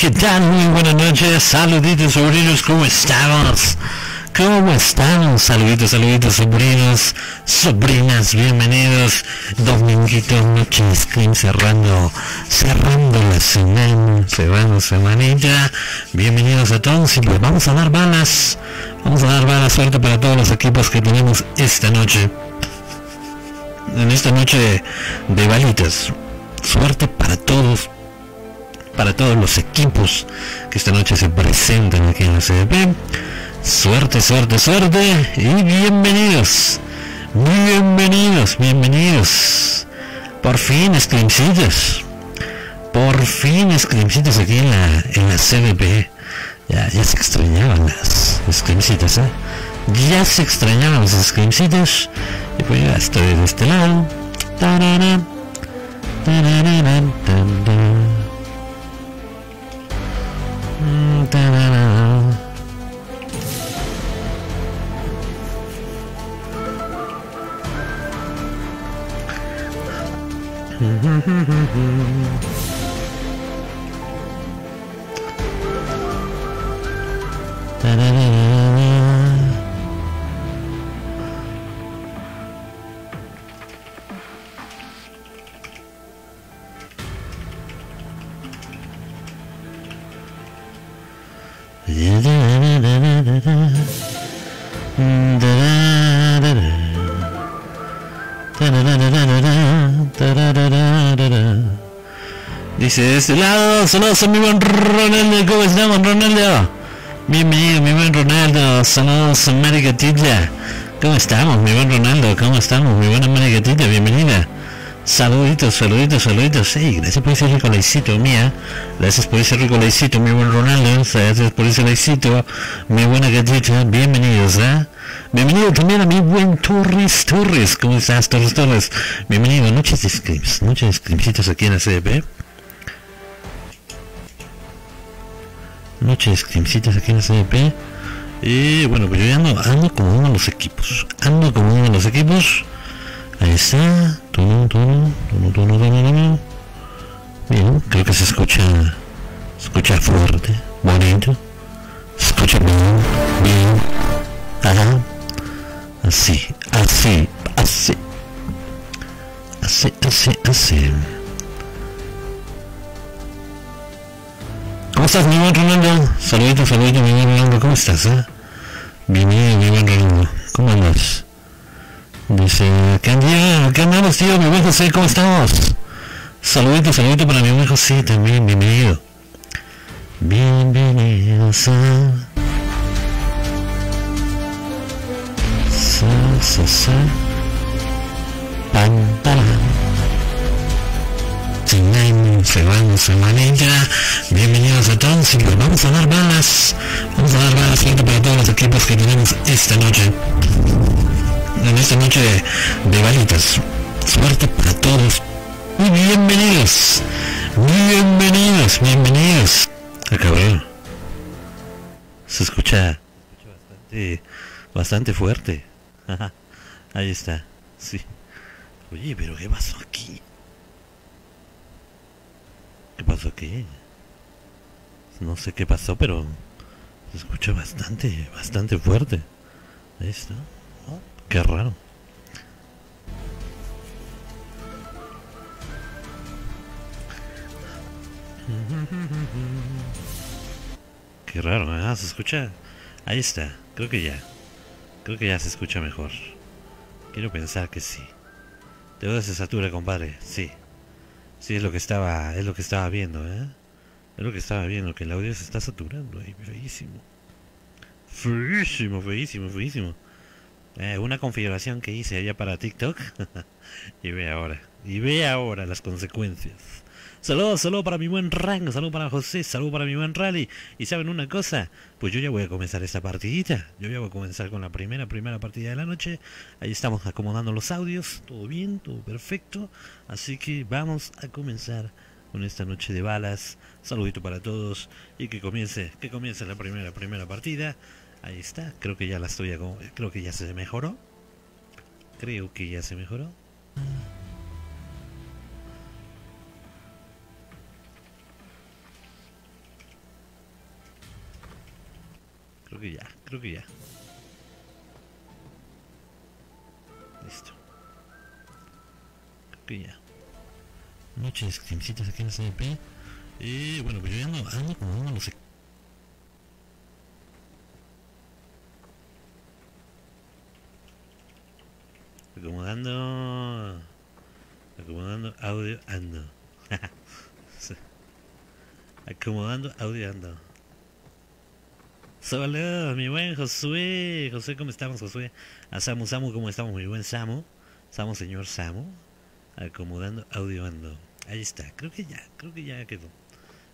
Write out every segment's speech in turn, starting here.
¿qué tal? Muy buenas noches, saluditos sobrinos, ¿cómo estamos? ¿Cómo estamos? Saluditos, saluditos sobrinos, sobrinas, bienvenidos. Dominguito, noche de screen cerrando, cerrando la semana, cerrando semanita. Bienvenidos a todos y pues vamos a dar balas, vamos a dar balas, suerte para todos los equipos que tenemos esta noche. En esta noche de balitas, suerte para todos, para todos los equipos que esta noche se presentan aquí en la CDP. Suerte, suerte, suerte y bienvenidos. Bienvenidos, bienvenidos. Por fin, scrimcitos. Por fin, scrimcitos aquí en la, en la CDP. Ya, ya se extrañaban las scrimcitas, ¿eh? Ya se extrañaban los scrimcitos. Y pues ya estoy de este lado. Da da da da. Dice de este lado, saludos a mi buen Ronaldo, ¿cómo estamos Ronaldo? Bienvenido mi buen Ronaldo, saludos a América Tilla. ¿Cómo estamos mi buen Ronaldo? ¿Cómo estamos mi buena América Tilla? Bienvenida. Saluditos, saluditos, saluditos. Sí, gracias por ese rico laicito, mía. Gracias por ese rico laicito, mi buen Ronaldo. Gracias por ese laicito, mi buena gatita. Bienvenidos, ¿eh? Bienvenido también a mi buen Torres Torres. ¿Cómo estás, Torres Torres? Bienvenido. Noches de scrims, noches de aquí en la CDP. Noches de aquí en la CDP. Y bueno, pues yo ya ando, ando como uno de los equipos. Ando como uno de los equipos. Ahí está. Tono, tono, tono, tono, tono. Bien, creo que se escucha, se escucha fuerte, bonito. Se escucha bien, bien. Ajá. Así, así, así. Así, así, así. ¿Cómo estás, mi buen Ronaldo? Saludito, saludito, mi buen. ¿Cómo estás, eh? Bienvenido, mi buen. ¿Cómo andas? Dice, ¿qué andía? ¿Qué andamos, tío? Mi buen José, ¿cómo estamos? Saludito, saludito para mi buen José también, bienvenido. Bienvenidos a... Sa, sa, Fernando, Semanilla, bienvenidos a todos vamos a dar balas, vamos a dar balas para todos los equipos que tenemos esta noche, en esta noche de, de suerte para todos y bienvenidos, bienvenidos, bienvenidos, cabrón, se escucha bastante, bastante fuerte, ahí está, sí, oye, pero ¿qué pasó aquí? ¿Qué pasó aquí? No sé qué pasó, pero se escucha bastante, bastante fuerte. Ahí está. Qué raro. Qué raro, ah, se escucha. Ahí está, creo que ya. Creo que ya se escucha mejor. Quiero pensar que sí. Debo se satura, compadre, sí. Sí, es lo que estaba, es lo que estaba viendo, ¿eh? Es lo que estaba viendo, que el audio se está saturando ahí, feísimo. Feísimo, feísimo, feísimo. Eh, una configuración que hice allá para TikTok. y ve ahora, y ve ahora las consecuencias. Saludos, saludos para mi buen rango, saludos para José, saludos para mi buen rally. Y saben una cosa, pues yo ya voy a comenzar esta partidita. Yo ya voy a comenzar con la primera, primera partida de la noche. Ahí estamos acomodando los audios, todo bien, todo perfecto. Así que vamos a comenzar con esta noche de balas. Saludito para todos y que comience, que comience la primera, primera partida. Ahí está, creo que ya la estoy creo que ya se mejoró. Creo que ya se mejoró. Creo que ya, creo que ya. Listo. Creo que ya. Noches, Timcitas aquí en la CDP. Y bueno, pues yo ya ando, ando como uno no sé Acomodando. Acomodando audio ando. Acomodando audio ando. Saludos, mi buen Josué. Josué, ¿cómo estamos, Josué? A Samu, Samu, ¿cómo estamos, mi buen Samu? Samu, señor Samu. Acomodando audio ando. Ahí está, creo que ya, creo que ya quedó.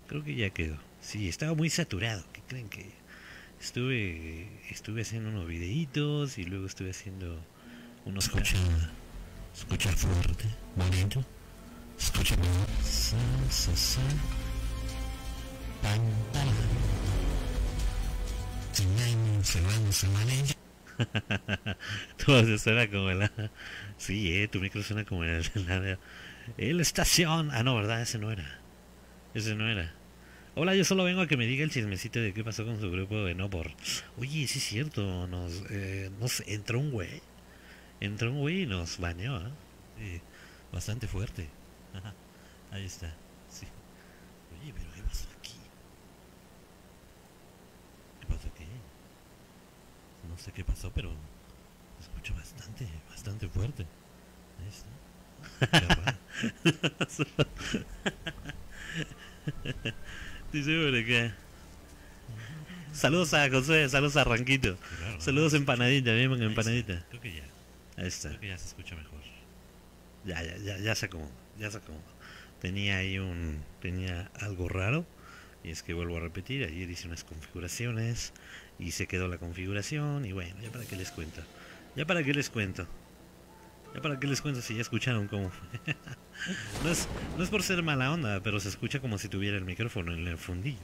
Creo que ya quedó. Sí, estaba muy saturado. ¿Qué creen que? Estuve, estuve haciendo unos videitos y luego estuve haciendo unos... Escucha, escucha fuerte, bonito. Escucha, sa, sa, sa. Pan, pan. Todo suena como la... Sí, eh, tu micro suena como el, la, el estación. Ah, no, ¿verdad? Ese no era. Ese no era. Hola, yo solo vengo a que me diga el chismecito de qué pasó con su grupo de No por. Oye, sí es cierto. Nos, eh, nos entró un güey. Entró un güey y nos baneó. ¿eh? Sí, bastante fuerte. Ajá, ahí está. Sí. Oye, pero ¿qué pasó aquí? ¿Qué pasó aquí? No sé qué pasó, pero se escucha bastante, bastante fuerte. Ahí está. Dice por acá. Saludos a José, saludos a Ranquito. Claro, Saludos empanadita, bien empanadita. Creo que ya. Ahí está. Creo que ya se escucha mejor. Ya, ya, ya, ya se acomodó, ya se acomodó. Tenía ahí un, tenía algo raro. Y es que vuelvo a repetir, ayer hice unas configuraciones y se quedó la configuración y bueno, ya para qué les cuento. Ya para qué les cuento. Ya para qué les cuento si ya escucharon cómo fue. no, es, no es por ser mala onda, pero se escucha como si tuviera el micrófono en el fundillo.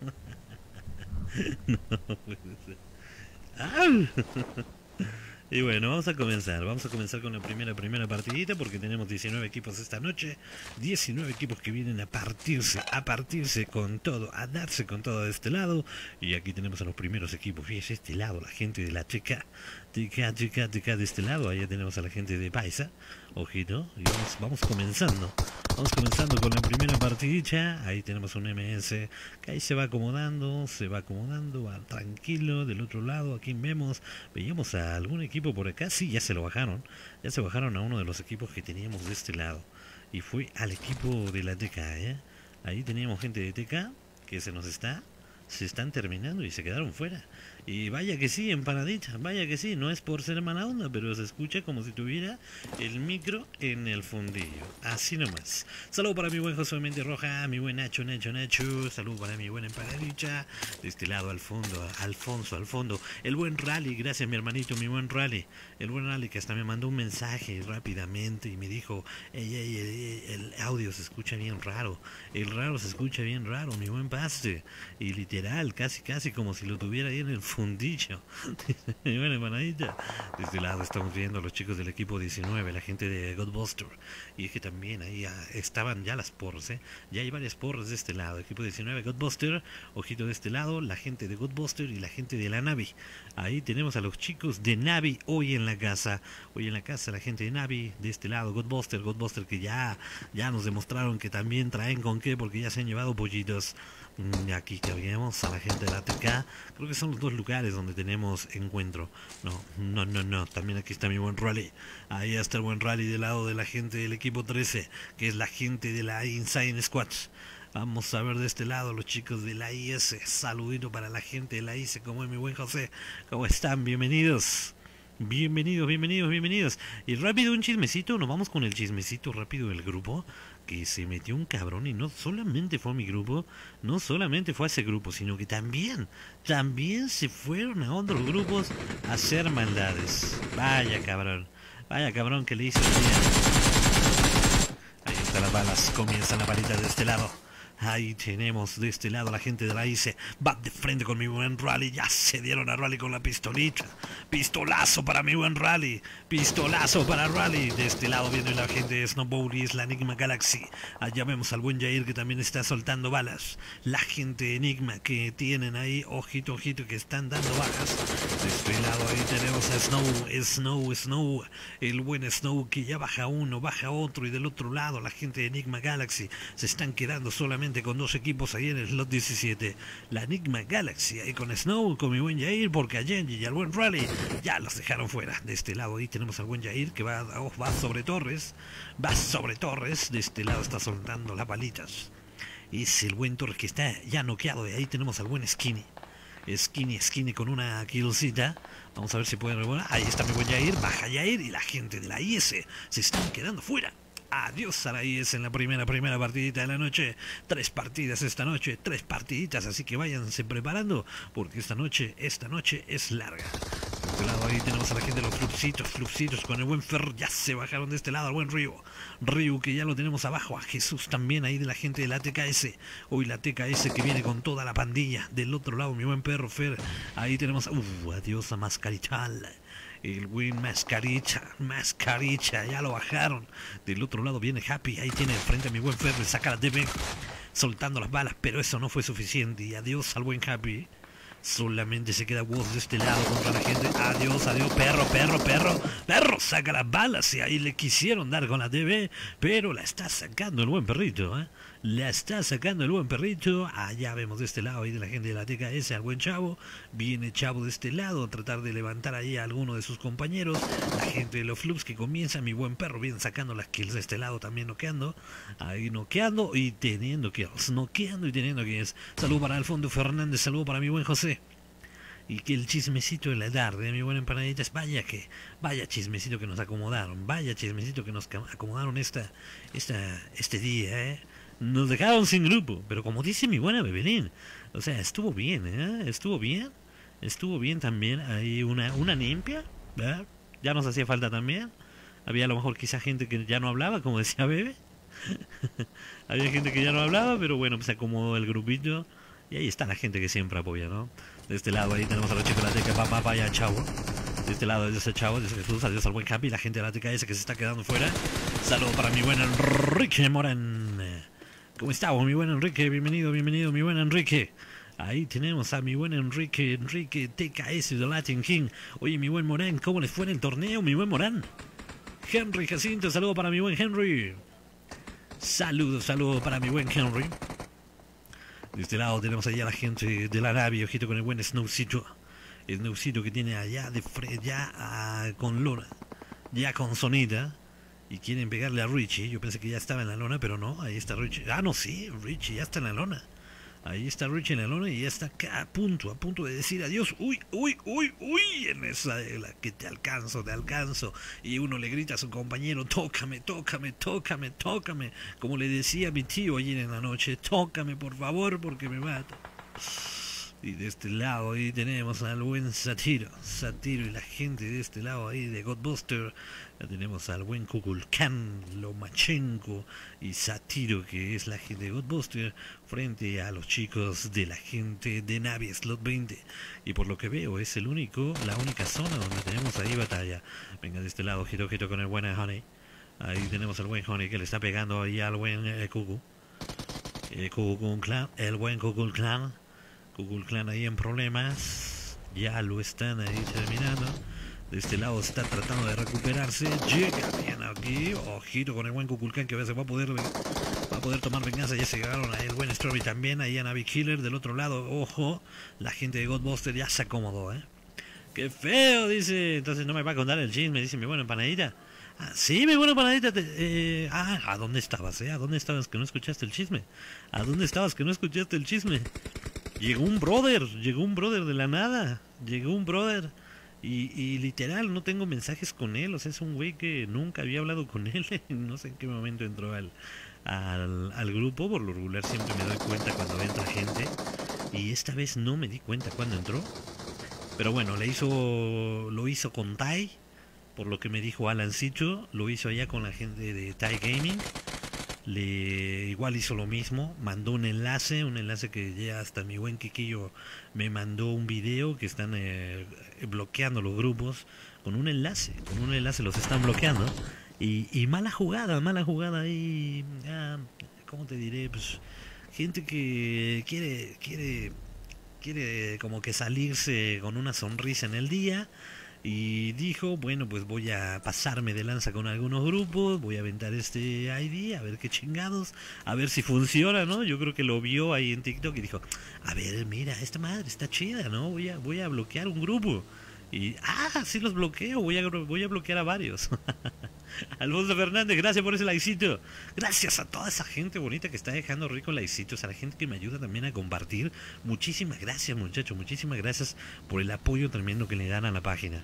no puede ser. ¡Au! Y bueno, vamos a comenzar. Vamos a comenzar con la primera primera partidita porque tenemos 19 equipos esta noche. 19 equipos que vienen a partirse, a partirse con todo, a darse con todo de este lado. Y aquí tenemos a los primeros equipos. Fíjese este lado, la gente de la TK. TK, TK, TK de este lado. Allá tenemos a la gente de Paisa. Ojito. Y vamos, vamos comenzando. Vamos comenzando con la primera partidita. Ahí tenemos un MS que ahí se va acomodando, se va acomodando, va tranquilo. Del otro lado, aquí vemos, veíamos a algún equipo por acá. Sí, ya se lo bajaron. Ya se bajaron a uno de los equipos que teníamos de este lado. Y fue al equipo de la TK, ¿eh? Ahí teníamos gente de TK que se nos está, se están terminando y se quedaron fuera. Y vaya que sí, empanadita, vaya que sí, no es por ser mala onda, pero se escucha como si tuviera el micro en el fundillo. Así nomás. Saludo para mi buen José Méndez Roja, mi buen Nacho, Nacho, Nacho. Saludo para mi buen empanadita. De este al fondo, Alfonso, al fondo. El buen Rally, gracias mi hermanito, mi buen Rally. El buen Rally que hasta me mandó un mensaje rápidamente y me dijo, ey, ey, ey, el audio se escucha bien raro. El raro se escucha bien raro, mi buen paste. Y literal, casi, casi como si lo tuviera ahí en el fundillo. hermanadita. De este lado estamos viendo a los chicos del equipo 19, la gente de Godbuster. Y es que también ahí ah, estaban ya las porras, ¿eh? Ya hay varias porras de este lado. Equipo 19, Godbuster. Ojito de este lado, la gente de Godbuster y la gente de la Navi. Ahí tenemos a los chicos de Navi hoy en la casa. Hoy en la casa la gente de Navi. De este lado, Godbuster, Godbuster que ya, ya nos demostraron que también traen con qué, porque ya se han llevado pollitos. Mm, Aquí que vemos a la gente de la TK. Creo que son los dos lugares donde tenemos encuentro. No, no, no, no. También aquí está mi buen rally. Ahí está el buen rally del lado de la gente del equipo 13, que es la gente de la Inside Squad. Vamos a ver de este lado los chicos de la IS. Saludito para la gente de la IS, como es mi buen José. ¿Cómo están? Bienvenidos. Bienvenidos, bienvenidos, bienvenidos. Y rápido un chismecito, nos vamos con el chismecito rápido del grupo. Se metió un cabrón y no solamente fue a mi grupo, no solamente fue a ese grupo, sino que también, también se fueron a otros grupos a hacer maldades. Vaya cabrón, vaya cabrón que le hizo. Ahí están las balas, comienzan las balitas de este lado. Ahí tenemos de este lado la gente de la ICE. Va de frente con mi buen Rally. Ya se dieron a Rally con la pistolita. Pistolazo para mi buen Rally. Pistolazo para Rally. De este lado viene la gente de Snowball y es la Enigma Galaxy. Allá vemos al buen Jair que también está soltando balas. La gente de Enigma que tienen ahí, ojito, ojito, que están dando balas. De este lado ahí tenemos a Snow, Snow, Snow. El buen Snow que ya baja uno, baja otro. Y del otro lado la gente de Enigma Galaxy se están quedando solamente con dos equipos ahí en el slot 17. La Enigma Galaxy ahí con Snow, con mi buen Jair, porque a Genji y al buen Rally ya los dejaron fuera. De este lado ahí tenemos al buen Jair que va, oh, va sobre Torres, va sobre Torres. De este lado está soltando las balitas. Es el buen Torres que está ya noqueado. Y ahí tenemos al buen Skinny. Skinny, Skinny con una killcita. Vamos a ver si puede revolar. Ahí está mi buen Jair. Baja Jair y la gente de la IS se están quedando fuera. Adiós es en la primera, primera partidita de la noche. Tres partidas esta noche, tres partiditas, así que váyanse preparando, porque esta noche, esta noche es larga. De este lado ahí tenemos a la gente de los fluxitos, fluxitos con el buen Fer, ya se bajaron de este lado, al buen Río. Río que ya lo tenemos abajo, a Jesús también ahí de la gente de la TKS. Hoy la TKS que viene con toda la pandilla. Del otro lado, mi buen perro Fer. Ahí tenemos, uh, adiós a Mascarichal el Win Mascaricha, Mascaricha, ya lo bajaron. Del otro lado viene Happy, ahí tiene frente a mi buen Ferry, saca la DB, soltando las balas, pero eso no fue suficiente. Y adiós al buen Happy. Solamente se queda Woz de este lado contra la gente. Adiós, adiós, perro, perro, perro. Perro, saca las balas y ahí le quisieron dar con la DB, pero la está sacando el buen perrito, ¿eh? La está sacando el buen perrito. Allá vemos de este lado ahí de la gente de la TKS al buen chavo. Viene chavo de este lado a tratar de levantar ahí a alguno de sus compañeros. La gente de los flux que comienza. Mi buen perro viene sacando las kills de este lado también noqueando. Ahí noqueando y teniendo kills. Noqueando y teniendo kills. Saludo para Alfonso Fernández. Saludo para mi buen José y que el chismecito de la tarde, mi buena empanadita, es vaya que, vaya chismecito que nos acomodaron, vaya chismecito que nos acomodaron esta, esta, este día, ¿eh? Nos dejaron sin grupo, pero como dice mi buena Bebelín, o sea, estuvo bien, ¿eh? Estuvo bien, estuvo bien también. Hay una, una limpia. Ya nos hacía falta también. Había a lo mejor quizá gente que ya no hablaba, como decía Bebe. Había gente que ya no hablaba, pero bueno, pues acomodó el grupito. Y ahí está la gente que siempre apoya, ¿no? De este lado ahí tenemos a los chicos de la teca, papá, vaya chavo. De este lado es ese chavo, dice Jesús, adiós al buen Happy, la gente de la ese que se está quedando fuera. Saludo para mi buen Enrique Moran. ¿Cómo estamos, mi buen Enrique? Bienvenido, bienvenido, mi buen Enrique. Ahí tenemos a mi buen Enrique, Enrique TKS de Latin King. Oye, mi buen Morán, ¿cómo les fue en el torneo, mi buen Morán? Henry Jacinto, saludo para mi buen Henry. Saludos, saludos para mi buen Henry. De este lado tenemos allá a la gente de la nave, ojito con el buen Snowcito. Snowcito que tiene allá de frente, ya ah, con lona, ya con sonita y quieren pegarle a Richie. Yo pensé que ya estaba en la lona, pero no, ahí está Richie. Ah, no, sí, Richie ya está en la lona. Ahí está Richie en la lona y ya está a punto, a punto de decir adiós. Uy, uy, uy, uy, en esa de la que te alcanzo, te alcanzo. Y uno le grita a su compañero, tócame, tócame, tócame, tócame. Como le decía mi tío ayer en la noche, tócame por favor porque me mata. Y de este lado ahí tenemos al buen Satiro. Satiro y la gente de este lado ahí de Godbuster. Ya tenemos al buen Kukulkan, Lomachenko y Satiro, que es la gente de Godbuster, frente a los chicos de la gente de Navi Slot 20. Y por lo que veo es el único, la única zona donde tenemos ahí batalla. Venga de este lado, ojito, ojito con el buen Honey. Ahí tenemos al buen Honey que le está pegando ahí al buen eh, Kuku. Eh, el buen Kukulkan Google Clan ahí en problemas. Ya lo están ahí terminando. De este lado está tratando de recuperarse. Llega bien aquí. Ojito con el buen Kukulkan que se va a poder va a poder tomar venganza. Ya se llegaron ahí el buen Strawberry también. Ahí a Navi Killer. Del otro lado, ojo. La gente de Godbuster ya se acomodó, ¿eh? ¡Qué feo! Dice. Entonces no me va a contar el chisme. Dice mi buena empanadita. Ah, sí, mi buena empanadita. Eh, ah, ¿a dónde estabas, eh? ¿A dónde estabas que no escuchaste el chisme? ¿A dónde estabas que no escuchaste el chisme? Llegó un brother, llegó un brother de la nada, llegó un brother. Y, literal, no tengo mensajes con él, o sea, es un güey que nunca había hablado con él, no sé en qué momento entró al, al, grupo, por lo regular siempre me doy cuenta cuando entra gente, y esta vez no me di cuenta cuando entró, pero bueno, le hizo, lo hizo con Tai, por lo que me dijo Alan Sicho, lo hizo allá con la gente de Tai Gaming, le igual hizo lo mismo, mandó un enlace, un enlace que ya hasta mi buen Kikillo me mandó un video que están eh, bloqueando los grupos con un enlace, con un enlace los están bloqueando y, y mala jugada, mala jugada ahí, ah, ¿cómo te diré? Pues gente que quiere, quiere, quiere como que salirse con una sonrisa en el día y dijo, bueno, pues voy a pasarme de lanza con algunos grupos, voy a aventar este ID, a ver qué chingados, a ver si funciona, ¿no? Yo creo que lo vio ahí en TikTok y dijo, a ver, mira, esta madre está chida, ¿no? Voy a, voy a bloquear un grupo. Y, ah, sí los bloqueo, voy a, voy a bloquear a varios. Alfonso Fernández, gracias por ese likecito. Gracias a toda esa gente bonita que está dejando rico likecitos, a la gente que me ayuda también a compartir. Muchísimas gracias, muchachos. Muchísimas gracias por el apoyo tremendo que le dan a la página.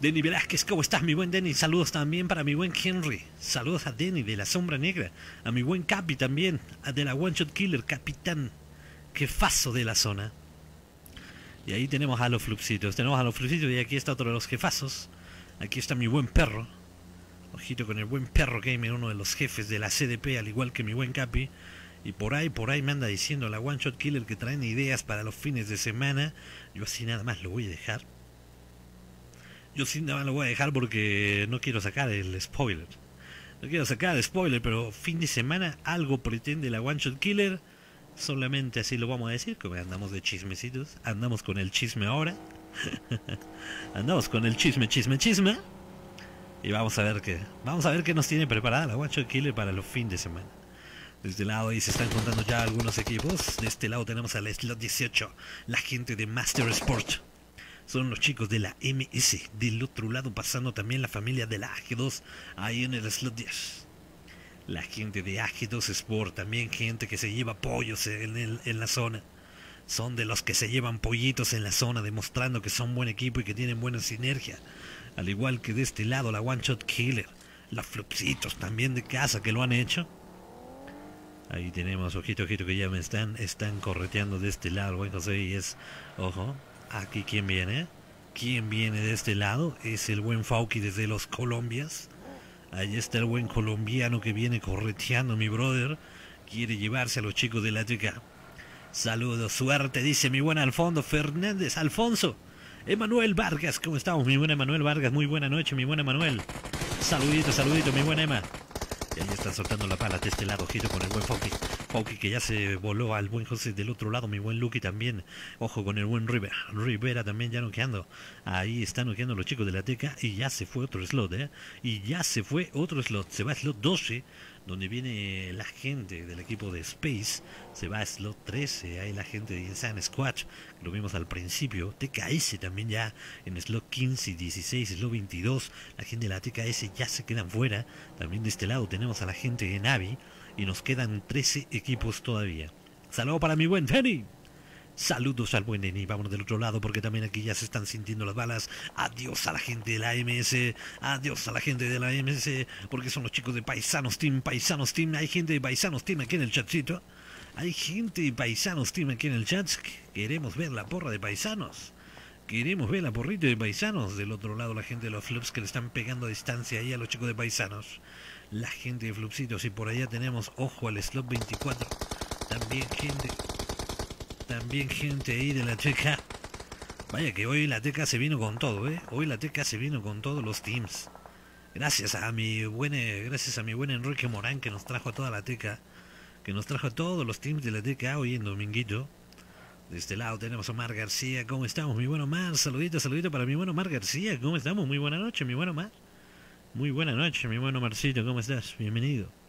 Denny Velázquez, ¿cómo estás, mi buen Denny? Saludos también para mi buen Henry. Saludos a Denny de la Sombra Negra. A mi buen Capi también. A de la One Shot Killer, capitán. Jefazo de la zona. Y ahí tenemos a los flupsitos. Tenemos a los flupsitos y aquí está otro de los jefazos. Aquí está mi buen perro. Ojito con el buen perro gamer, uno de los jefes de la CDP, al igual que mi buen Capi. Y por ahí, por ahí me anda diciendo la One Shot Killer que traen ideas para los fines de semana. Yo así nada más lo voy a dejar. Yo sí nada más lo voy a dejar porque no quiero sacar el spoiler. No quiero sacar el spoiler, pero fin de semana algo pretende la One Shot Killer. Solamente así lo vamos a decir, como andamos de chismecitos. Andamos con el chisme ahora. Andamos con el chisme, chisme, chisme. Y vamos a ver qué. Vamos a ver qué nos tiene preparada la Guacho Killer para los fines de semana. De este lado ahí se están contando ya algunos equipos. De este lado tenemos al slot 18, la gente de Master Sport. Son los chicos de la MS. Del otro lado pasando también la familia de la AG2 ahí en el slot 10. La gente de AG2 Sport, también gente que se lleva pollos en la zona son de los que se llevan pollitos en la zona, demostrando que son buen equipo y que tienen buena sinergia. Al igual que de este lado la One Shot Killer, los flupsitos también de casa que lo han hecho. Ahí tenemos, ojito, ojito, que ya me están, están correteando de este lado, buen José, y es, ojo, aquí quién viene, quién viene de este lado, es el buen Fauki desde los Colombias. Ahí está el buen colombiano que viene correteando, mi brother. Quiere llevarse a los chicos de la TK. Saludos, suerte, dice mi buen Alfonso Fernández. Alfonso. Emanuel Vargas, ¿cómo estamos? Mi buen Emanuel Vargas, muy buena noche, mi buen Emanuel. Saludito, saludito, mi buen Emma. Y ahí están soltando la pala de este lado, ojito con el buen Fauki. Fauki que ya se voló al buen José del otro lado, mi buen Lucky también. Ojo con el buen Rivera. Rivera también ya noqueando. Ahí están noqueando los chicos de la Teca y ya se fue otro slot, ¿eh? Y ya se fue otro slot. Se va slot 12 donde viene la gente del equipo de Space, se va a slot 13, hay la gente de Insane Squatch, lo vimos al principio, TKS también ya en slot 15 y 16, slot 22, la gente de la TKS ya se quedan fuera, también de este lado tenemos a la gente de Navi y nos quedan 13 equipos todavía. Saludo para mi buen Fanny. Saludos al buen Neni, vámonos del otro lado porque también aquí ya se están sintiendo las balas. Adiós a la gente de la MS, adiós a la gente de la MS, porque son los chicos de Paisanos Team, Paisanos Team. Hay gente de Paisanos Team aquí en el chatcito. Hay gente de Paisanos Team aquí en el chat. Queremos ver la porra de Paisanos. Queremos ver la porrita de Paisanos. Del otro lado la gente de los Flups que le están pegando a distancia ahí a los chicos de Paisanos. La gente de Flupsitos y por allá tenemos, ojo al slot 24. También gente también gente ahí de la Teca. Vaya que hoy la Teca se vino con todo, ¿eh? Hoy la Teca se vino con todos los teams. Gracias a mi buen, gracias a mi buen Enrique Morán que nos trajo a toda la Teca. Que nos trajo a todos los teams de la Teca hoy en Dominguito. De este lado tenemos a Omar García. ¿Cómo estamos, mi buen Omar? Saludito, saludito para mi buen Omar García. ¿Cómo estamos? Muy buena noche, mi buen Omar. Muy buena noche, mi buen Omarcito. ¿Cómo estás? Bienvenido.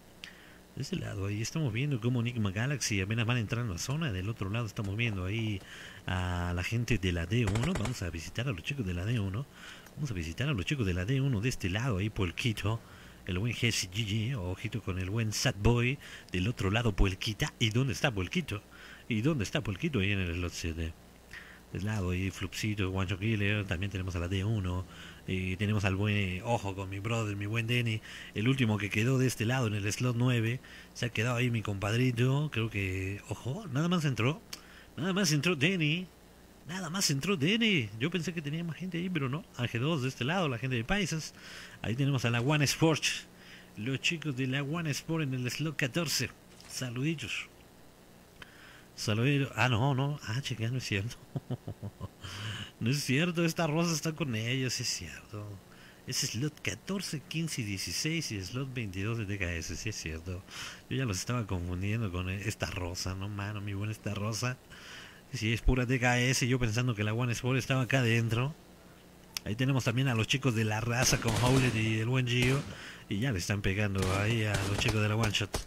De este lado, ahí estamos viendo cómo Enigma Galaxy apenas van a entrar en la zona. Del otro lado estamos viendo ahí a la gente de la D1. Vamos a visitar a los chicos de la D1. Vamos a visitar a los chicos de la D1 de este lado, ahí Puelquito. El buen Jesse Gigi, ojito con el buen Sad Boy. Del otro lado Puelquita. ¿Y dónde está Puelquito? ¿Y dónde está Puelquito? Ahí en el lot de Del lado ahí Flupsito, Guancho Killer. También tenemos a la D1. Y tenemos al buen ojo con mi brother, mi buen Denny. El último que quedó de este lado en el slot 9. Se ha quedado ahí mi compadrito. Creo que. Ojo, nada más entró. Nada más entró Denny. Nada más entró Denny. Yo pensé que tenía más gente ahí, pero no. AG2 de este lado, la gente de Paisas. Ahí tenemos a la One Sports. los chicos de la One Sport en el slot 14. Saluditos. Saluditos. Ah, no, no. Ah, checa, no es cierto. no es cierto, esta rosa está con ellos, es cierto. Es slot 14, 15 y 16 y slot 22 de DKS, sí es cierto. Yo ya los estaba confundiendo con esta rosa, no mano, mi buena esta rosa. Si es pura DKS, yo pensando que la One Sport estaba acá adentro. Ahí tenemos también a los chicos de la raza con Howlett y el buen Gio. Y ya le están pegando ahí a los chicos de la One Shot.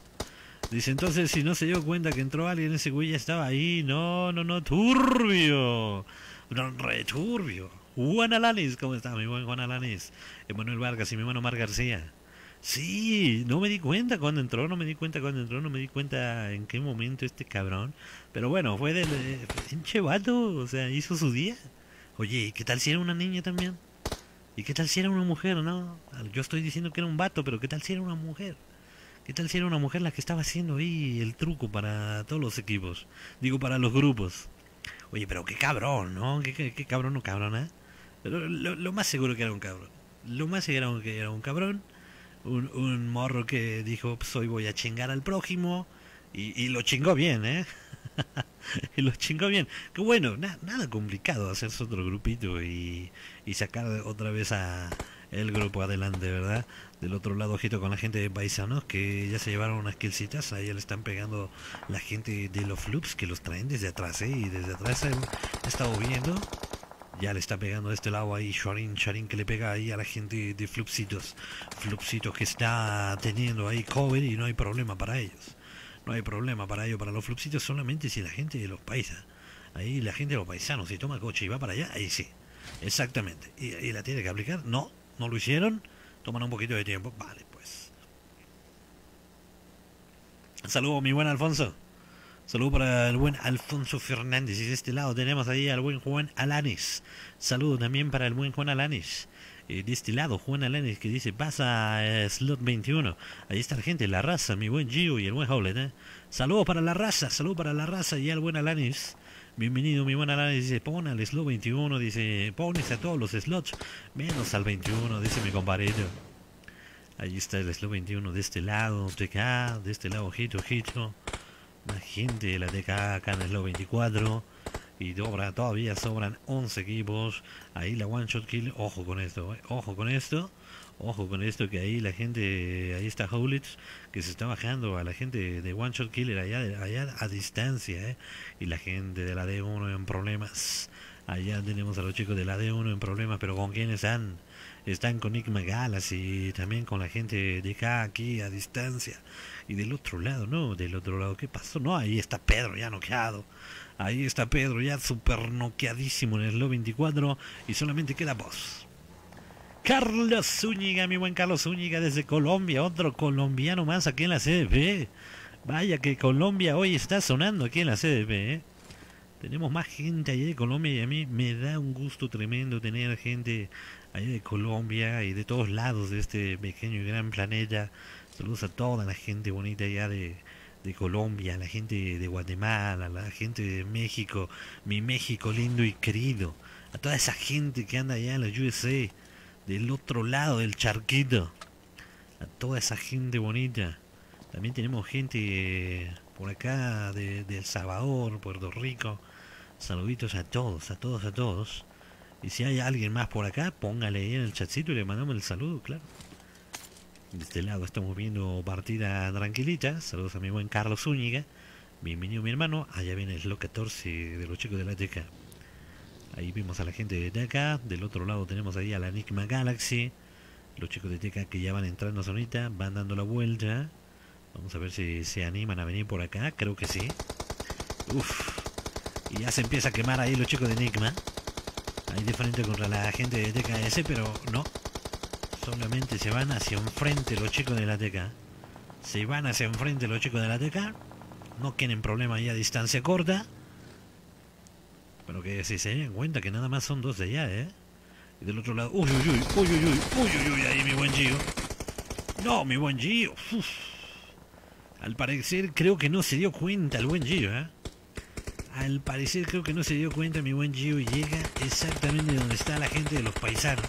Dice entonces si no se dio cuenta que entró alguien, ese güey ya estaba ahí. No, no, no, turbio. No, re turbio. Juan Alanis, ¿cómo está mi buen Juan Alanis? Emanuel Vargas y mi hermano Mar García. Sí, no me di cuenta cuando entró, no me di cuenta cuando entró, no me di cuenta en qué momento este cabrón. Pero bueno, fue del pinche vato, o sea, hizo su día. Oye, ¿y qué tal si era una niña también? ¿Y qué tal si era una mujer, no? Yo estoy diciendo que era un vato, pero ¿qué tal si era una mujer? ¿Qué tal si era una mujer la que estaba haciendo ahí el truco para todos los equipos? Digo, para los grupos. Oye, pero qué cabrón, ¿no? Qué, qué, qué cabrón o cabrona. Pero lo, más seguro que era un cabrón. Lo más seguro que era un cabrón. Un, un morro que dijo, pues hoy voy a chingar al prójimo. Y, y lo chingó bien, ¿eh? y lo chingó bien. Que bueno, nada complicado hacerse otro grupito y, y sacar otra vez a el grupo adelante, ¿verdad? Del otro lado, ojito con la gente de Paisanos que ya se llevaron unas killcitas. Ahí le están pegando la gente de los Flups que los traen desde atrás, ¿eh? Y desde atrás he estado viendo. Ya le está pegando de este lado ahí Sharin, Sharin que le pega ahí a la gente de Flupsitos. Flupsitos que está teniendo ahí cover y no hay problema para ellos. No hay problema para ellos, para los Flupsitos solamente si la gente de los paisas. Ahí la gente de los paisanos, si toma coche y va para allá, ahí sí. Exactamente. ¿Y, y la tiene que aplicar? No, no lo hicieron. Toman un poquito de tiempo. Vale, pues. Saludos, mi buen Alfonso. Saludo para el buen Alfonso Fernández. Y de este lado tenemos ahí al buen Juan Alanis. Saludo también para el buen Juan Alanis. Y de este lado, Juan Alanis que dice, pasa slot 21. Ahí está la gente, la raza, mi buen Gio y el buen Howlett. ¿eh? Saludos para la raza, saludos para la raza y al buen Alanis. Bienvenido, mi buen Alanis. Dice, pon al slot 21. Dice, pones a todos los slots, menos al 21, dice mi compadre. Ahí está el slot 21 de este lado, acá, de este lado, ojito, ojito. La gente de la TK acá en el 24. Y sobra, todavía sobran 11 equipos. Ahí la One Shot Kill. Ojo con esto, eh. ojo con esto. Ojo con esto que ahí la gente, ahí está Howlitz, que se está bajando a la gente de One Shot Killer allá, allá a distancia, ¿eh? y la gente de la D1 en problemas. Allá tenemos a los chicos de la D1 en problemas, pero ¿con quiénes están? Están con Nick Magalas y también con la gente de acá, aquí, a distancia. Y del otro lado, ¿no? Del otro lado, ¿qué pasó? No, ahí está Pedro ya noqueado. Ahí está Pedro ya super noqueadísimo en el Lo 24 y solamente queda vos. Carlos Zúñiga, mi buen Carlos Zúñiga desde Colombia, otro colombiano más aquí en la CDP. Vaya que Colombia hoy está sonando aquí en la CDP. ¿eh? Tenemos más gente allá de Colombia y a mí me da un gusto tremendo tener gente allá de Colombia y de todos lados de este pequeño y gran planeta. Saludos a toda la gente bonita allá de, de Colombia, la gente de Guatemala, la gente de México, mi México lindo y querido, a toda esa gente que anda allá en la USA, del otro lado del charquito, a toda esa gente bonita. También tenemos gente por acá de, El Salvador, Puerto Rico. Saluditos a todos, a todos, a todos. Y si hay alguien más por acá, póngale ahí en el chatcito y le mandamos el saludo, claro. De este lado estamos viendo partida tranquilita. Saludos a mi buen Carlos Zúñiga. Bienvenido mi hermano. Allá viene el Lo 14 de los chicos de la TK. Ahí vimos a la gente de TK. Del otro lado tenemos ahí a la Enigma Galaxy. Los chicos de TK que ya van entrando sonita, van dando la vuelta. Vamos a ver si se animan a venir por acá. Creo que sí. Uf. Y ya se empieza a quemar ahí los chicos de Enigma. Ahí de frente contra la gente de TKS, pero no. Solamente se van hacia enfrente los chicos de la TK. Se van hacia enfrente los chicos de la TK. No tienen problema ahí a distancia corta. Pero que si se den cuenta que nada más son dos de allá, ¿eh? Y del otro lado... Uy, uy, uy, uy, uy, uy, uy, uy, ahí mi buen Gio. No, mi buen Gio. Al parecer creo que no se dio cuenta el buen Gio, ¿eh? Al parecer creo que no se dio cuenta mi buen Gio y llega exactamente donde está la gente de los paisanos.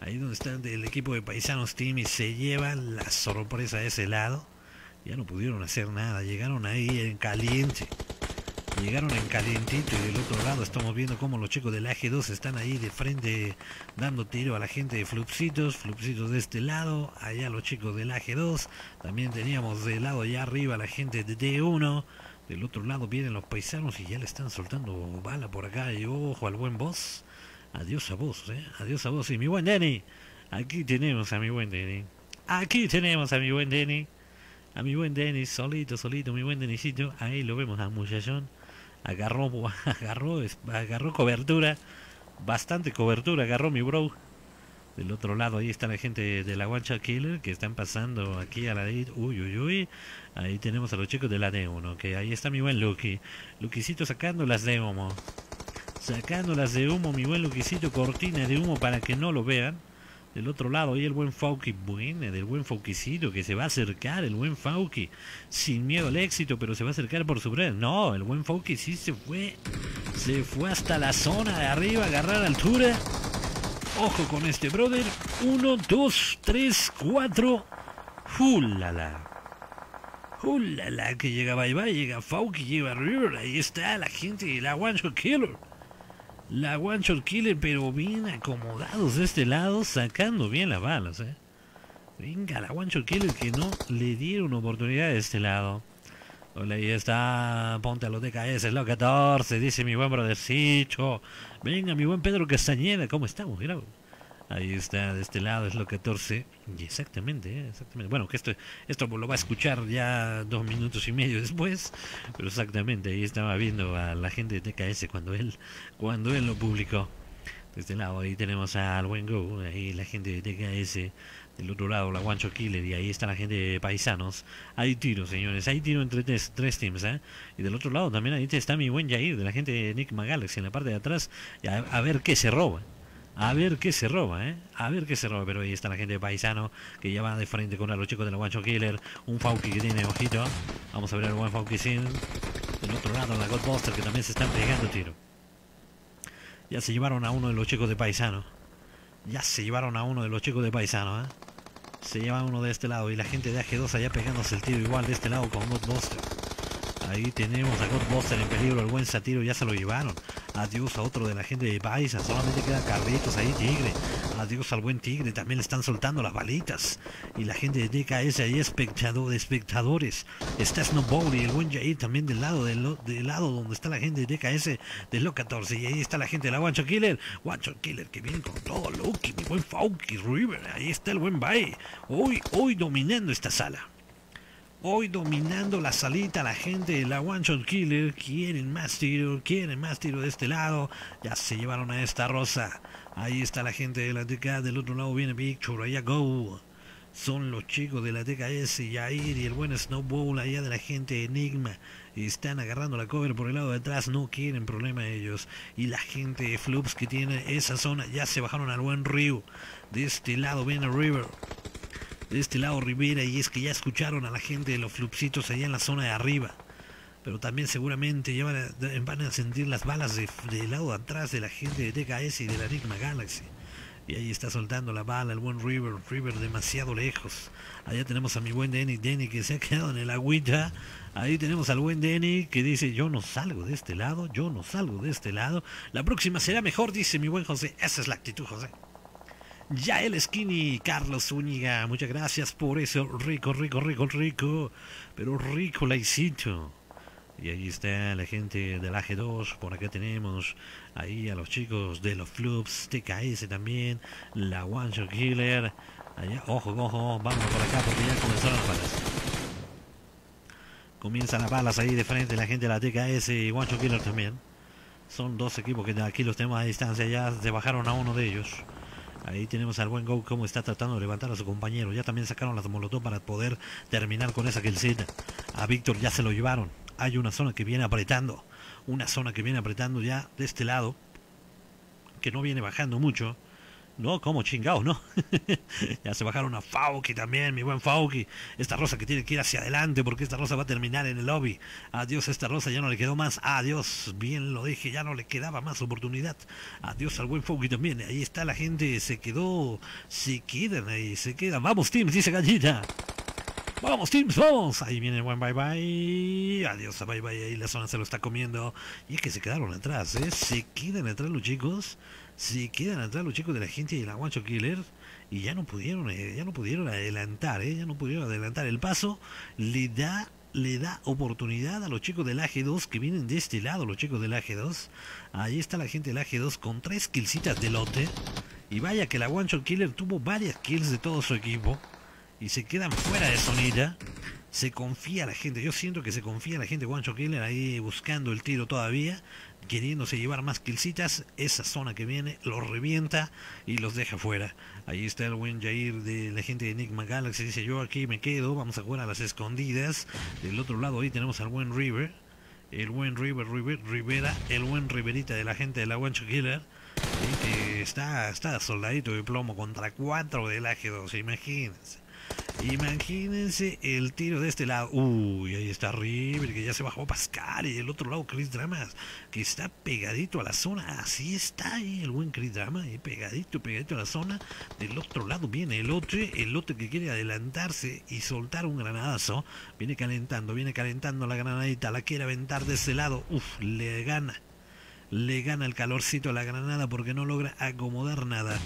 Ahí donde está el equipo de Paisanos Team y se lleva la sorpresa de ese lado. Ya no pudieron hacer nada, llegaron ahí en caliente. Llegaron en calientito y del otro lado estamos viendo cómo los chicos del AG2 están ahí de frente dando tiro a la gente de Flupsitos, Flupsitos de este lado, allá los chicos del AG2, también teníamos del lado allá arriba la gente de D1, del otro lado vienen los paisanos y ya le están soltando bala por acá y ojo al buen boss. Adiós a vos, eh. Adiós a vos y mi buen Denny. Aquí tenemos a mi buen Denny. Aquí tenemos a mi buen Denny. A mi buen Denny, solito, solito, mi buen Denisito. Ahí lo vemos al muchachón. Agarró, agarró, agarró cobertura. Bastante cobertura agarró mi bro. Del otro lado ahí está la gente de la Guancha Killer que están pasando aquí a la de... Uy, uy, uy. Ahí tenemos a los chicos de la D1. Que ahí está mi buen Lucky. Luquisito sacando las de humo. Sacándolas de humo, mi buen Luquisito. Cortina de humo para que no lo vean. Del otro lado, ahí el buen Fauki, buena, del buen Fauquicito, que se va a acercar, el buen Fauki, sin miedo al éxito, pero se va a acercar por su red. No, el buen Fauki sí se fue, se fue hasta la zona de arriba, agarrar altura. Ojo con este brother. Uno, dos, tres, cuatro. ¡Hulala! ¡Hulala! Que llega Bye Bye, llega Fauki, llega River. Ahí está la gente la One Shot Killer. La One Shot Killer, pero bien acomodados de este lado, sacando bien las balas, eh. Venga, la One Shot Killer que no le dieron oportunidad de este lado. Hola, ahí está. Ponte a los DKS, lo 14, dice mi buen brothercito. Venga, mi buen Pedro Castañeda, ¿cómo estamos? Ahí está, de este lado es lo 14. Y exactamente, ¿eh? exactamente. Bueno, que esto, esto lo va a escuchar ya dos minutos y medio después. Pero exactamente, ahí estaba viendo a la gente de TKS cuando él, cuando él lo publicó. De este lado, ahí tenemos al buen Go, ahí la gente de TKS. Del otro lado, la Guancho Killer, y ahí está la gente de Paisanos. Hay tiro, señores, hay tiro entre tres, tres teams, ¿eh? Y del otro lado también ahí está mi buen Jair, de la gente de Nick Magalaxy, en la parte de atrás, a, a ver qué se roba. A ver qué se roba, ¿eh? A ver qué se roba. Pero ahí está la gente de Paisano que ya va de frente con los chicos de la Guancho Killer. Un Fauki que tiene ojito. Vamos a ver el buen Fauki sin. Del otro lado, la Godbuster que también se están pegando tiro. Ya se llevaron a uno de los chicos de Paisano. Ya se llevaron a uno de los chicos de Paisano, ¿eh? Se lleva uno de este lado y la gente de AG2 allá pegándose el tiro igual de este lado con Godbuster. Ahí tenemos a Godbuster en peligro, el buen Satiro ya se lo llevaron. Adiós a otro de la gente de Paisa, solamente quedan Carlitos ahí, Tigre. Adiós al buen Tigre, también le están soltando las balitas. Y la gente de DKS ahí, espectador, de espectadores. Está Snowball y el buen Jair también del lado, del, lado donde está la gente de DKS de lo 14. Y ahí está la gente de la Wancho Killer. Wancho Killer que viene con todo, Lucky, mi buen Fauky River. Ahí está el buen Bay. Hoy, hoy dominando esta sala. Hoy dominando la salita, la gente de la One Shot Killer quieren más tiro, quieren más tiro de este lado. Ya se llevaron a esta rosa. Ahí está la gente de la TK, del otro lado viene Victor, allá go. Son los chicos de la TKS, Yair y el buen Snowball allá de la gente Enigma. Están agarrando la cover por el lado de atrás, no quieren problema ellos. Y la gente de Flux que tiene esa zona ya se bajaron al buen río. De este lado viene River de este lado Rivera y es que ya escucharon a la gente de los flupsitos allá en la zona de arriba. Pero también seguramente ya van a, sentir las balas del lado de atrás de la gente de DKS y de la Enigma Galaxy. Y ahí está soltando la bala el buen River, River demasiado lejos. Allá tenemos a mi buen Denny, Denny que se ha quedado en el agüita. Ahí tenemos al buen Denny que dice, yo no salgo de este lado, yo no salgo de este lado. La próxima será mejor, dice mi buen José. Esa es la actitud, José. Ya el Skinny, Carlos Zúñiga, muchas gracias por eso. Rico, rico, rico, rico. Pero rico laicito. Y ahí está la gente del AG2. Por acá tenemos ahí a los chicos de los Flubs, TKS también, la One Shot Killer. Allá, ojo, ojo, vamos por acá porque ya comenzaron las balas. Comienzan las balas ahí de frente la gente de la TKS y One Shot Killer también. Son dos equipos que aquí los tenemos a distancia, ya se bajaron a uno de ellos. Ahí tenemos al buen Go como está tratando de levantar a su compañero. Ya también sacaron las molotov para poder terminar con esa killcita. A Víctor ya se lo llevaron. Hay una zona que viene apretando. Una zona que viene apretando ya de este lado. Que no viene bajando mucho. No, como chingado, ¿no? ya se bajaron a Fauki también, mi buen Fauki. Esta rosa que tiene que ir hacia adelante porque esta rosa va a terminar en el lobby. Adiós, esta rosa ya no le quedó más. Adiós, bien lo dije, ya no le quedaba más oportunidad. Adiós al buen Fauki también. Ahí está la gente, se quedó, se quedan ahí, se quedan. Vamos, Teams, dice Gallita. Vamos, Teams, vamos. Ahí viene el buen bye bye. Adiós, bye bye. Ahí la zona se lo está comiendo. Y es que se quedaron atrás, ¿eh? Se quedan atrás los chicos se quedan atrás los chicos de la gente de la Guancho Killer y ya no pudieron eh, ya no pudieron adelantar eh, ya no pudieron adelantar el paso le da le da oportunidad a los chicos del AG2 que vienen de este lado los chicos del AG2 ahí está la gente del AG2 con tres killcitas de lote. Y vaya que la Guancho Killer tuvo varias kills de todo su equipo. Y se quedan fuera de sonida se confía la gente, yo siento que se confía la gente Guancho Killer ahí buscando el tiro todavía, queriéndose llevar más killcitas, esa zona que viene los revienta y los deja fuera. Ahí está el buen Jair de la gente de Enigma Galaxy, dice yo aquí me quedo, vamos a jugar a las escondidas. Del otro lado ahí tenemos al buen River, el buen River, River Rivera, el buen Riverita de la gente de la Guancho Killer. que está, está soldadito de plomo contra cuatro del AG2, imagínense. Imagínense el tiro de este lado. Uy, ahí está River, que ya se bajó Pascal. Y del otro lado Chris Dramas, que está pegadito a la zona. Así está ahí el buen Chris Dramas, pegadito, pegadito a la zona. Del otro lado viene el otro, el otro que quiere adelantarse y soltar un granadazo. Viene calentando, viene calentando la granadita. La quiere aventar de ese lado. Uf, le gana. Le gana el calorcito a la granada porque no logra acomodar nada.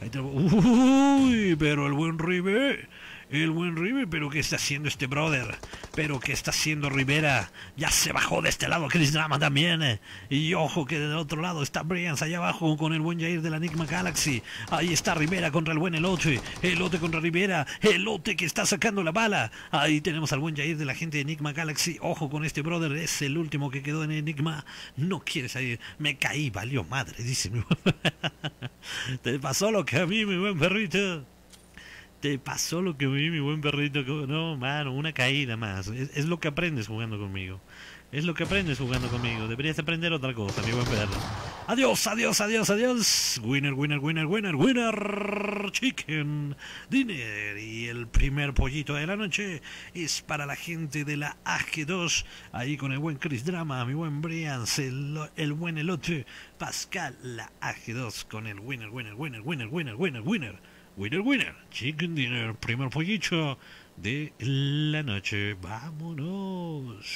Ahí Uy, pero el buen River el buen River, pero ¿qué está haciendo este brother? Pero ¿qué está haciendo Rivera? Ya se bajó de este lado Chris Drama también. Eh. Y ojo que del otro lado está Brians allá abajo con el buen Jair de la Enigma Galaxy. Ahí está Rivera contra el buen Elote. Elote contra Rivera. Elote que está sacando la bala. Ahí tenemos al buen Jair de la gente de Enigma Galaxy. Ojo con este brother. Es el último que quedó en Enigma. No quiere salir. Me caí, valió madre, dice mi Te pasó lo que a mí, mi buen perrito. Te pasó lo que vi, mi buen perrito. No, mano, una caída más. Es, lo que aprendes jugando conmigo. Es lo que aprendes jugando conmigo. Deberías aprender otra cosa, mi buen perro. Adiós, adiós, adiós, adiós. Winner, winner, winner, winner, winner. Chicken dinner. Y el primer pollito de la noche es para la gente de la AG2. Ahí con el buen Chris Drama, mi buen Brian, el, el buen elote. Pascal, la AG2 con el winner, winner, winner, winner, winner, winner, winner. Winner, winner, chicken dinner, primer pollito de la noche. Vámonos.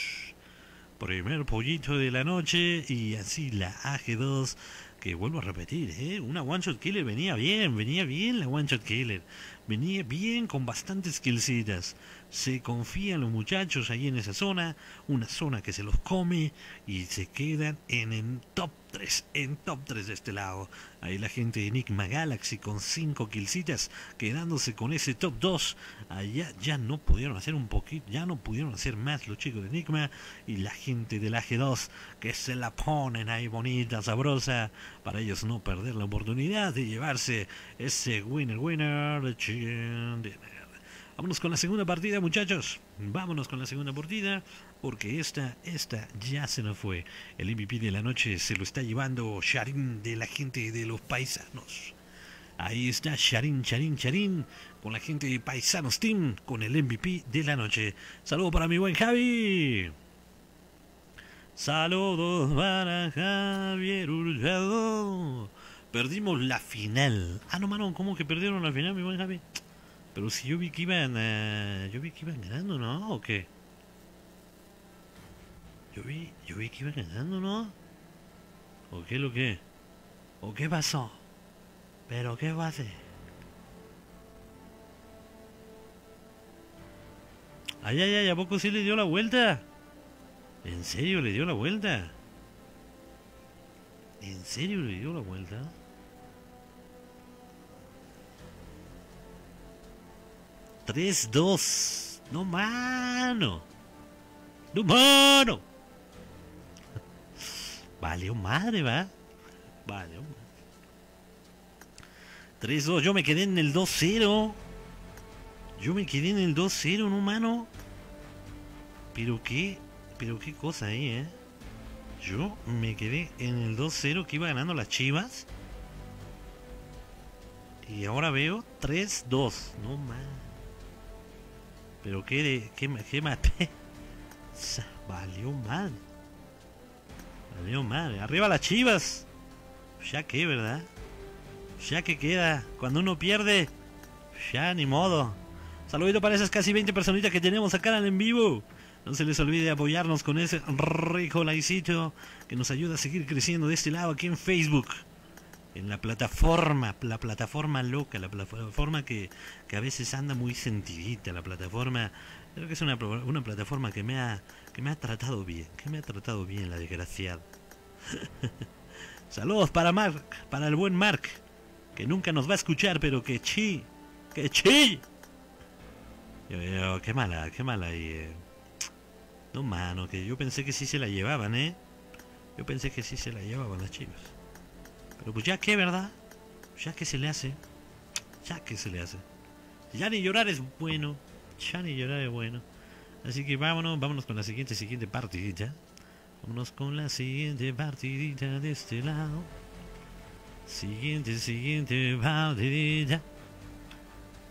Primer pollito de la noche y así la AG2 que vuelvo a repetir, ¿eh? una One Shot Killer venía bien, venía bien la One Shot Killer, venía bien con bastantes killcitas. Se confían los muchachos ahí en esa zona, una zona que se los come y se quedan en top 3, en top 3 de este lado. Ahí la gente de Enigma Galaxy con 5 killcitas, quedándose con ese top 2. Allá ya no pudieron hacer un poquito, ya no pudieron hacer más los chicos de Enigma. Y la gente de la G2 que se la ponen ahí bonita, sabrosa, para ellos no perder la oportunidad de llevarse ese winner winner de Chicken Vámonos con la segunda partida, muchachos. Vámonos con la segunda partida, porque esta, esta ya se nos fue. El MVP de la noche se lo está llevando Sharin de la gente de los paisanos. Ahí está Sharin, Sharin, Sharin, con la gente de Paisanos Team, con el MVP de la noche. Saludos para mi buen Javi. Saludos para Javier Hurtado. Perdimos la final. Ah, no, mano, ¿cómo que perdieron la final, mi buen Javi? Pero si yo vi que iban, uh, yo vi que iban ganando, ¿no? ¿O qué? Yo vi, yo vi que iban ganando, ¿no? ¿O qué lo que? ¿O qué pasó? ¿Pero qué va a hacer? Ay, ay, ay, ¿a poco sí le dio la vuelta? ¿En serio le dio la vuelta? ¿En serio le dio la vuelta? 3-2. No, mano. No, mano. Vale, madre, va. Vale, 3-2. Yo me quedé en el 2-0. Yo me quedé en el 2-0, no, mano. Pero qué. Pero qué cosa ahí, eh. Yo me quedé en el 2-0 que iba ganando las chivas. Y ahora veo 3-2. No más. Pero qué, de, qué, qué maté. Valió mal. Valió mal. Arriba las chivas. Ya que, ¿verdad? Ya que queda. Cuando uno pierde. Ya ni modo. Saludito para esas casi 20 personitas que tenemos acá en vivo. No se les olvide apoyarnos con ese rico laicito que nos ayuda a seguir creciendo de este lado aquí en Facebook. En la plataforma, la plataforma loca, la plataforma que, que a veces anda muy sentidita, la plataforma, creo que es una, una plataforma que me, ha, que me ha tratado bien, que me ha tratado bien la desgraciada. Saludos para Mark, para el buen Mark, que nunca nos va a escuchar, pero que chi, que chi. Qué mala, qué mala. Y, eh, no, mano, que yo pensé que sí se la llevaban, ¿eh? Yo pensé que sí se la llevaban las chivas. Pero pues ya que, ¿verdad? Ya que se le hace. Ya que se le hace. Ya ni llorar es bueno. Ya ni llorar es bueno. Así que vámonos, vámonos con la siguiente, siguiente partidita. Vámonos con la siguiente partidita de este lado. Siguiente, siguiente partidita.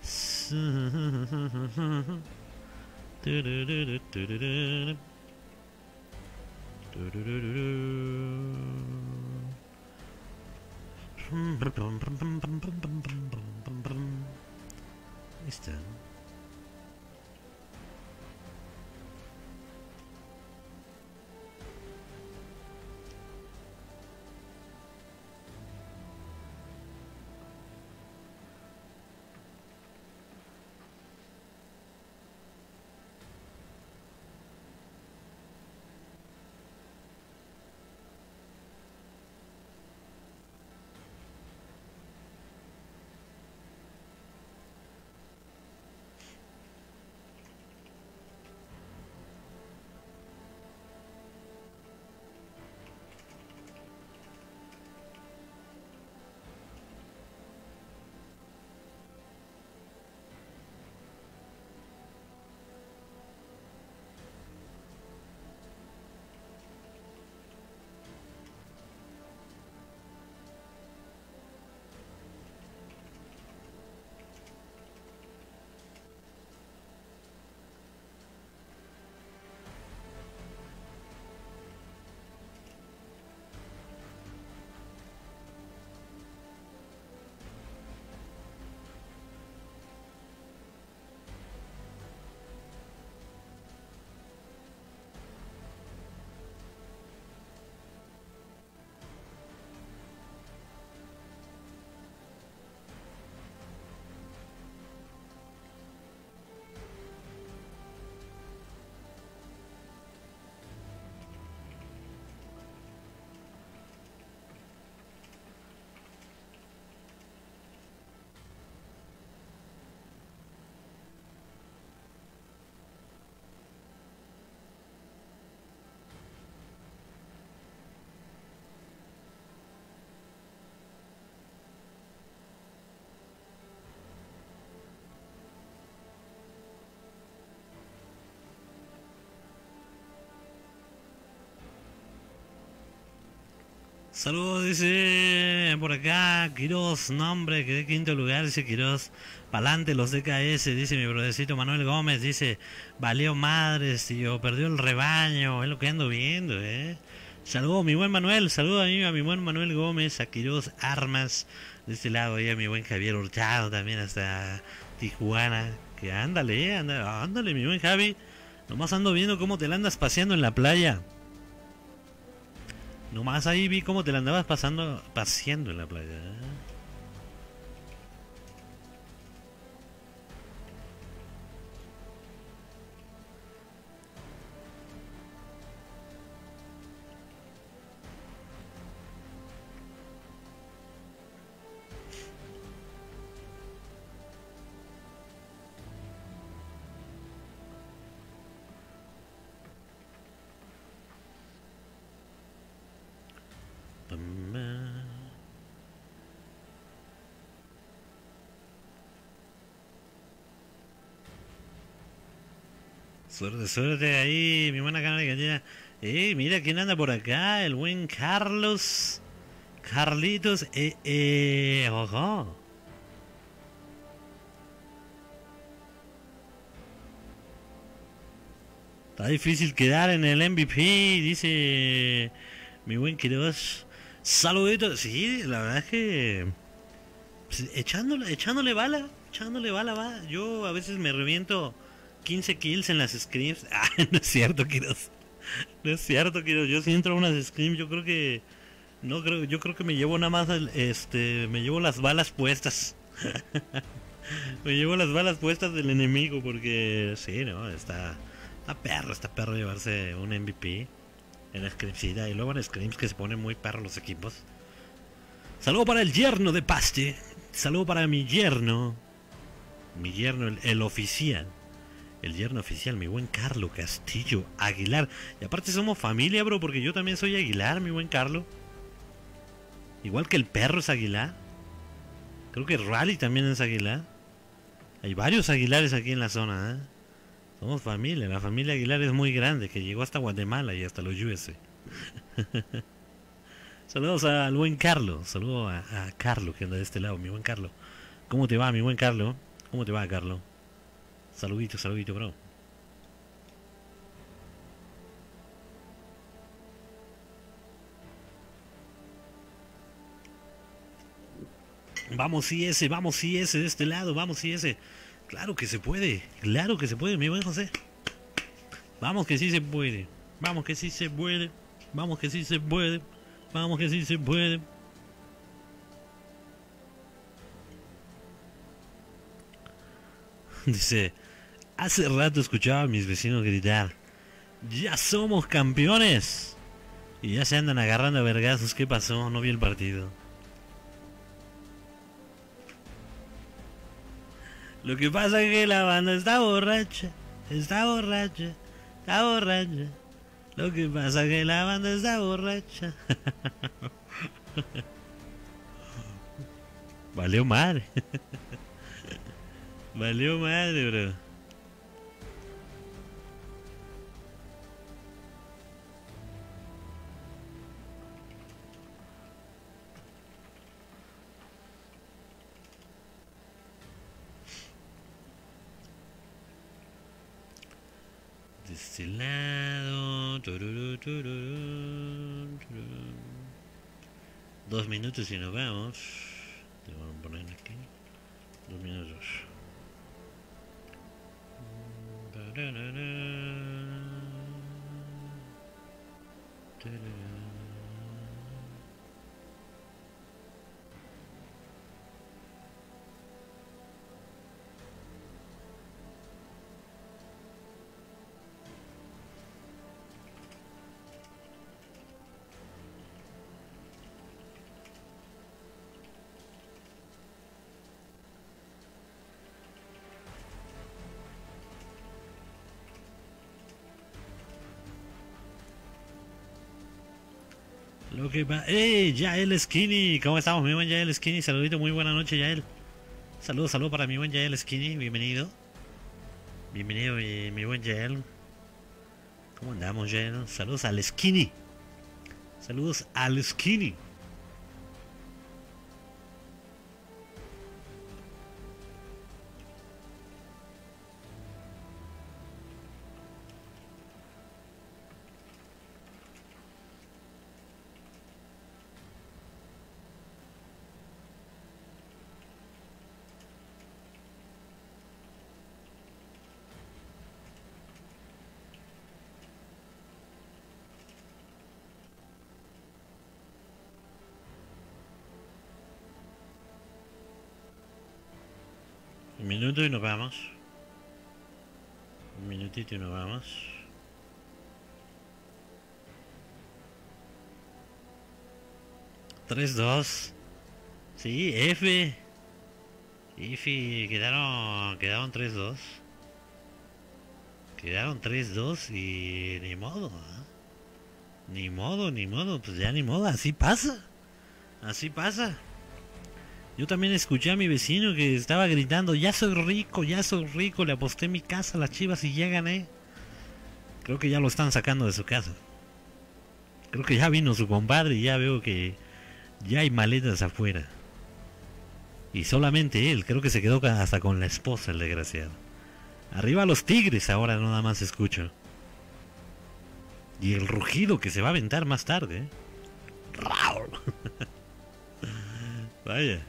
Está. Saludos, dice por acá, Quiroz, nombre, que de quinto lugar, dice Quiroz. Pa'lante los DKS, dice mi brodecito Manuel Gómez, dice, valió madres, tío, perdió el rebaño, es lo que ando viendo, eh. Saludos, mi buen Manuel, saludos a mi buen Manuel Gómez, a Quiroz Armas, de este lado, y a mi buen Javier Hurtado también hasta Tijuana, que ándale, eh, ándale, ándale, mi buen Javi, nomás ando viendo cómo te la andas paseando en la playa. Nomás ahí vi cómo te la andabas pasando, paseando en la playa. ¿eh? Suerte, suerte ahí, mi buena cámara que Eh, mira quién anda por acá, el buen Carlos. Carlitos, eh, eh, ojo. Está difícil quedar en el MVP, dice mi buen Quiroz. Saluditos, sí, la verdad es que pues, echándole, echándole bala, echándole bala va. Yo a veces me reviento 15 kills en las scrims. Ah, no es cierto, Quiroz. No es cierto, Quiroz. Yo si entro a unas scrims, yo creo que no creo, yo creo que me llevo nada más este, me llevo las balas puestas. me llevo las balas puestas del enemigo porque sí, no, está está perro, está perro llevarse un MVP en Scrimsida y luego en Scrims que se ponen muy perro los equipos. Saludo para el yerno de Paste. Saludo para mi yerno. Mi yerno, el oficial. El yerno oficial, mi buen Carlo Castillo Aguilar. Y aparte somos familia, bro, porque yo también soy Aguilar, mi buen Carlo. Igual que el perro es Aguilar. Creo que Rally también es Aguilar. Hay varios Aguilares aquí en la zona, ¿eh? Somos familia, la familia Aguilar es muy grande, que llegó hasta Guatemala y hasta los US. Saludos al buen Carlos, saludos a, a Carlos que anda de este lado, mi buen Carlos. ¿Cómo te va, mi buen Carlos? ¿Cómo te va, Carlos? Saludito, saludito, bro. Vamos ese, vamos ese de este lado, vamos ese. Claro que se puede, claro que se puede, mi buen José. Vamos que sí se puede, vamos que sí se puede, vamos que sí se puede, vamos que sí se puede. Dice, hace rato escuchaba a mis vecinos gritar, ya somos campeones. Y ya se andan agarrando a vergazos, ¿qué pasó? No vi el partido. Lo que pasa es que la banda está borracha, está borracha, está borracha. Lo que pasa es que la banda está borracha. Valió madre. Valió madre, bro. de este lado. Dos minutos y nos vamos. Te voy a poner aquí. Dos minutos. Lo que va. ¡Eh! Yael Skinny. ¿Cómo estamos, mi buen Yael Skinny? Saludito, muy buena noche, Yael. Saludos, saludos para mi buen Yael Skinny. Bienvenido. Bienvenido, mi, mi buen Yael. ¿Cómo andamos, Yael? Saludos al Skinny. Saludos al Skinny. Minuto y nos vamos. Un minutito y nos vamos. Tres, dos. Sí, F. F, quedaron, quedaron 3-2. Quedaron 3-2 y ni modo. ¿eh? Ni modo, ni modo, pues ya ni modo, así pasa. Así pasa. Yo también escuché a mi vecino que estaba gritando, ya soy rico, ya soy rico, le aposté mi casa a las chivas y ya gané. Creo que ya lo están sacando de su casa. Creo que ya vino su compadre y ya veo que ya hay maletas afuera. Y solamente él, creo que se quedó hasta con la esposa, el desgraciado. Arriba los tigres, ahora nada más escucho. Y el rugido que se va a aventar más tarde. ¿eh? Vaya.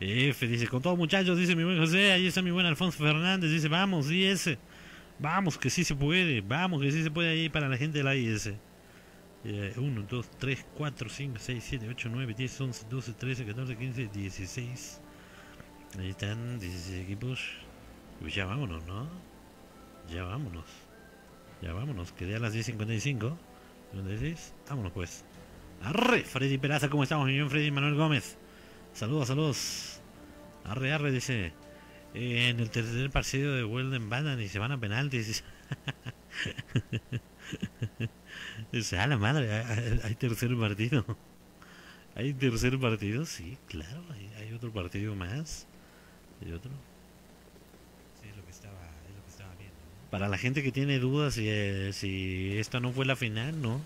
F dice, con todos muchachos, dice mi buen José, ahí está mi buen Alfonso Fernández, dice, vamos, IS, vamos, que sí se puede, vamos, que sí se puede ahí para la gente de la IS. 1, 2, 3, 4, 5, 6, 7, 8, 9, 10, 11, 12, 13, 14, 15, 16. Ahí están 16 equipos. Pues ya vámonos, ¿no? Ya vámonos. Ya vámonos, quedé a las 10.55. ¿Dónde? Vámonos pues. Arre, Freddy Peraza, ¿cómo estamos? Bien Freddy Manuel Gómez. Saludos, saludos. Arre, arre, dice. en el tercer partido de Welden Bandan y se van a penaltis. dice, a la madre, hay, tercer partido. ¿Hay tercer partido? Sí, claro, hay, otro partido más. ¿Hay otro? Sí, es lo que estaba, es lo que estaba viendo. Para la gente que tiene dudas si, eh, si esto no fue la final, ¿no?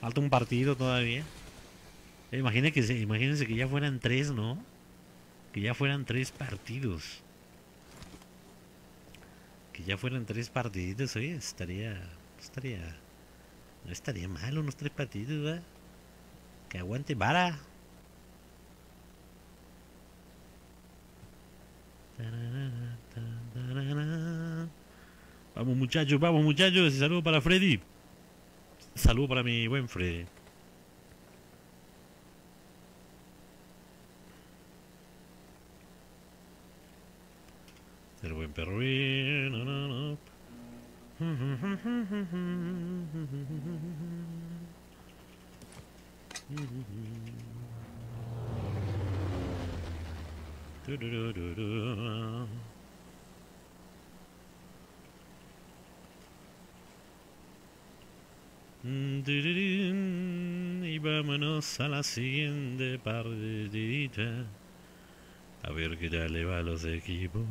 Falta un partido todavía. Imagínense que, imagínense que ya fueran tres, ¿no? Que ya fueran tres partidos. Que ya fueran tres partiditos, oye, estaría. Estaría. No estaría mal unos tres partidos, ¿verdad? Que aguante vara. Vamos muchachos, vamos muchachos. Saludo para Freddy. Saludo para mi buen Freddy. El buen perro. No, no, no. Y vámonos a la siguiente partidita. A ver qué tal le va a los equipos.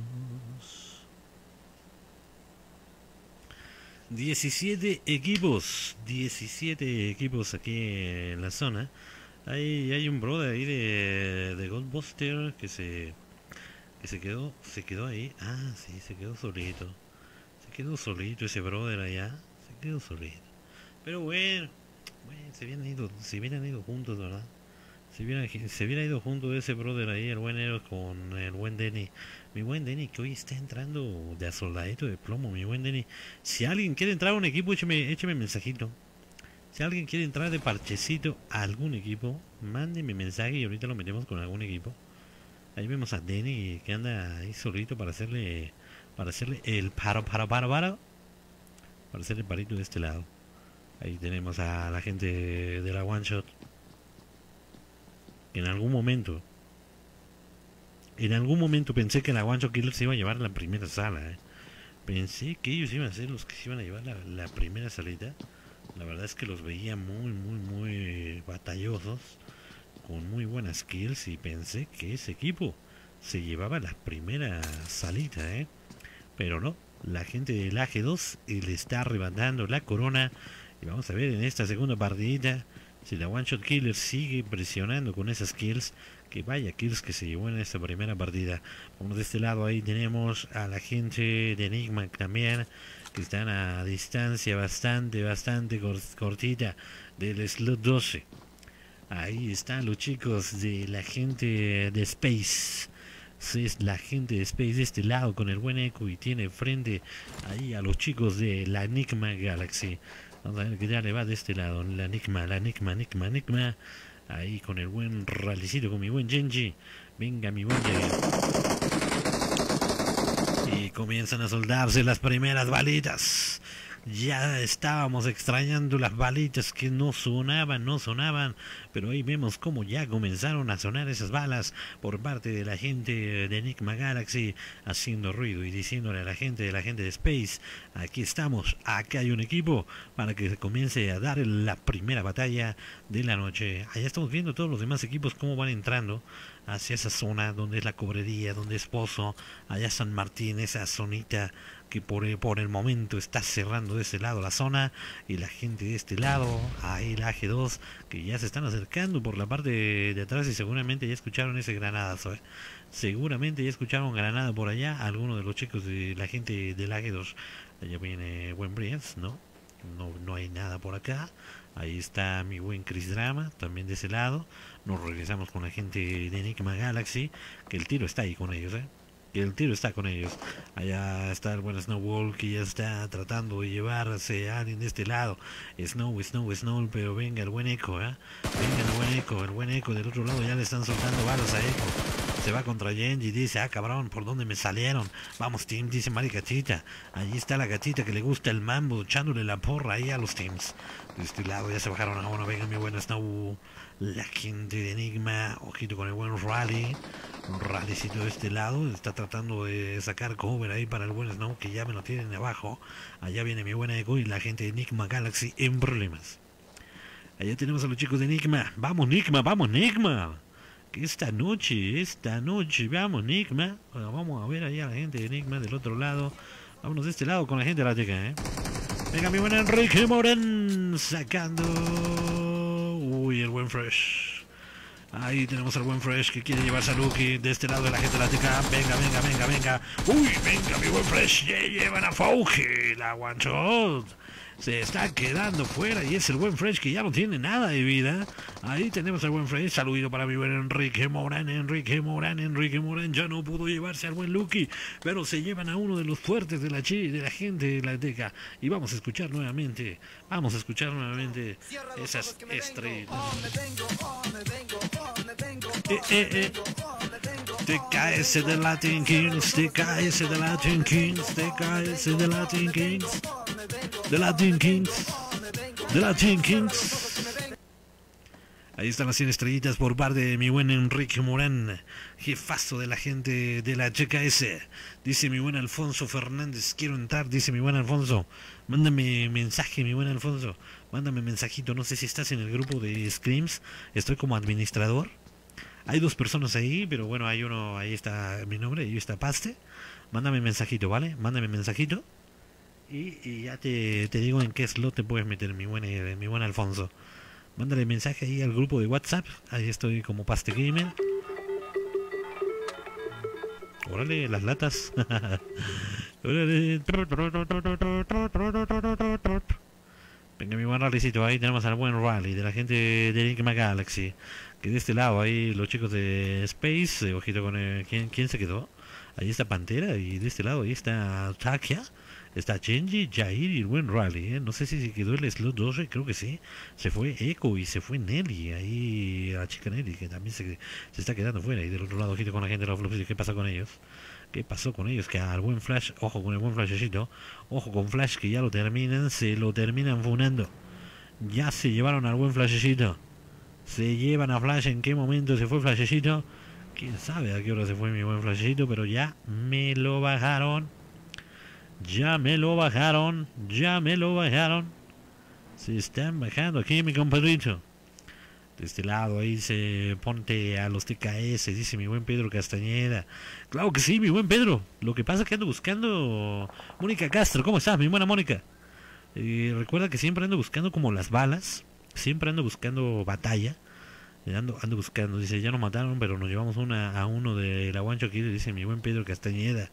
17 equipos, 17 equipos aquí en la zona. Hay, hay un brother ahí de, de Goldbuster que se que se quedó se quedó ahí. Ah, sí, se quedó solito. Se quedó solito ese brother allá. Se quedó solito. Pero bueno, bueno se hubieran ido, se hubieran ido juntos, ¿verdad? Se hubiera, se hubiera ido junto ese brother ahí, el buen Eros con el buen Denny. Mi buen Denny, que hoy está entrando de asoldadito de plomo, mi buen Denny. Si alguien quiere entrar a un equipo, écheme, écheme mensajito. Si alguien quiere entrar de parchecito a algún equipo, mándeme mensaje y ahorita lo metemos con algún equipo. Ahí vemos a Denny que anda ahí solito para hacerle para hacerle el paro, paro, paro, paro. Para hacerle parito de este lado. Ahí tenemos a la gente de la One Shot en algún momento, en algún momento pensé que la Guancho Killer se iba a llevar la primera sala. ¿eh? Pensé que ellos iban a ser los que se iban a llevar la, primera salida. La verdad es que los veía muy, muy, muy batallosos, con muy buenas kills y pensé que ese equipo se llevaba la primera salida, ¿eh? Pero no, la gente del AG2 le está arrebatando la corona. Y vamos a ver en esta segunda partidita si la One Shot Killer sigue presionando con esas kills, que vaya kills que se llevó en esta primera partida. Vamos de este lado, ahí tenemos a la gente de Enigma también, que están a distancia bastante, bastante cortita del slot 12. Ahí están los chicos de la gente de Space. Es la gente de Space de este lado con el buen eco y tiene frente ahí a los chicos de la Enigma Galaxy. Vamos a ver que ya le va de este lado. La Enigma, la Enigma, Enigma, Enigma. Ahí con el buen ralicito, con mi buen Genji. Venga, mi buen Genji. Y comienzan a soldarse las primeras balitas. Ya estábamos extrañando las balitas que no sonaban, no sonaban. pero ahí vemos cómo ya comenzaron a sonar esas balas por parte de la gente de Enigma Galaxy haciendo ruido y diciéndole a la gente de la gente de Space, aquí estamos, acá hay un equipo para que se comience a dar la primera batalla de la noche. Allá estamos viendo todos los demás equipos cómo van entrando hacia esa zona donde es la cobrería, donde es Pozo, allá San Martín, esa zonita que por, por el momento está cerrando de ese lado la zona y la gente de este lado, ahí la AG2, que ya se están acercando por la parte de, atrás y seguramente ya escucharon ese granadazo. ¿eh? Seguramente ya escucharon granada por allá, algunos de los chicos de la gente del AG2. Allá viene buen Brians, ¿no? No, no hay nada por acá. Ahí está mi buen Chris Drama, también de ese lado. Nos regresamos con la gente de Enigma Galaxy, que el tiro está ahí con ellos, ¿eh? Que el tiro está con ellos. Allá está el buen Snowball que ya está tratando de llevarse a alguien de este lado. Snow, Snow, Snow, pero venga el buen Echo, ¿eh? Venga el buen Echo, el buen Echo del otro lado ya le están soltando balas a Echo se va contra Genji, dice, ah cabrón, ¿por dónde me salieron? Vamos team, dice Mari Gatita. Allí está la gatita que le gusta el mambo, echándole la porra ahí a los teams. De este lado ya se bajaron a uno, venga mi buena Snow, la gente de Enigma, ojito con el buen Rally. Un rallycito de este lado, está tratando de sacar cover ahí para el buen Snow, que ya me lo tienen abajo. Allá viene mi buena Echo y la gente de Enigma Galaxy en problemas. Allá tenemos a los chicos de Enigma. Vamos, Enigma, vamos, Enigma esta noche, esta noche, vamos, Enigma. vamos a ver ahí a la gente de Enigma del otro lado. Vámonos de este lado con la gente de la teca, ¿eh? Venga, mi buen Enrique Morán sacando. El buen Fresh. Ahí tenemos al buen Fresh que quiere llevarse a Lucky de este lado de la gente de la teca. Venga, venga, venga, venga. Uy, venga, mi buen Fresh. Ya llevan a Fauge. La one se está quedando fuera y es el buen Fresh que ya no tiene nada de vida. Ahí tenemos al buen Fresh. Saludito para mi buen Enrique Morán, Enrique Morán, Enrique Morán. Ya no pudo llevarse al buen Lucky, pero se llevan a uno de los fuertes de la chi, de la gente de la teca. Y vamos a escuchar nuevamente, vamos a escuchar nuevamente esas estrellas. Eh, eh, eh. TKS de Latin Kings, TKS de Latin Kings, TKS de Latin Kings. The Latin Kings. The Latin Kings. Ahí están las 100 estrellitas por parte de mi buen Enrique Morán, jefazo de la gente de la HKS. Dice mi buen Alfonso Fernández, quiero entrar, dice mi buen Alfonso. Mándame mensaje, mi buen Alfonso. Mándame mensajito, no sé si estás en el grupo de Screams. Estoy como administrador. Hay dos personas ahí, pero bueno, hay uno, ahí está mi nombre, ahí está Paste. Mándame mensajito, ¿vale? Mándame mensajito. Y, ya te, digo en qué slot te puedes meter, mi buen, eh, mi buen Alfonso. Mándale mensaje ahí al grupo de WhatsApp. Ahí estoy como Paste Gamer. Órale, las latas. Venga, mi buen rallycito. Ahí tenemos al buen rally de la gente de Enigma Galaxy. Que de este lado, ahí los chicos de Space. Eh, ojito con. El, ¿quién, ¿Quién se quedó? Ahí está Pantera. Y de este lado, ahí está Takia. Está Genji, Jair y el buen Rally. ¿eh? No sé si se quedó el slot 12, creo que sí. Se fue Echo y se fue Nelly. Ahí la chica Nelly, que también se, está quedando fuera. Y del otro lado, con la gente de los Fluxes. ¿Qué pasa con ellos? ¿Qué pasó con ellos? Que al buen Flash, ojo con el buen Flashecito. Ojo con Flash, que ya lo terminan. Se lo terminan funando. Ya se llevaron al buen Flashecito. Se llevan a Flash. ¿En qué momento se fue Flashecito? Quién sabe a qué hora se fue mi buen Flashecito, pero ya me lo bajaron. Ya me lo bajaron, ya me lo bajaron. Se están bajando aquí, mi compadrito. De este lado ahí se ponte a los TKS, dice mi buen Pedro Castañeda. Claro que sí, mi buen Pedro. Lo que pasa es que ando buscando Mónica Castro. ¿Cómo estás, mi buena Mónica? Eh, recuerda que siempre ando buscando como las balas. Siempre ando buscando batalla. Ando, ando buscando, dice, ya nos mataron, pero nos llevamos una a uno de la Guancho aquí, dice mi buen Pedro Castañeda.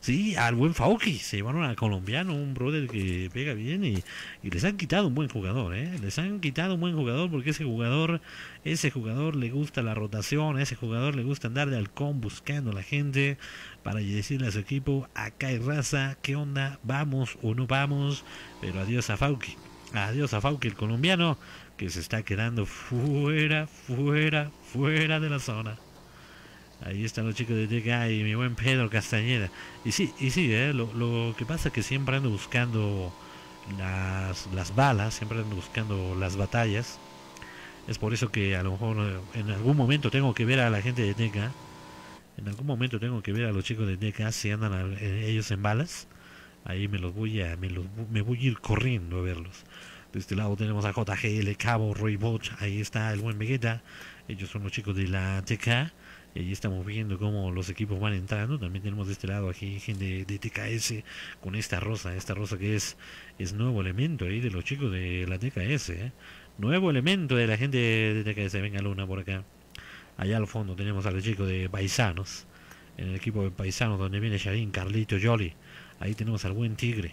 Sí, al buen Fauki, se llevaron al colombiano, un brother que pega bien y, les han quitado un buen jugador, ¿eh? Les han quitado un buen jugador porque ese jugador, ese jugador le gusta la rotación, ese jugador le gusta andar de halcón buscando a la gente para decirle a su equipo, acá hay raza, ¿qué onda? ¿Vamos o no vamos? Pero adiós a Fauki. Adiós a Fauki, el colombiano que se está quedando fuera, fuera, fuera de la zona. Ahí están los chicos de TK y mi buen Pedro Castañeda. Y sí, y sí, ¿eh? lo, lo, que pasa es que siempre ando buscando las, las balas, siempre ando buscando las batallas. Es por eso que a lo mejor eh, en algún momento tengo que ver a la gente de Teca. En algún momento tengo que ver a los chicos de Teca si andan eh, ellos en balas. Ahí me los voy a me, los, me voy a ir corriendo a verlos. De este lado tenemos a JGL, Cabo, Roy Boch, ahí está el buen Vegeta. Ellos son los chicos de la TK. Y ahí estamos viendo cómo los equipos van entrando. También tenemos de este lado aquí gente de, TKS con esta rosa. Esta rosa que es, es nuevo elemento ahí de los chicos de la TKS. ¿eh? Nuevo elemento de la gente de TKS. Venga Luna por acá. Allá al fondo tenemos a los chicos de Paisanos. En el equipo de Paisanos donde viene Sharin, Carlito, Jolly. Ahí tenemos al buen Tigre.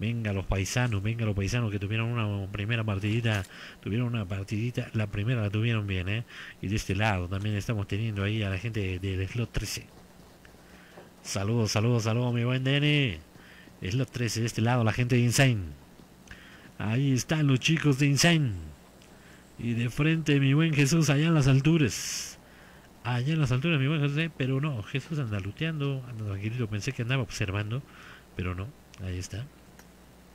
Venga los paisanos, venga los paisanos que tuvieron una primera partidita, tuvieron una partidita, la primera la tuvieron bien, ¿eh? Y de este lado también estamos teniendo ahí a la gente del slot 13. Saludos, saludos, saludos, mi buen Denny. Slot 13, de este lado la gente de Insane. Ahí están los chicos de Insane. Y de frente mi buen Jesús allá en las alturas. Allá en las alturas mi buen Jesús, pero no, Jesús anda luteando, anda tranquilito, pensé que andaba observando, pero no, ahí está.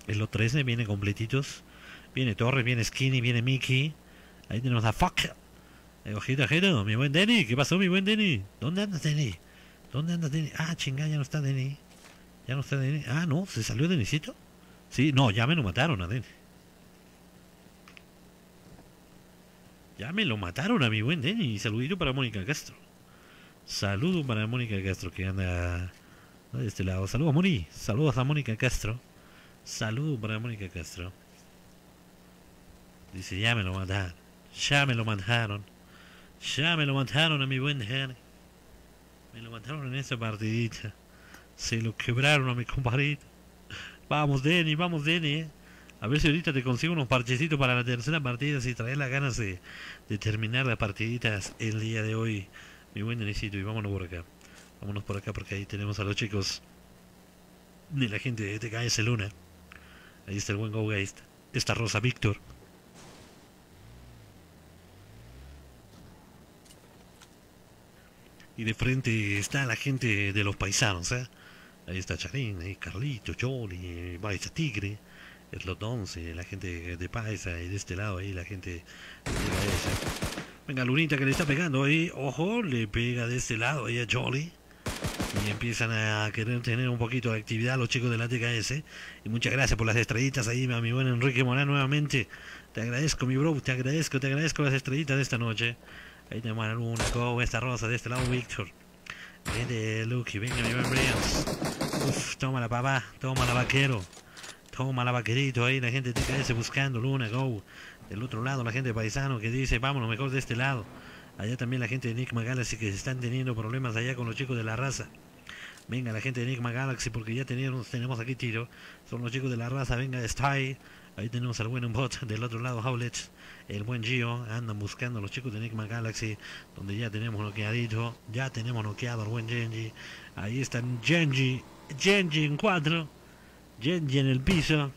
El los 13 viene completitos. Viene Torres, viene Skinny, viene Mickey. Ahí tenemos a Fuck. Eh, ojito, ojito, mi buen Denny. ¿Qué pasó, mi buen Denny? ¿Dónde anda Denny? ¿Dónde anda Denny? Ah, chingada, ya no está Denny. Ya no está Denny. Ah, no, ¿se salió Denisito? Sí, no, ya me lo mataron a Denny. Ya me lo mataron a mi buen Denny. Saludito para Mónica Castro. Saludo para Mónica Castro que anda de este lado. Saludos, Moni. Saludos a Mónica Castro. Saludos para Mónica Castro. Dice, ya me lo mataron. Ya me lo mataron. Ya me lo mataron a mi buen Henry. Me lo mataron en esa partidita. Se lo quebraron a mi compadrito. Vamos, Denny, vamos, Denny. Eh. A ver si ahorita te consigo unos parchecitos para la tercera partida. Si traes las ganas de, de terminar las partiditas el día de hoy. Mi buen Denisito. Y vámonos por acá. Vámonos por acá porque ahí tenemos a los chicos de la gente de TKS Luna. Ahí está el buen Gougeist. Esta Rosa Víctor. Y de frente está la gente de los paisanos, ¿eh? Ahí está Charín, ahí Carlito, Choli, Baisa Tigre, los 11, la gente de Paisa, y de este lado ahí la gente de Venga, Lunita que le está pegando ahí, ojo, le pega de este lado ahí a Choli y empiezan a querer tener un poquito de actividad los chicos de la TKS. Y muchas gracias por las estrellitas ahí, a mi buen Enrique Morán nuevamente. Te agradezco, mi bro, te agradezco, te agradezco las estrellitas de esta noche. Ahí tenemos una con esta rosa de este lado, Víctor. Vente, Lucky, venga, mi buen Brians. Uf, toma la papá, toma la vaquero. Toma la vaquerito ahí, la gente de TKS buscando Luna, go. Del otro lado, la gente paisano que dice, vámonos mejor de este lado. Allá también la gente de Enigma Galaxy que están teniendo problemas allá con los chicos de la raza. Venga la gente de Enigma Galaxy porque ya tenemos, tenemos aquí tiro. Son los chicos de la raza. Venga, está ahí. Tenemos al buen bot del otro lado, Howlet. El buen Gio. Andan buscando a los chicos de Enigma Galaxy. Donde ya tenemos noqueadito. Ya tenemos noqueado al buen Genji. Ahí están Genji. Genji en cuatro. Genji en el piso.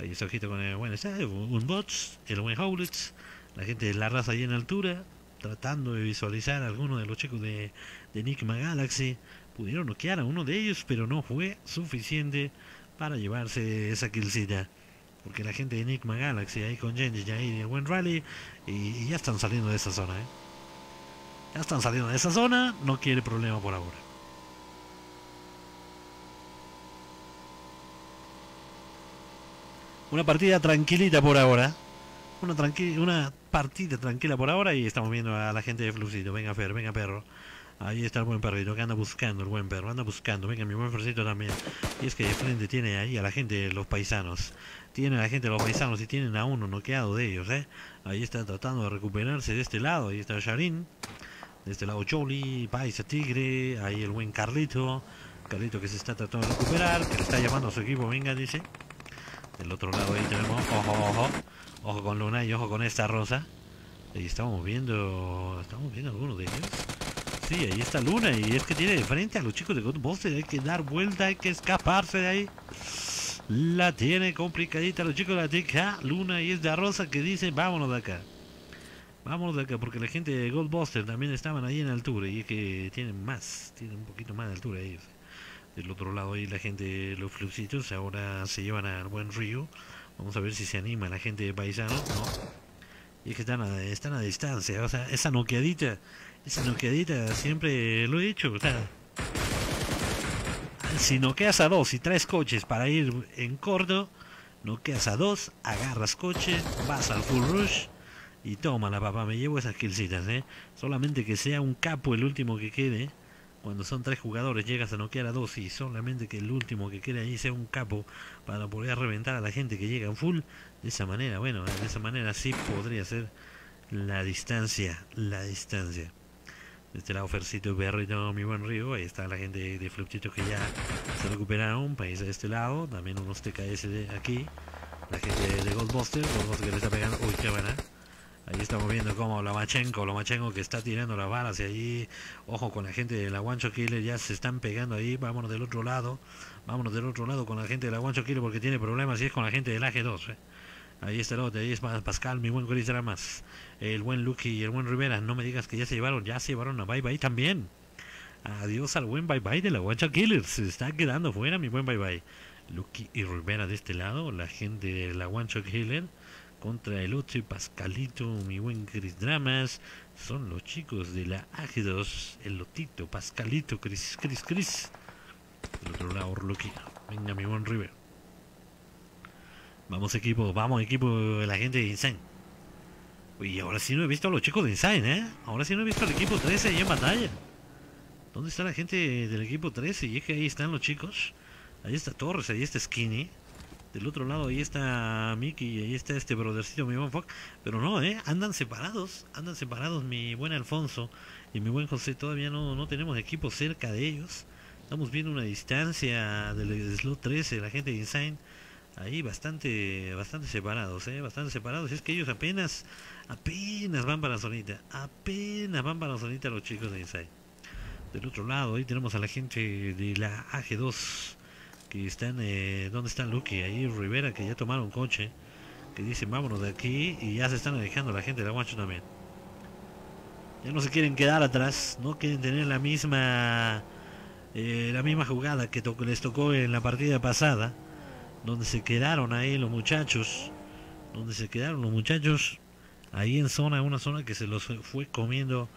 Ahí está ojito con el buen un bot. El buen Howlet. La gente de la raza ahí en altura tratando de visualizar a alguno de los chicos de, de Enigma Galaxy. Pudieron noquear a uno de ellos, pero no fue suficiente para llevarse esa killcita. Porque la gente de Enigma Galaxy ahí con Genji, ya ahí el buen rally, y, ya están saliendo de esa zona. ¿eh? Ya están saliendo de esa zona, no quiere problema por ahora. Una partida tranquilita por ahora. Una, una partida tranquila por ahora y estamos viendo a la gente de Fluxito. Venga, Fer, venga, perro. Ahí está el buen perrito que anda buscando, el buen perro, anda buscando. Venga, mi buen Fercito también. Y es que de frente tiene ahí a la gente los paisanos. Tiene a la gente los paisanos y tienen a uno noqueado de ellos, ¿eh? Ahí está tratando de recuperarse de este lado. Ahí está Sharin. De este lado Choli, Paisa Tigre. Ahí el buen Carlito. Carlito que se está tratando de recuperar. Que le está llamando a su equipo. Venga, dice. Del otro lado ahí tenemos. Ojo, ojo. Ojo con Luna y ojo con esta rosa. Ahí estamos viendo. Estamos viendo algunos de ellos. Sí, ahí está Luna. Y es que tiene de frente a los chicos de Ghostbusters. Hay que dar vuelta, hay que escaparse de ahí. La tiene complicadita los chicos de la TK. Luna y es de rosa que dice: Vámonos de acá. Vámonos de acá, porque la gente de Goldbuster también estaban ahí en altura. Y es que tienen más, tienen un poquito más de altura ellos. Del otro lado ahí la gente los fluxitos ahora se llevan al buen río. Vamos a ver si se anima la gente de Paisano. No. Y es que están a, a distancia. O sea, esa noqueadita, esa noqueadita siempre lo he dicho. O sea, si noqueas a dos y traes coches para ir en corto, noqueas a dos, agarras coche, vas al full rush y toma la papá, me llevo esas killcitas, ¿eh? Solamente que sea un capo el último que quede. Cuando son tres jugadores llegas a noquear a dos y solamente que el último que quede ahí sea un capo para poder reventar a la gente que llega en full. De esa manera, bueno, de esa manera sí podría ser la distancia, la distancia. De este lado Fercito Berrito, mi buen río, ahí está la gente de Flupchito que ya se recuperaron, país de este lado, también unos TKS de aquí, la gente de Goldbuster, Goldbuster que le está pegando, uy qué buena. Ahí estamos viendo como Lomachenko, Lomachenko que está tirando las balas y ahí, ojo con la gente de la Guancho Killer, ya se están pegando ahí, vámonos del otro lado, vámonos del otro lado con la gente de la Guancho Killer porque tiene problemas y es con la gente del AG2. ¿eh? Ahí está el otro, ahí es Pascal, mi buen Chris Dramas, el buen Lucky y el buen Rivera, no me digas que ya se llevaron, ya se llevaron a Bye Bye también. Adiós al buen Bye Bye de la Guancho Killer, se está quedando fuera mi buen Bye Bye. Lucky y Rivera de este lado, la gente de la Guancho Killer contra el otro Pascalito, mi buen Chris Dramas. Son los chicos de la AG2, el Lotito, Pascalito, Chris, Chris, Chris. Del otro lado. Venga, mi buen River. Vamos equipo, vamos equipo la gente de Insane. Uy, ahora sí no he visto a los chicos de Insane, ¿eh? Ahora sí no he visto al equipo 13 ahí en batalla. ¿Dónde está la gente del equipo 13? Y es que ahí están los chicos. Ahí está Torres, ahí está Skinny. Del otro lado ahí está Mickey y ahí está este brothercito, mi buen Fox. Pero no, ¿eh? Andan separados, andan separados mi buen Alfonso y mi buen José. Todavía no, no tenemos equipo cerca de ellos. Estamos viendo una distancia del slot 13, la gente de Insane. Ahí bastante, bastante separados, ¿eh? Bastante separados. Es que ellos apenas, apenas van para la zonita. Apenas van para la zonita los chicos de Insane. Del otro lado, ahí tenemos a la gente de la AG2 que están, eh, ¿dónde está Lucky? Ahí Rivera, que ya tomaron coche, que dicen vámonos de aquí y ya se están alejando la gente de la Guancho también. Ya no se quieren quedar atrás, no quieren tener la misma, eh, la misma jugada que les tocó en la partida pasada, donde se quedaron ahí los muchachos, donde se quedaron los muchachos ahí en zona, una zona que se los fue comiendo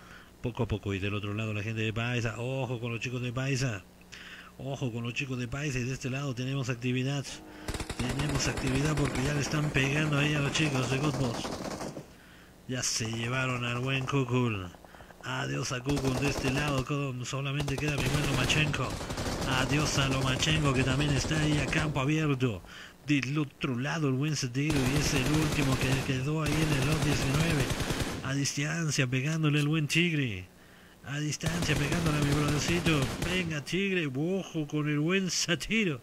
poco a poco y del otro lado la gente de Paisa, ojo con los chicos de Paisa. Ojo con los chicos de países, de este lado tenemos actividad. Tenemos actividad porque ya le están pegando ahí a los chicos de Godboss. Ya se llevaron al buen Kukul. Adiós a Kukul de este lado, solamente queda mi buen Lomachenko. Adiós a Lomachenko que también está ahí a campo abierto. Del otro el buen Setiro y es el último que quedó ahí en el lot 19. A distancia pegándole el buen Tigre a distancia pegándole a mi brothercito. Venga, tigre, ojo con el buen Satiro.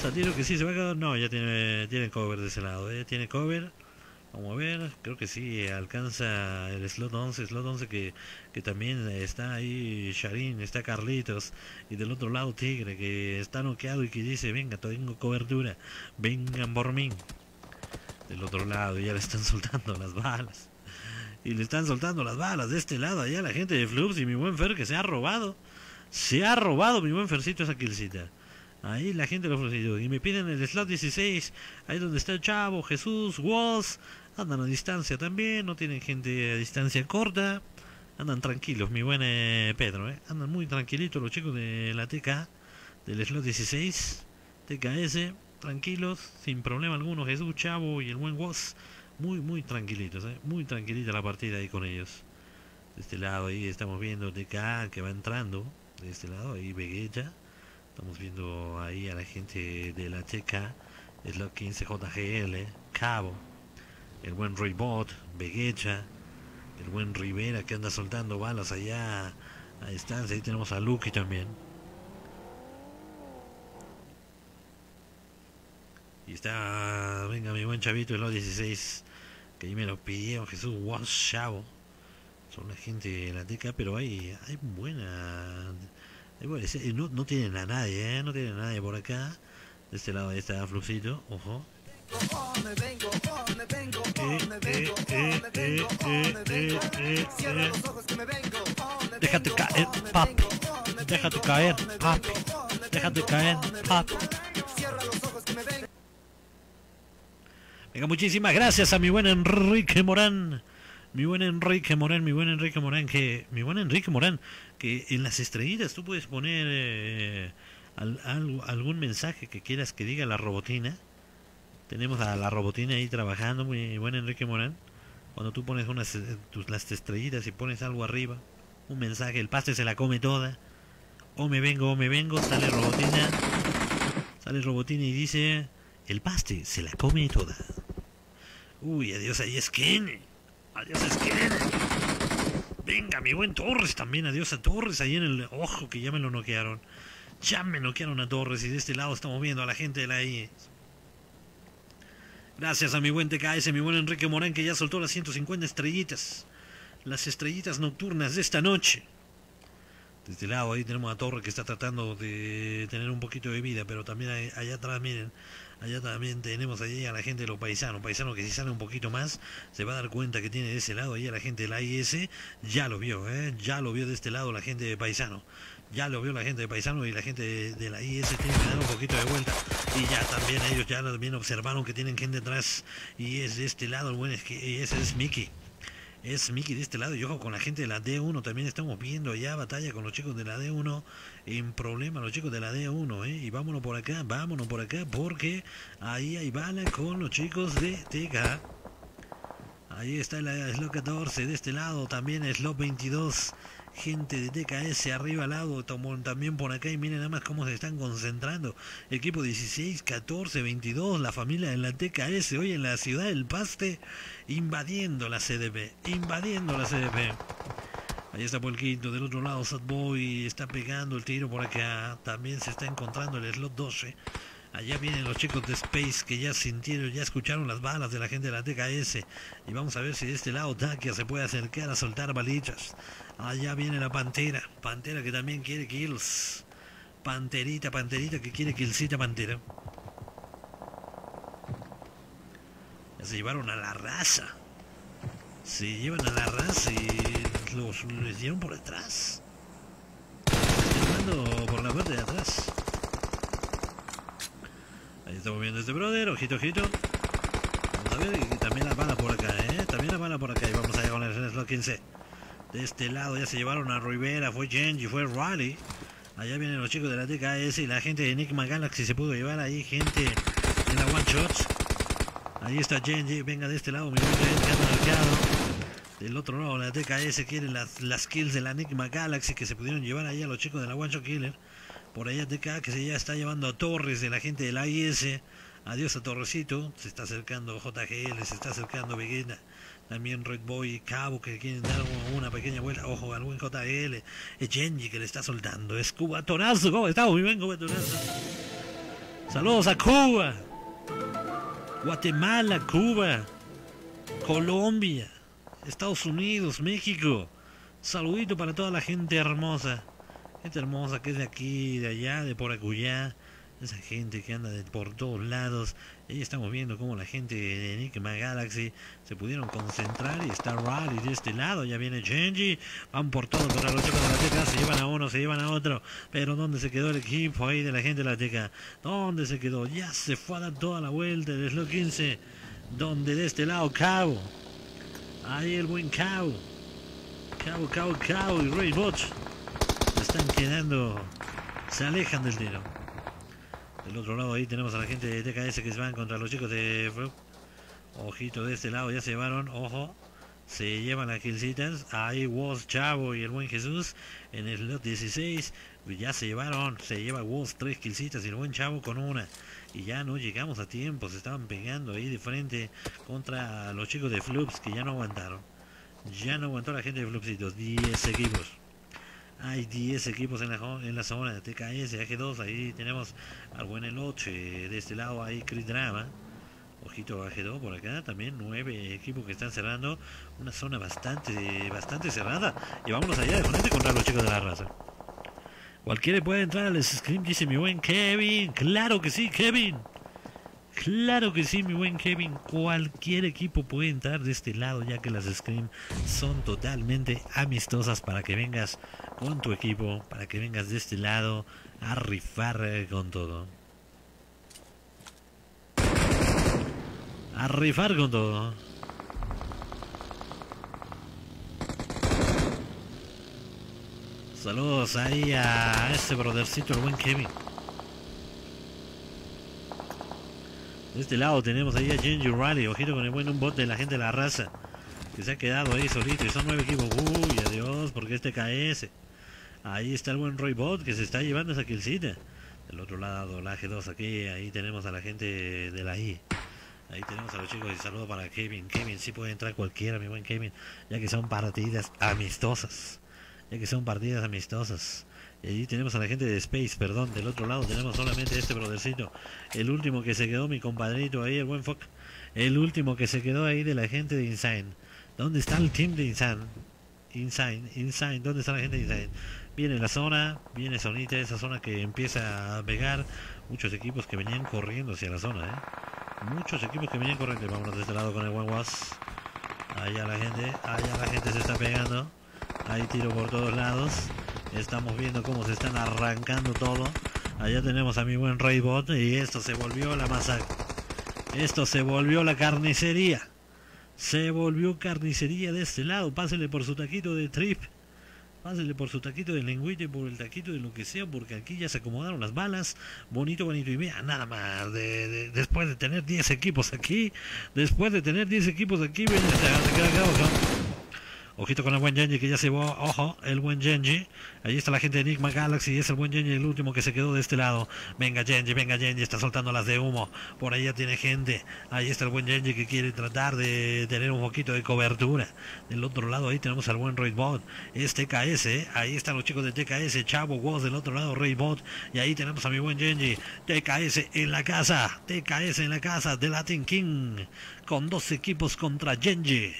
Satiro que sí se va a quedar. No, ya tiene, tiene cover de ese lado, ¿eh? Tiene cover. Vamos a ver, creo que sí, alcanza el slot 11, slot 11 que, que también está ahí Sharin, está Carlitos, y del otro lado Tigre, que está noqueado y que dice, venga, tengo cobertura, vengan por mí. Del otro lado ya le están soltando las balas y le están soltando las balas de este lado allá la gente de Flux y mi buen Fer que se ha robado. Se ha robado mi buen Fercito esa killcita. Ahí la gente lo ofrecido. Y me piden el slot 16. Ahí donde está el chavo, Jesús, Walls. Andan a distancia también. No tienen gente a distancia corta. Andan tranquilos, mi buen eh, Pedro. Eh. Andan muy tranquilitos los chicos de la TK. Del slot 16. TKS. Tranquilos, sin problema alguno. Jesús, Chavo y el buen Walls muy, muy tranquilitos, ¿eh? muy tranquilita la partida ahí con ellos. De este lado ahí estamos viendo TK que va entrando. De este lado ahí Vegeta. Estamos viendo ahí a la gente de la TK. Es la 15JGL, Cabo. El buen Bot Vegeta. El buen Rivera que anda soltando balas allá a distancia. Ahí tenemos a Lucky también. Y está, venga mi buen chavito, el O16, que ahí me lo pidieron Jesús Chavo. Son la gente de la teca, pero hay, hay buena. no, no tienen a nadie, ¿eh? No tienen a nadie por acá. De este lado ahí está Fluxito, ojo. Déjate caer, papi. Déjate caer, papi. Déjate caer, papi. Venga, muchísimas gracias a mi buen Enrique Morán. Mi buen Enrique Morán, mi buen Enrique Morán, que mi buen Enrique Morán, que en las estrellitas tú puedes poner eh, algún mensaje que quieras que diga la robotina. Tenemos a la robotina ahí trabajando, mi buen Enrique Morán. Cuando tú pones unas eh, las estrellitas y pones algo arriba, un mensaje, el paste se la come toda. O me vengo, o me vengo, sale robotina. Sale robotina y dice, el paste se la come toda. Uy, adiós ahí es Kenny. Adiós Skinner. Venga, mi buen Torres también. Adiós a Torres ahí en el ojo que ya me lo noquearon. Ya me noquearon a Torres y de este lado estamos viendo a la gente de la IES. Gracias a mi buen TKS, mi buen Enrique Morán que ya soltó las 150 estrellitas. Las estrellitas nocturnas de esta noche. De este lado ahí tenemos a Torres que está tratando de tener un poquito de vida, pero también allá atrás, miren, Allá también tenemos allí a la gente de los paisanos, paisanos que si sale un poquito más se va a dar cuenta que tiene de ese lado ahí a la gente de la IS, ya lo vio, ¿eh? ya lo vio de este lado la gente de paisano, ya lo vio la gente de paisano y la gente de, la IS tiene que dar un poquito de vuelta y ya también ellos ya también observaron que tienen gente detrás y es de este lado el buen es que ese es Mickey es Mickey de este lado. Y ojo, con la gente de la D1 también estamos viendo ya batalla con los chicos de la D1. En problema los chicos de la D1, ¿eh? Y vámonos por acá, vámonos por acá, porque ahí hay bala con los chicos de TK. Ahí está el slot 14 de este lado, también slot 22 gente de TKS arriba al lado, también por acá y miren nada más cómo se están concentrando. Equipo 16, 14, 22, la familia de la TKS hoy en la ciudad del Paste invadiendo la CDP, invadiendo la CDP. Ahí está Polquito, del otro lado Boy está pegando el tiro por acá, también se está encontrando el slot 12. Allá vienen los chicos de Space que ya sintieron, ya escucharon las balas de la gente de la TKS. Y vamos a ver si de este lado Takia se puede acercar a soltar balitas. Allá viene la Pantera. Pantera que también quiere kills. Panterita, Panterita que quiere killcita Pantera. Ya se llevaron a la raza. Se llevan a la raza y los les dieron por detrás. Por la parte de atrás. Ahí estamos viendo este brother, ojito, ojito. Vamos a ver, y también la bala por acá, ¿eh? También la bala por acá. Y vamos allá con el slot 15. De este lado ya se llevaron a Rivera, fue Genji, fue Rally. Allá vienen los chicos de la TKS y la gente de Enigma Galaxy se pudo llevar ahí gente en la One Shots. Ahí está Genji, venga de este lado, mi Del otro lado la TKS quiere las, las kills de la Enigma Galaxy que se pudieron llevar ahí a los chicos de la One Killer. Por allá TK que se ya está llevando a Torres de la gente del AIS. Adiós a Torresito. Se está acercando JGL, se está acercando Vegeta. También Red Boy y Cabo que quieren dar una pequeña vuelta. Ojo al buen JGL. Es Genji que le está soltando. Es Cuba Tonazo. ¿Cómo estamos? Muy bien, Cuba Tonazo. Saludos a Cuba. Guatemala, Cuba. Colombia. Estados Unidos, México. Saludito para toda la gente hermosa. Gente hermosa que es de aquí, de allá, de por acullá. Esa gente que anda de por todos lados. Ahí estamos viendo cómo la gente de Enigma Galaxy se pudieron concentrar y está Rally de este lado. Ya viene Genji. Van por todo contra los chicos de la Teca. Se llevan a uno, se llevan a otro. Pero ¿dónde se quedó el equipo ahí de la gente de la Teca? ¿Dónde se quedó? Ya se fue a dar toda la vuelta el Slow 15. Donde de este lado Cabo. Ahí el buen Cabo. Cabo, Cabo, Cabo y Ray Botch están quedando, se alejan del tiro. Del otro lado ahí tenemos a la gente de TKS que se van contra los chicos de Ojito de este lado, ya se llevaron, ojo, se llevan las killcitas. Ahí Woz Chavo y el buen Jesús en el lot 16. Ya se llevaron, se lleva Woz tres killcitas y el buen Chavo con una. Y ya no llegamos a tiempo, se estaban pegando ahí de frente contra los chicos de Flups que ya no aguantaron. Ya no aguantó la gente de Flupsitos, 10 equipos. Hay 10 equipos en la, en la zona de TKS, AG2. Ahí tenemos al buen Eloche. De este lado hay Chris Drama. Ojito AG2 por acá. También 9 equipos que están cerrando. Una zona bastante bastante cerrada. Y vámonos allá de frente contra los chicos de la raza. Cualquiera puede entrar al scream, dice mi buen Kevin. Claro que sí, Kevin. Claro que sí, mi buen Kevin. Cualquier equipo puede entrar de este lado, ya que las Scream son totalmente amistosas para que vengas con tu equipo, para que vengas de este lado a rifar eh, con todo. A rifar con todo. Saludos ahí a ese brothercito, el buen Kevin. De este lado tenemos ahí a Genji Rally, ojito con el buen un bot de la gente de la raza. Que se ha quedado ahí solito y son nueve equipos. Uy, adiós, porque este KS. Ahí está el buen Roy Bot que se está llevando esa killcita. Del otro lado, la G2 aquí, ahí tenemos a la gente de la I. Ahí tenemos a los chicos y saludo para Kevin. Kevin, sí puede entrar cualquiera, mi buen Kevin, ya que son partidas amistosas. Ya que son partidas amistosas. Y allí tenemos a la gente de Space, perdón. Del otro lado tenemos solamente este brothercito. El último que se quedó, mi compadrito ahí, el buen Fock. El último que se quedó ahí de la gente de Insane. ¿Dónde está el team de Insane? Insane, Insane, ¿dónde está la gente de Insane? Viene la zona, viene Sonita, esa zona que empieza a pegar. Muchos equipos que venían corriendo hacia la zona, ¿eh? Muchos equipos que venían corriendo. Vámonos de este lado con el buen Was. Allá la gente, allá la gente se está pegando. Hay tiro por todos lados. Estamos viendo cómo se están arrancando todo. Allá tenemos a mi buen Raybot y esto se volvió la masacre. Esto se volvió la carnicería. Se volvió carnicería de este lado. Pásele por su taquito de trip. Pásele por su taquito de lengüite, por el taquito de lo que sea, porque aquí ya se acomodaron las balas. Bonito, bonito. Y vea, nada más. De, después de tener 10 equipos aquí, después de tener 10 equipos aquí, se acá, Ojito con el buen Genji que ya se va. Ojo, el buen Genji. Ahí está la gente de Enigma Galaxy. Es el buen Genji, el último que se quedó de este lado. Venga Genji, venga Genji. Está soltando las de humo. Por ahí ya tiene gente. Ahí está el buen Genji que quiere tratar de tener un poquito de cobertura. Del otro lado ahí tenemos al buen Raidbot. Es TKS. Ahí están los chicos de TKS. Chavo Woz del otro lado Raidbot. Y ahí tenemos a mi buen Genji. TKS en la casa. TKS en la casa de Latin King. Con dos equipos contra Genji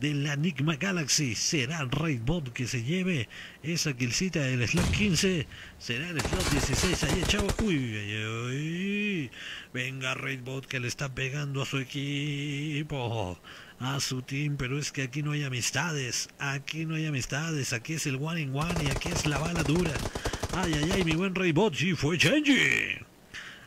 de la Enigma Galaxy. Será el Raidbot que se lleve esa killcita del slot 15. Será el slot 16. Ahí, chavo. Uy, uy, uy. Venga, Raidbot que le está pegando a su equipo. A su team. Pero es que aquí no hay amistades. Aquí no hay amistades. Aquí es el one in one y aquí es la bala dura. Ay, ay, ay, mi buen Raidbot. Sí, fue Change.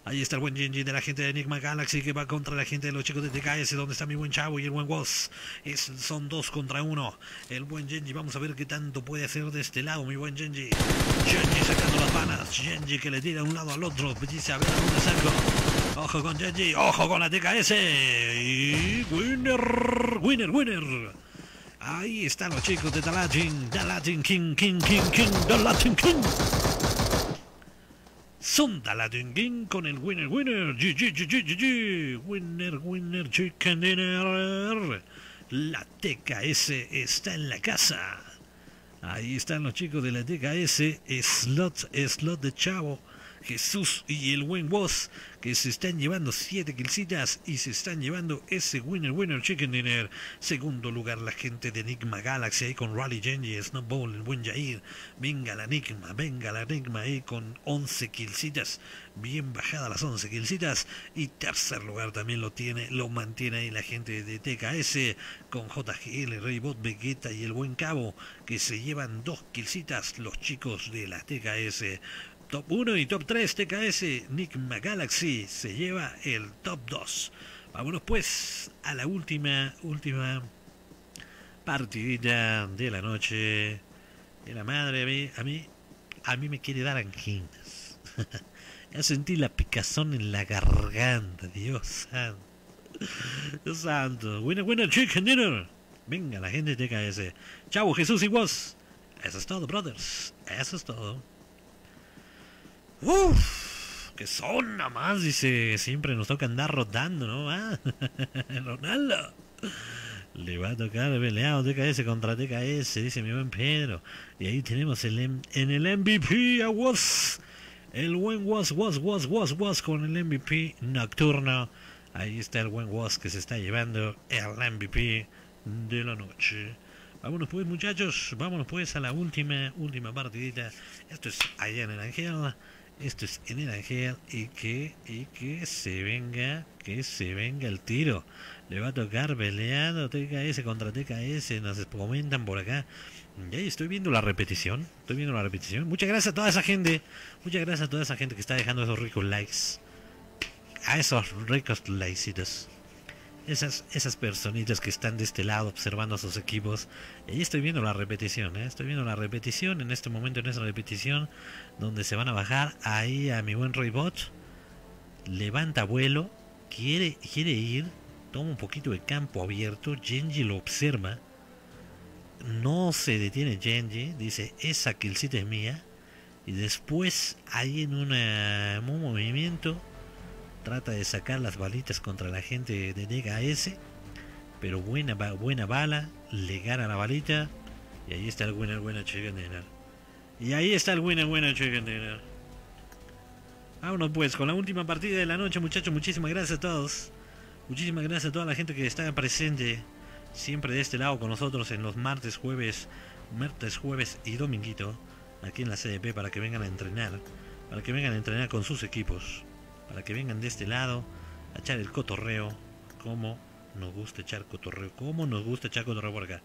Ahí está el buen Genji de la gente de Enigma Galaxy que va contra la gente de los chicos de TKS. Donde está mi buen Chavo y el buen Woz. son dos contra uno. El buen Genji, vamos a ver qué tanto puede hacer de este lado, mi buen Genji. Genji sacando las panas. Genji que le tira de un lado al otro. Dice a ver dónde salgo. Ojo con Genji, ojo con la TKS. Y winner, winner, winner. Ahí están los chicos de The Latin, The Latin King, King, King, King, The Latin King. Sonda la King con el winner winner. G, G, G, Winner winner chicken dinner. La TKS está en la casa. Ahí están los chicos de la TKS. Slot, slot de chavo. Jesús y el buen boss que se están llevando 7 killcitas y se están llevando ese winner winner chicken dinner. Segundo lugar la gente de Enigma Galaxy ahí con Rally Genji, Snowball, el buen Jair. Venga la Enigma, venga la Enigma ahí con 11 killcitas. Bien bajada las 11 killcitas. Y tercer lugar también lo tiene, lo mantiene ahí la gente de TKS con JGL, Raybot, Vegeta y el buen Cabo que se llevan dos killcitas los chicos de la TKS. Top 1 y top 3 TKS Nigma Galaxy se lleva el top 2. Vámonos pues a la última, última partidita de la noche. De la madre, a mí, a mí, a mí me quiere dar anginas. ya sentí la picazón en la garganta, Dios santo. Santo. Winner, winner, chicken dinner. Venga, la gente TKS. Chau, Jesús y vos. Eso es todo, brothers. Eso es todo. Uf, que son nada más, dice, siempre nos toca andar rotando, ¿no? Ah, Ronaldo. Le va a tocar peleado TKS contra TKS, dice mi buen Pedro. Y ahí tenemos el, en el MVP a Was. El buen Was, Was, Was, Was, Was con el MVP nocturno. Ahí está el buen Was que se está llevando el MVP de la noche. Vámonos pues muchachos, vámonos pues a la última, última partidita. Esto es allá en el Ángel. Esto es en el Ángel y que, y que se venga, que se venga el tiro. Le va a tocar peleando TKS contra TKS, nos comentan por acá. Ya estoy viendo la repetición, estoy viendo la repetición. Muchas gracias a toda esa gente, muchas gracias a toda esa gente que está dejando esos ricos likes. A esos ricos likecitos. Esas, esas personitas que están de este lado observando a sus equipos. Y estoy viendo la repetición, ¿eh? estoy viendo la repetición en este momento, en esa repetición, donde se van a bajar ahí a mi buen Roybot. Levanta vuelo, quiere, quiere ir, toma un poquito de campo abierto, Genji lo observa. No se detiene Genji, dice, esa killcita es mía. Y después, ahí en, una, en un movimiento, trata de sacar las balitas contra la gente de Nega S. Pero buena, buena bala, le gana la balita. Y ahí está el winner, buena chicken. Y ahí está el winner, buena chicken dinner. Vámonos pues con la última partida de la noche, muchachos. Muchísimas gracias a todos. Muchísimas gracias a toda la gente que está presente siempre de este lado con nosotros en los martes, jueves, martes, jueves y dominguito aquí en la CDP para que vengan a entrenar, para que vengan a entrenar con sus equipos para que vengan de este lado a echar el cotorreo, como nos gusta echar cotorreo, como nos gusta echar cotorreo por acá.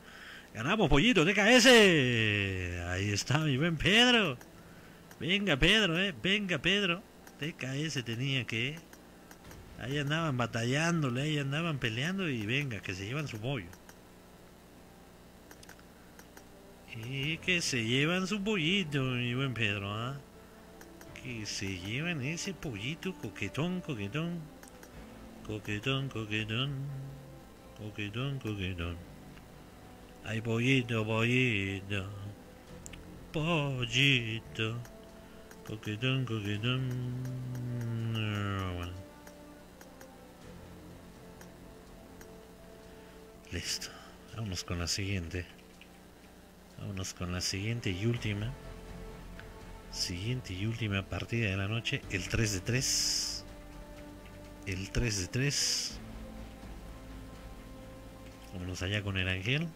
Ganamos pollito, DKS. Ahí está mi buen Pedro. Venga Pedro, eh, venga Pedro. DKS tenía que... Ahí andaban batallándole, ahí andaban peleando y venga, que se llevan su pollo. Y que se llevan su pollito, mi buen Pedro, ¿ah? Que se llevan ese pollito coquetón, coquetón, coquetón, coquetón, coquetón, coquetón. Ay, pollito, pollito, pollito, coquetón, coquetón. Listo, vámonos con la siguiente. Vámonos con la siguiente y última. Siguiente y última partida de la noche, el 3 de 3. El 3 de 3. Vámonos allá con el ángel.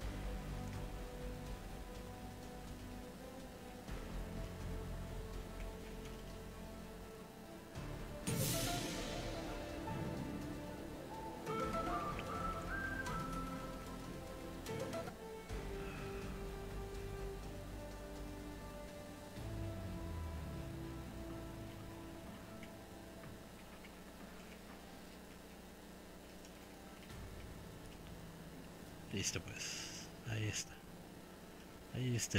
Ahí está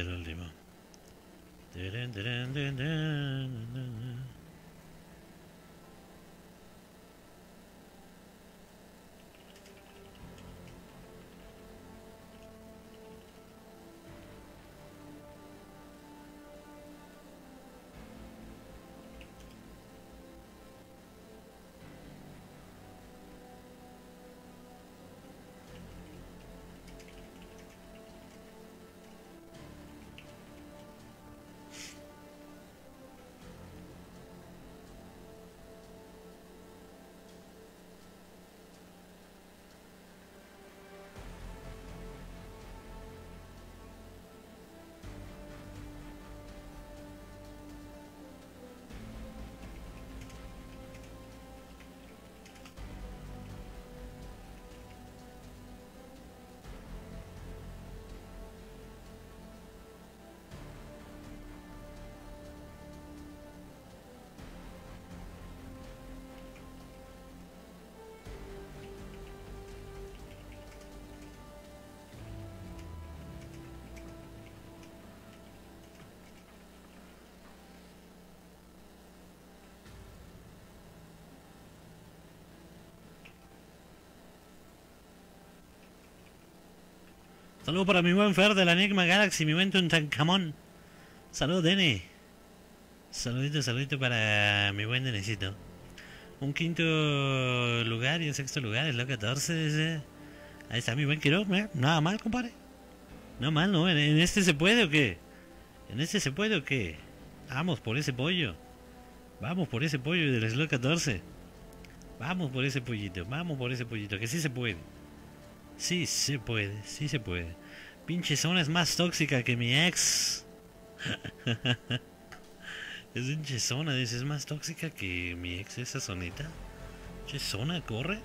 Saludos para mi buen Fer de la Enigma Galaxy, mi buen Tancamón. Saludos, Dene. Saludito, saludito para mi buen Denecito. Un quinto lugar y un sexto lugar, es lo 14. Ahí está mi buen Quiroz, nada mal, compadre. No mal, no. ¿En, este se puede o qué? ¿En este se puede o qué? Vamos por ese pollo. Vamos por ese pollo del slot 14. Vamos por ese pollito, vamos por ese pollito, que sí se puede. Sí se puede, sí se puede. Pinche zona es más tóxica que mi ex. es pinche zona, dice, es más tóxica que mi ex esa zonita. Pinche zona, corre.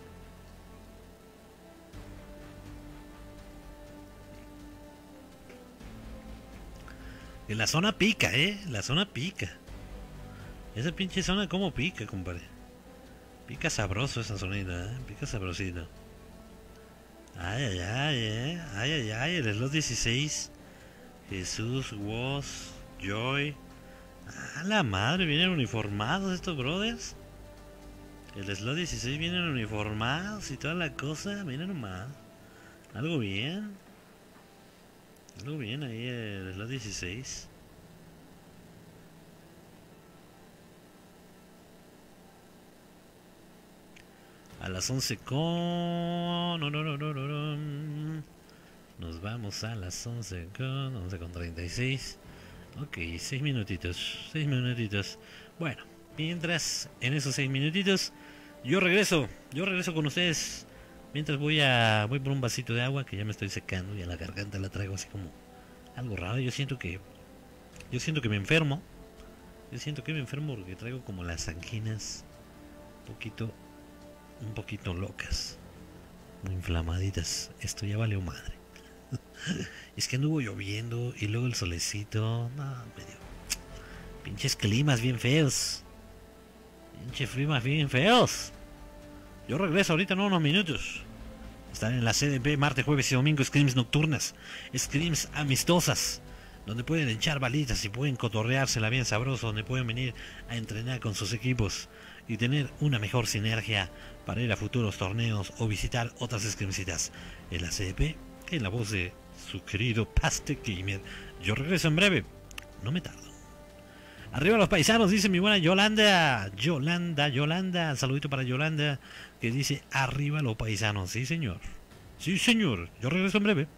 La zona pica, eh. La zona pica. Esa pinche zona como pica, compadre. Pica sabroso esa zonita, eh. Pica sabrosito. Ay, ay, ay, eh. Ay, ay, ay, el slot 16. Jesús, Woz, Joy. A la madre, vienen uniformados estos brothers. El slot 16 vienen uniformados y toda la cosa. Miren nomás. Algo bien. Algo bien ahí el slot 16. A las 11 con... No, no, no, no, no, Nos vamos a las 11 con... 11 con 36. Ok, 6 minutitos. 6 minutitos. Bueno, mientras en esos 6 minutitos yo regreso. Yo regreso con ustedes. Mientras voy a... Voy por un vasito de agua que ya me estoy secando y a la garganta la traigo así como... Algo raro. Yo siento que... Yo siento que me enfermo. Yo siento que me enfermo porque traigo como las anginas un poquito un poquito locas, muy inflamaditas. Esto ya valió madre. es que anduvo lloviendo y luego el solecito. No, medio. Pinches climas bien feos. Pinches climas bien feos. Yo regreso ahorita en unos minutos. Están en la CDP martes, jueves y domingo, scrims nocturnas, scrims amistosas, donde pueden echar balitas y pueden cotorreársela bien sabroso, donde pueden venir a entrenar con sus equipos y tener una mejor sinergia para ir a futuros torneos o visitar otras scrimcitas en la CDP, en la voz de su querido Paste Gamer. Yo regreso en breve, no me tardo. Arriba los paisanos, dice mi buena Yolanda. Yolanda, Yolanda. Saludito para Yolanda, que dice arriba los paisanos. Sí, señor. Sí, señor. Yo regreso en breve.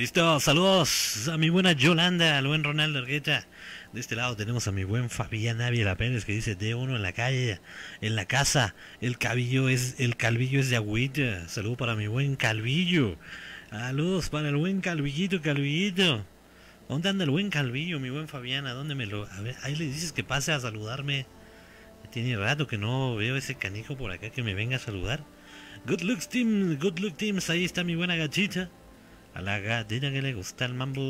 Listo, saludos a mi buena Yolanda, al buen Ronaldo Argueta. De este lado tenemos a mi buen Fabián Ávila Pérez que dice D1 en la calle, en la casa. El cabillo es, el calvillo es de agüita. Saludos para mi buen Calvillo. Saludos para el buen Calvillito, Calvillito. ¿Dónde anda el buen Calvillo, mi buen Fabián? ¿A dónde me lo.? A ver, ahí le dices que pase a saludarme. Tiene rato que no veo ese canijo por acá que me venga a saludar. Good looks team, good luck teams, ahí está mi buena gachita. A la gatita que le gusta el mambo,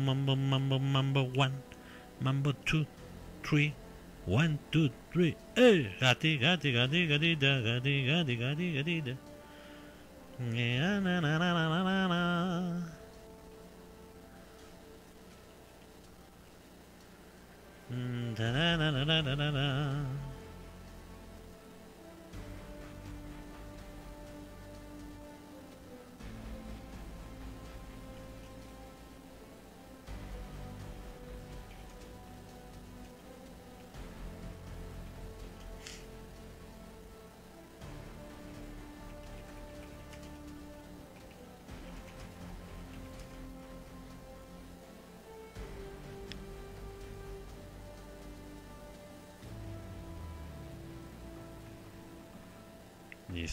mambo, mambo, mambo, one, mambo, two, three, one, two, three. ¡Eh! Gati, gati, gati, gatita, gati, gati, gati, gatita. Na, na, na, na, na, na, na. Mm, da, da, da, da, da, da, da.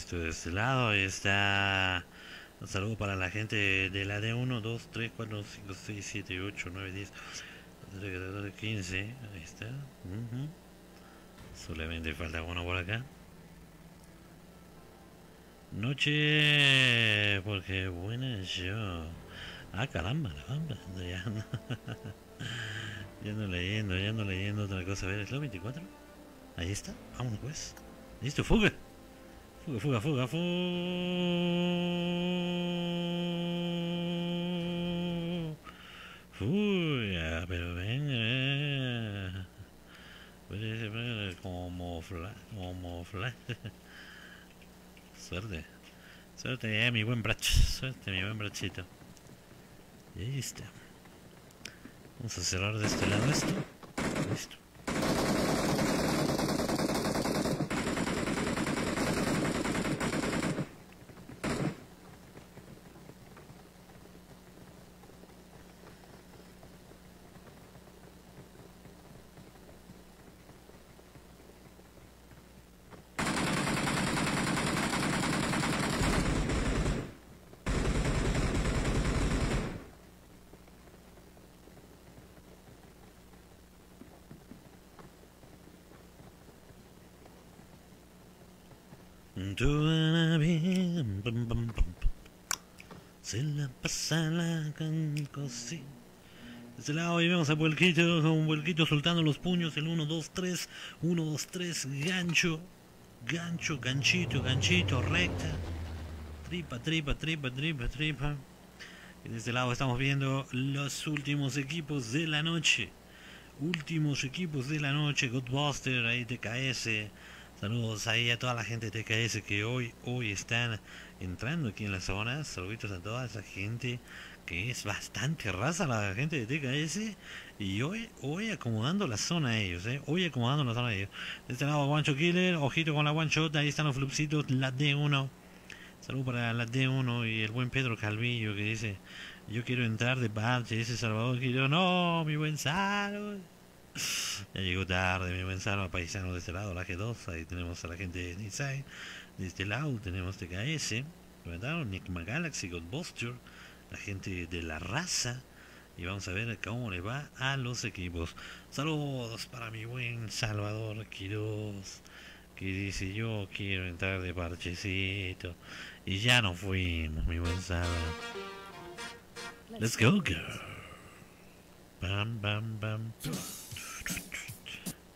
Listo, de este lado está. Un saludo para la gente de la D1, 2, 3, 4, 5, 6, 7, 8, 9, 10, 15. Ahí está. Ujú. Solamente falta uno por acá. Noche, porque buena yo. Ah, caramba, caramba. Ya ando, ya ando leyendo, ya ando leyendo otra cosa. A ver, ¿es lo 24? Ahí está. Vámonos pues. Listo, fuga. Fuga, fuga, fuga, fuga. Fuga, pero venga. Como flash, como flash. Suerte. Suerte, eh, mi buen bracho. Suerte, mi buen brachito. Y ahí está. Vamos a cerrar de este lado esto. Listo. Se la pasa la cancosí. De este lado ahí vemos a Vuelquito, un Vuelquito soltando los puños, el 1, 2, 3, 1, 2, 3, gancho, gancho, ganchito, ganchito, recta, tripa, tripa, tripa, tripa, tripa. Y de este lado estamos viendo los últimos equipos de la noche. Últimos equipos de la noche, Godbuster, ahí TKS. Saludos ahí a toda la gente de TKS que hoy, hoy están entrando aquí en la zona. Saluditos a toda esa gente que es bastante raza la gente de TKS. Y hoy, hoy acomodando la zona a ellos, eh. Hoy acomodando la zona a ellos. De este lado, Guancho Killer, ojito con la One ahí están los flupsitos, la D1. Saludos para la D1 y el buen Pedro Calvillo que dice, yo quiero entrar de parche, dice Salvador Quiero, no, mi buen Salud. Ya llegó tarde, mi buen Salva, paisano de este lado, la G2. Ahí tenemos a la gente de Nissan. De este lado tenemos TKS, ¿verdad? Nick Galaxy, Godbuster, la gente de la raza. Y vamos a ver cómo le va a los equipos. Saludos para mi buen Salvador Quiroz, que dice: Yo quiero entrar de parchecito. Y ya no fuimos, mi buen Salva. Let's go, girl. Bam, bam, bam.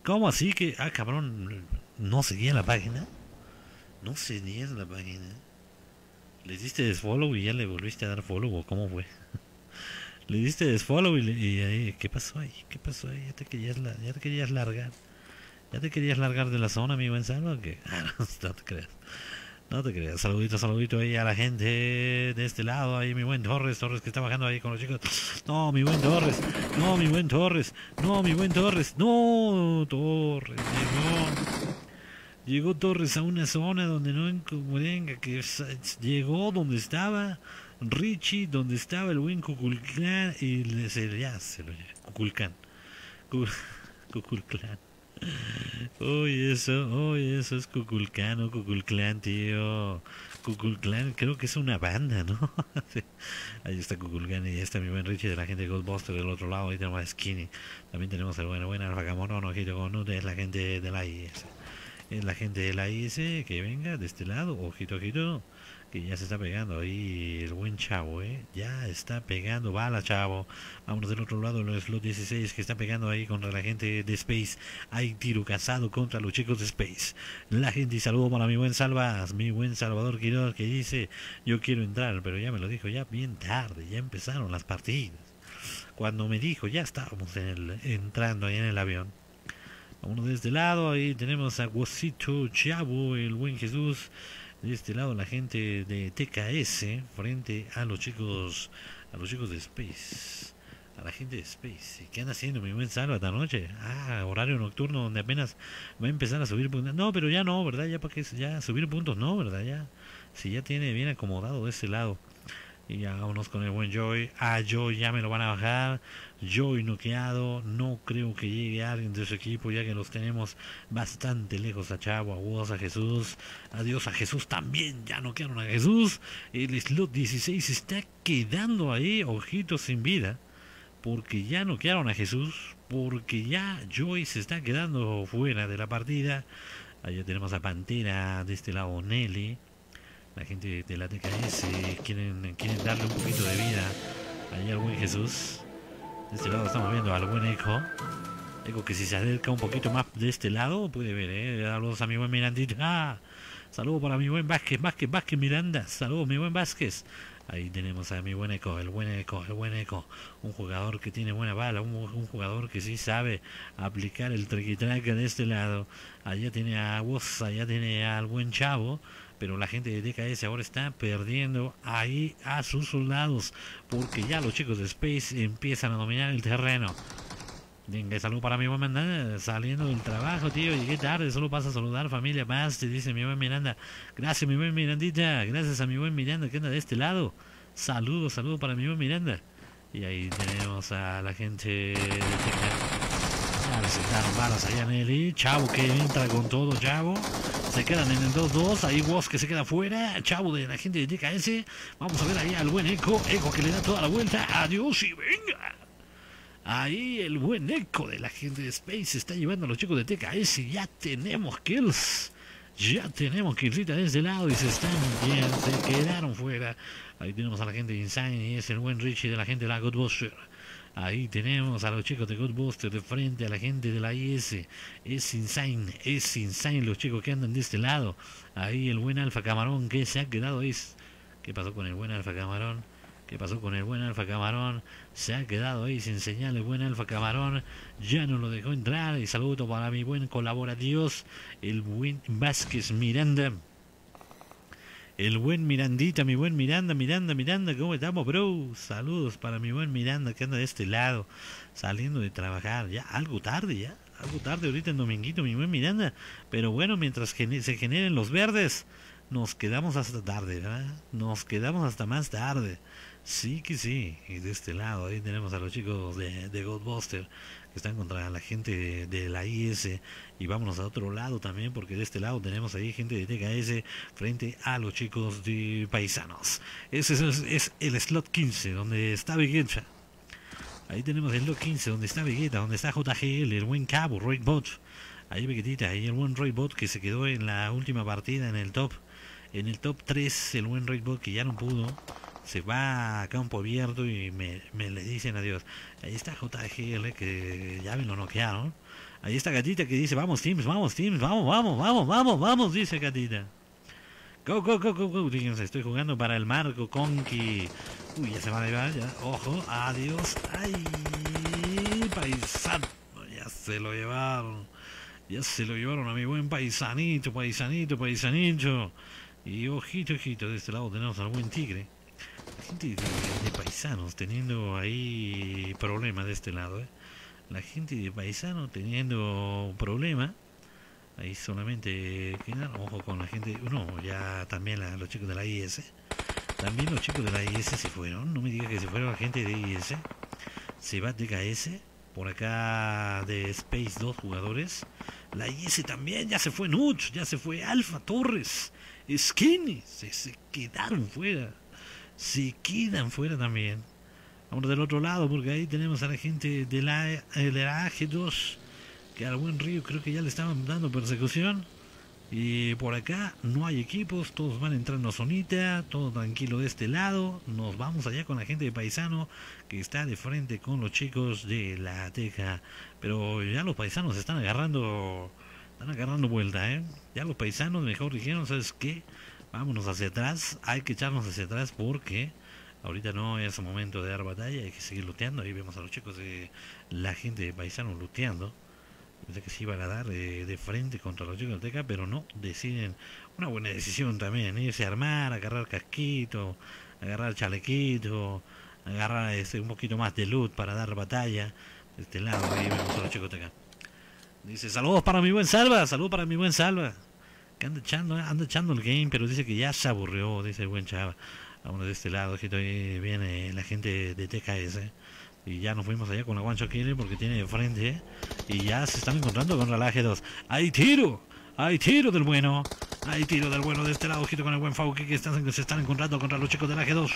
¿Cómo así que.? Ah, cabrón. ¿No seguía la página? No seguía la página. Le diste desfollow y ya le volviste a dar follow o cómo fue. le diste desfollow y, le, y ahí. ¿Qué pasó ahí? ¿Qué pasó ahí? Ya te querías, ya te querías largar. ¿Ya te querías largar de la zona, mi buen salvo? o qué? Ah, no te creas. No te creas. Saludito, saludito ahí a la gente de este lado. Ahí mi buen Torres. Torres que está bajando ahí con los chicos. No, mi buen Torres. No, mi buen Torres. No, mi buen Torres. No, Torres. Llegó. Llegó Torres a una zona donde no venga que llegó donde estaba. Richie, donde estaba el buen Cuculcán y se, ya se lo Cuculcán. Cuculcán. Uy, eso, uy, eso es Cuculcán o tío. Cuculcán, creo que es una banda, ¿no? Ahí está Cuculcán y está mi buen Richie de la gente de Ghostbusters del otro lado. Ahí tenemos Skinny. También tenemos el buen, buen Alfa Camorón, ojito con es la gente de la IS. Es la gente de la IS que venga de este lado, ojito, ojito que ya se está pegando ahí el buen chavo, ¿eh? Ya está pegando bala, chavo. Vámonos del otro lado, el slot 16 que está pegando ahí contra la gente de Space. Hay tiro casado contra los chicos de Space. La gente, y saludo para mi buen Salvas, mi buen Salvador Quiroz, que dice, yo quiero entrar, pero ya me lo dijo ya bien tarde, ya empezaron las partidas. Cuando me dijo, ya estábamos en el, entrando ahí en el avión. Vámonos de este lado, ahí tenemos a Guasito Chavo, el buen Jesús de este lado la gente de TKS frente a los chicos a los chicos de Space a la gente de Space ¿qué anda haciendo mi buen salva esta noche? ah horario nocturno donde apenas va a empezar a subir puntos no pero ya no verdad ya para que ya subir puntos no verdad ya si ya tiene bien acomodado de ese lado y ya vámonos con el buen Joy. Ah, Joy ya me lo van a bajar. Joy noqueado. No creo que llegue alguien de su equipo ya que los tenemos bastante lejos a Chavo, a Woz, a Jesús. Adiós a Jesús también. Ya noquearon a Jesús. El slot 16 está quedando ahí, ojitos sin vida. Porque ya noquearon a Jesús. Porque ya Joy se está quedando fuera de la partida. Allá tenemos a Pantera de este lado Nelly la gente de la TKS quieren, quieren darle un poquito de vida ahí al buen Jesús. De este lado estamos viendo al buen Eco. Eco que si se acerca un poquito más de este lado puede ver, ¿eh? Saludos a mi buen Mirandita. ¡Ah! Saludos para mi buen Vázquez, Vázquez, Vázquez Miranda. Saludos, mi buen Vázquez. Ahí tenemos a mi buen Eco, el buen Eco, el buen Eco. Un jugador que tiene buena bala, un, jugador que sí sabe aplicar el triqui de este lado. Allá tiene a vos, allá tiene al buen Chavo pero la gente de DKS ahora está perdiendo ahí a sus soldados porque ya los chicos de Space empiezan a dominar el terreno. Venga, salud para mi buen Miranda, saliendo del trabajo, tío, llegué tarde, solo pasa a saludar familia más, te dice mi buen Miranda. Gracias mi buen Mirandita, gracias a mi buen Miranda que anda de este lado. Saludos, saludos para mi buen Miranda. Y ahí tenemos a la gente de Ya le sentaron balas allá Nelly. Chavo que entra con todo, Chavo. Se quedan en el 2-2. Ahí Woz que se queda fuera. Chavo de la gente de TKS. Vamos a ver ahí al buen Eco. Eco que le da toda la vuelta. Adiós y venga. Ahí el buen Eco de la gente de Space está llevando a los chicos de TKS. Ya tenemos kills. Ya tenemos killsita de ese lado y se están bien, se quedaron fuera. Ahí tenemos a la gente de Insane y es el buen Richie de la gente de la Godbuster. Ahí tenemos a los chicos de Ghostbusters de frente a la gente de la IS. Es insane, es insane los chicos que andan de este lado. Ahí el buen Alfa Camarón que se ha quedado es. ¿Qué pasó con el buen Alfa Camarón? ¿Qué pasó con el buen Alfa Camarón? Se ha quedado ahí sin señal el buen Alfa Camarón. Ya no lo dejó entrar. Y saludo para mi buen colaborador, el buen Vázquez Miranda. El buen Mirandita, mi buen Miranda, Miranda, Miranda, ¿cómo estamos, bro? Saludos para mi buen Miranda que anda de este lado, saliendo de trabajar. Ya, algo tarde, ya, algo tarde ahorita en Dominguito, mi buen Miranda. Pero bueno, mientras se generen los verdes, nos quedamos hasta tarde, ¿verdad? Nos quedamos hasta más tarde. Sí que sí, y de este lado ahí tenemos a los chicos de, de Godbuster que están contra la gente de, la IS y vámonos a otro lado también porque de este lado tenemos ahí gente de TKS frente a los chicos de paisanos. Ese es, el slot 15 donde está Vegeta. Ahí tenemos el slot 15 donde está Vegeta, donde está JGL, el buen cabo, Bot. Ahí Vegetita, ahí el buen Bot que se quedó en la última partida en el top. En el top 3 el buen Bot que ya no pudo se va a campo abierto y me, le dicen adiós. Ahí está JGL que ya me lo noquearon. Ahí está Gatita que dice, vamos teams, vamos teams, vamos, vamos, vamos, vamos, vamos, dice Gatita. Go, go, go, go, go. Fíjense, estoy jugando para el Marco Conky. Uy, ya se va a llevar, ya. Ojo, adiós. Ay, paisano. Ya se lo llevaron. Ya se lo llevaron a mi buen paisanito, paisanito, paisanito. Y ojito, ojito, de este lado tenemos al buen tigre gente de, paisanos teniendo ahí problemas de este lado. ¿eh? La gente de paisano teniendo problema. Ahí solamente, ojo con la gente, no, ya también los chicos de la IS. También los chicos de la IS se fueron. No me digas que se fueron la gente de IS. Se va TKS. Por acá de Space dos jugadores. La IS también. Ya se fue Nuch. Ya se fue Alfa Torres. Skinny. Se, se quedaron fuera. Se quedan fuera también. Vamos del otro lado porque ahí tenemos a la gente de la, de la AG2. Que al buen Río creo que ya le estaban dando persecución. Y por acá no hay equipos, todos van entrando a zonita, todo tranquilo de este lado. Nos vamos allá con la gente de Paisano que está de frente con los chicos de la Teja. Pero ya los paisanos están agarrando, están agarrando vuelta, ¿eh? Ya los paisanos mejor dijeron, ¿sabes qué? Vámonos hacia atrás, hay que echarnos hacia atrás porque ahorita no es momento de dar batalla, hay que seguir luteando. Ahí vemos a los chicos de la gente de Paisano luteando. Pensé que se iban a dar de, frente contra los chicos del Teca, pero no, deciden una buena decisión también, irse a armar, agarrar casquito, agarrar chalequito, agarrar este, un poquito más de loot para dar batalla. De este lado, ahí vemos a los chicos de acá. Dice, saludos para mi buen Salva, saludos para mi buen Salva. Que anda echando, anda echando el game, pero dice que ya se aburrió, dice el buen chava. Vamos de este lado, que ahí viene la gente de TKS. Y ya nos fuimos allá con la Guancho Killer porque tiene de frente. Y ya se están encontrando con la g 2. ¡Hay tiro! ¡Hay tiro del bueno! ¡Hay tiro del bueno de este lado! Ojito con el buen Fauki que se están encontrando contra los chicos de la G2.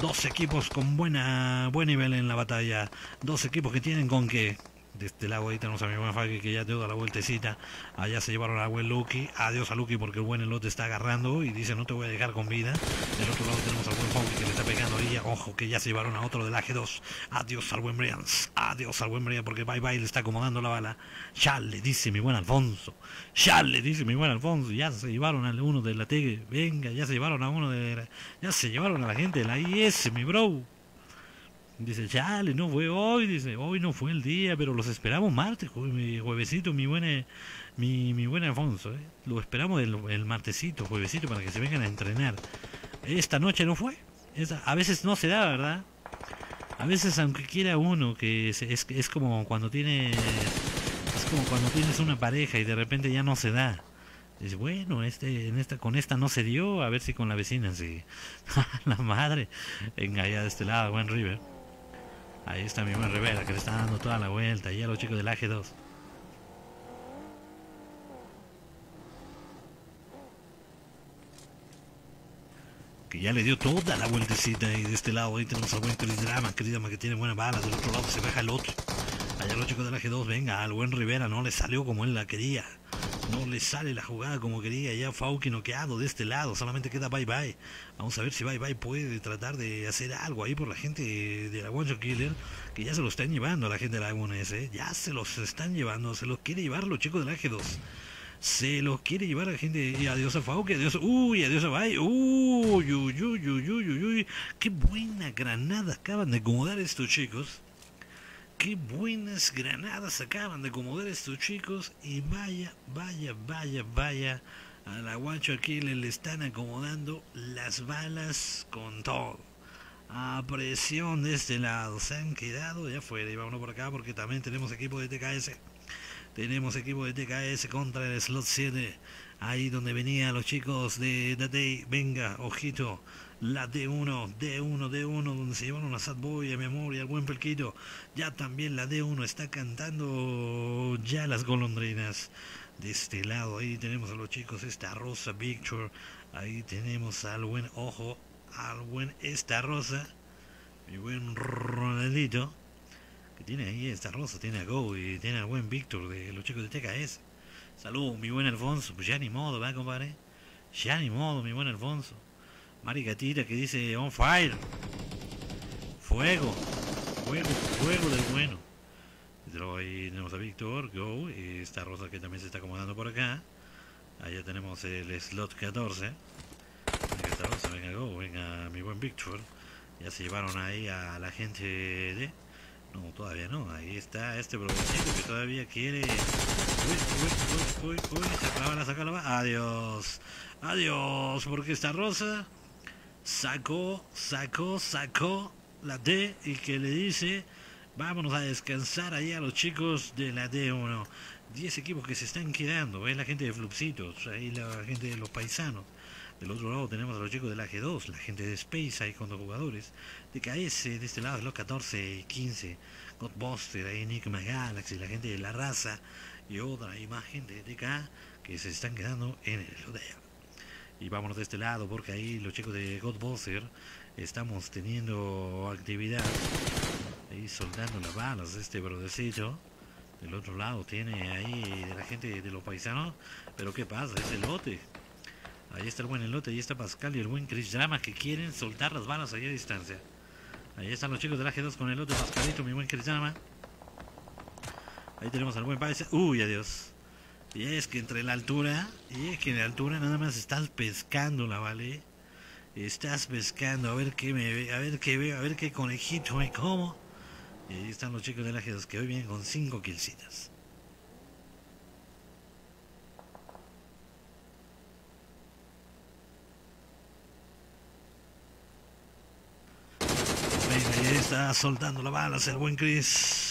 Dos equipos con buena, buen nivel en la batalla. Dos equipos que tienen con que de este lado ahí tenemos a mi buen Fagui que ya te da la vueltecita. Allá se llevaron a buen Lucky. Adiós a Lucky porque el buen elote está agarrando y dice no te voy a dejar con vida. Del otro lado tenemos al buen Fagui que le está pegando ahí. Ojo que ya se llevaron a otro del AG2. Adiós al buen Brian. Adiós al buen Brian porque bye bye le está acomodando la bala. Ya le dice mi buen Alfonso. Ya le dice mi buen Alfonso. Ya se llevaron a uno de la TG. Venga, ya se llevaron a uno de la... Ya se llevaron a la gente de la IS, mi bro. Dice, chale, no fue hoy, dice, hoy no fue el día, pero los esperamos martes, mi juevesito, mi buena, mi, mi buen Alfonso, ¿eh? lo esperamos el, martesito, juevesito, para que se vengan a entrenar. Esta noche no fue, a veces no se da, ¿verdad? A veces aunque quiera uno, que es, es, es como cuando tiene, es como cuando tienes una pareja y de repente ya no se da. Dice, bueno, este, en esta, con esta no se dio, a ver si con la vecina sí. la madre. Allá de este lado, buen River. Ahí está mi buen Rivera que le está dando toda la vuelta. Y a los chicos del AG2. Que ya le dio toda la vueltecita. Y de este lado ahí tenemos al buen Chris Drama. Chris Drama que tiene buena bala. Del otro lado se baja el otro. Los chicos del AG2. Venga, al buen Rivera no le salió como él la quería. No le sale la jugada como quería. Ya Fauki noqueado de este lado. Solamente queda Bye Bye. Vamos a ver si Bye Bye puede tratar de hacer algo ahí por la gente de la One Killer. Que ya se lo están llevando a la gente de la 1S. ¿eh? Ya se los están llevando. Se los quiere llevar los chicos del AG2. Se los quiere llevar a la gente. Y adiós a Fauki. Adiós. Uy, adiós a Bye. Uy, uy, uy, uy, uy, uy. Qué buena granada acaban de acomodar estos chicos. Qué buenas granadas acaban de acomodar estos chicos. Y vaya, vaya, vaya, vaya. A la guacho aquí le, están acomodando las balas con todo. A presión de este lado. Se han quedado ya fuera. Y vámonos por acá porque también tenemos equipo de TKS. Tenemos equipo de TKS contra el slot 7. Ahí donde venían los chicos de Day. Venga, ojito la D1, D1, D1, donde se llevaron a Sad Boy, a mi amor y buen Pelquito. Ya también la D1 está cantando ya las golondrinas. De este lado, ahí tenemos a los chicos, esta Rosa Victor. Ahí tenemos al buen Ojo, al buen esta Rosa, mi buen Ronaldito. Que tiene ahí esta Rosa, tiene a Go y tiene al buen Víctor de los chicos de TKS. Saludos, mi buen Alfonso. Pues ya ni modo, ¿va, compadre? Ya ni modo, mi buen Alfonso. Maricatita que dice on fire. Fuego. Fuego, fuego del bueno. Luego ahí tenemos a Víctor, Go, y esta rosa que también se está acomodando por acá. Allá tenemos el slot 14. Venga, esta rosa, venga, Go, venga, mi buen Víctor. Ya se llevaron ahí a la gente de... No, todavía no. Ahí está este bromecito que todavía quiere... Uy, uy, uy, uy, uy, bala, saca la. Adiós. Adiós, porque esta rosa sacó, sacó, sacó la D y que le dice, vámonos a descansar ahí a los chicos de la D1. 10 equipos que se están quedando, es la gente de Flupsitos, ahí la gente de los paisanos. Del otro lado tenemos a los chicos de la G2, la gente de Space ahí con los jugadores. De KS, de este lado, los 14 y 15. Godbuster, ahí Enigma Galaxy, la gente de la raza. Y otra imagen de DK que se están quedando en el hotel. Y vámonos de este lado porque ahí los chicos de Godbuster estamos teniendo actividad. Ahí soldando las balas este brodecito. Del otro lado tiene ahí de la gente de los paisanos. Pero ¿qué pasa? Es el lote. Ahí está el buen elote, ahí está Pascal y el buen Chris Drama que quieren soltar las balas ahí a distancia. Ahí están los chicos de la G2 con el elote, Pascalito, mi buen Chris Drama. Ahí tenemos al buen Paisa. Uy, adiós. Y es que entre la altura, y es que en la altura nada más estás pescando la vale. Estás pescando, a ver qué me ve, a ver qué veo, a ver qué conejito me como. Y ahí están los chicos de la G2 que hoy vienen con 5 killcitas. Venga, ahí está soltando la balas el buen Chris.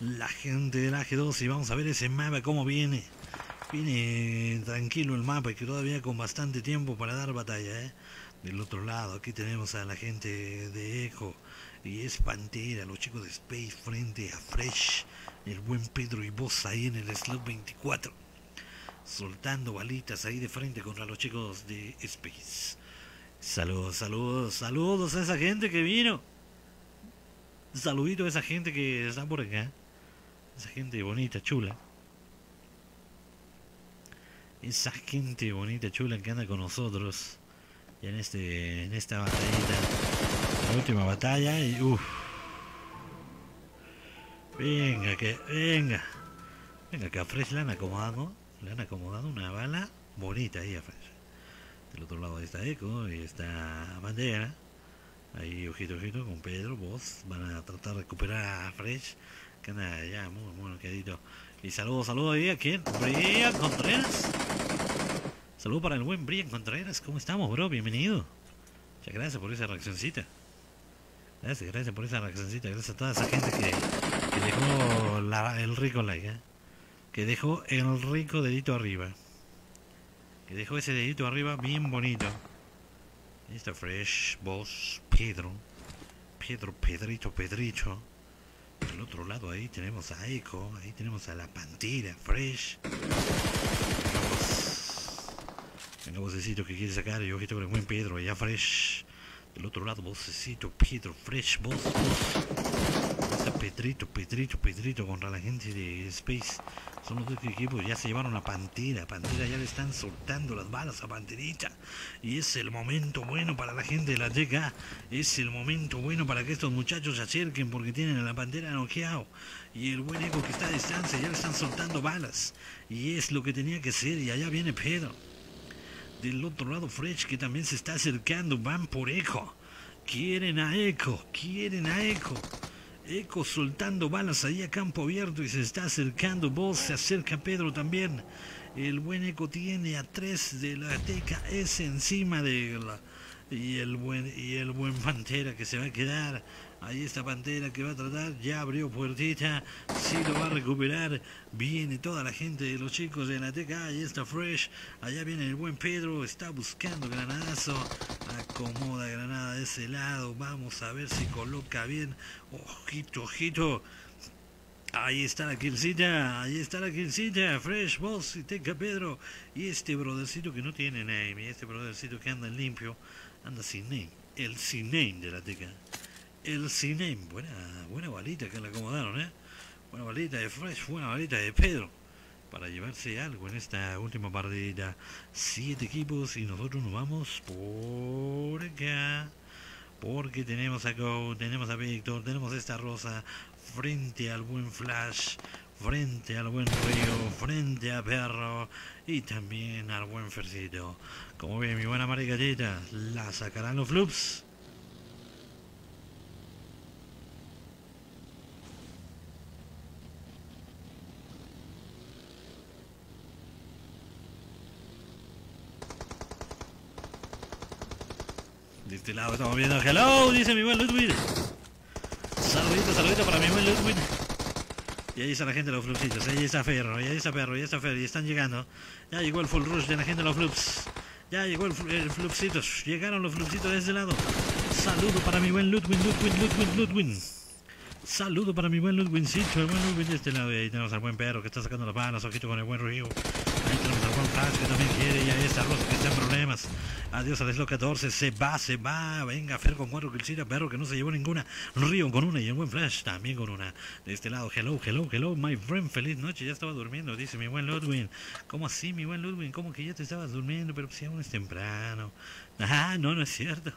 La gente de la G2 y vamos a ver ese mapa cómo viene. Viene tranquilo el mapa y que todavía con bastante tiempo para dar batalla, ¿eh? Del otro lado, aquí tenemos a la gente de Echo y es Pantera, los chicos de Space frente a Fresh, el buen Pedro y vos ahí en el slot 24, soltando balitas ahí de frente contra los chicos de Space. Saludos, saludos, saludos a esa gente que vino. Saludito a esa gente que está por acá. Esa gente bonita, chula. Esa gente bonita, chula que anda con nosotros. En este. en esta batallita. La última batalla y uff. Venga que. venga. Venga que a Fresh le han acomodado. Le han acomodado una bala bonita ahí a Fresh. Del otro lado está Eco y está Bandera. Ahí, ojito, ojito, con Pedro, vos van a tratar de recuperar a Fresh, que anda ya muy, muy quedito. Y saludos, saludos ahí a quién? Brian Contreras. Saludos para el buen Brian Contreras, ¿cómo estamos, bro? Bienvenido. Muchas gracias por esa reaccioncita. Gracias, gracias por esa reaccioncita. Gracias a toda esa gente que, dejó el rico like, ¿eh? Que dejó el rico dedito arriba. Que dejó ese dedito arriba bien bonito. Está Fresh, Boss, Pedro. Pedro, Pedrito, Pedrito. Del otro lado ahí tenemos a Echo. Ahí tenemos a la Pantera, Fresh. Venga vos. Vocecito que quiere sacar. Y ojito con el buen Pedro. Allá Fresh. Del otro lado, vocecito, Pedro, Fresh, Boss. Está Pedrito, Pedrito, Pedrito contra la gente de Space. Son los dos equipos, ya se llevaron a Pantera. Pantera ya le están soltando las balas a Panterita. Y es el momento bueno para la gente de la TK. Es el momento bueno para que estos muchachos se acerquen porque tienen a la Pantera noqueado. Y el buen eco que está a distancia ya le están soltando balas. Y es lo que tenía que ser. Y allá viene Pedro. Del otro lado Fresh que también se está acercando. Van por Echo. Quieren a Echo. Quieren a Echo. Eco soltando balas ahí a campo abierto y se está acercando. Vos se acerca Pedro también. El buen Eco tiene a tres de la TKS encima de la. Y el buen y el buen Pantera que se va a quedar. Ahí está Pantera que va a tratar. Ya abrió puertita. Sí lo va a recuperar. Viene toda la gente de los chicos de la TK. Ahí está Fresh. Allá viene el buen Pedro. Está buscando granadazo. Acomoda granada de ese lado. Vamos a ver si coloca bien. Ojito, ojito. Ahí está la killcita, ahí está la killcita, Fresh Boss y Teca Pedro. Y este brodercito que no tiene name, y este brodercito que anda limpio, anda sin name. El sin name de la Teca. El name. Buena, buena balita que le acomodaron, ¿eh? Buena balita de Fresh, buena balita de Pedro. Para llevarse algo en esta última partida. Siete equipos y nosotros nos vamos por acá. Porque tenemos a Go, tenemos a Víctor, tenemos esta Rosa, frente al buen Flash, frente al buen Río, frente a Perro y también al buen Fercito. Como ve mi buena maricallita, la sacarán los flups. De este lado estamos viendo Hello, dice mi buen Ludwig. Saludito, saludito para mi buen Ludwig. Y ahí está la gente de los flupsitos, ahí está Ferro, ahí está Perro, y ahí está Ferro, y están llegando. Ya llegó el full rush de la gente de los flups. Ya llegó el, el Flupsitos. Llegaron los Flupsitos de este lado. Saludo para mi buen Ludwin, Ludwin, Ludwin, Ludwin. Saludo para mi buen Ludwincito, el buen Ludwin de este lado. Y ahí tenemos al buen perro que está sacando las manos, ojito con el buen río. Que también quiere. Y ahí está Rosa que está en problemas. Adiós al Slow 14. Se va, se va. Venga, Fer con cuatro killsitas. Perro que no se llevó ninguna. Río con una y el buen Flash también con una. De este lado, hello, hello, hello, my friend. Feliz noche. Ya estaba durmiendo, dice mi buen Ludwin. ¿Cómo así, mi buen Ludwin? ¿Cómo que ya te estabas durmiendo? Pero si aún es temprano. Ah, no, no es cierto.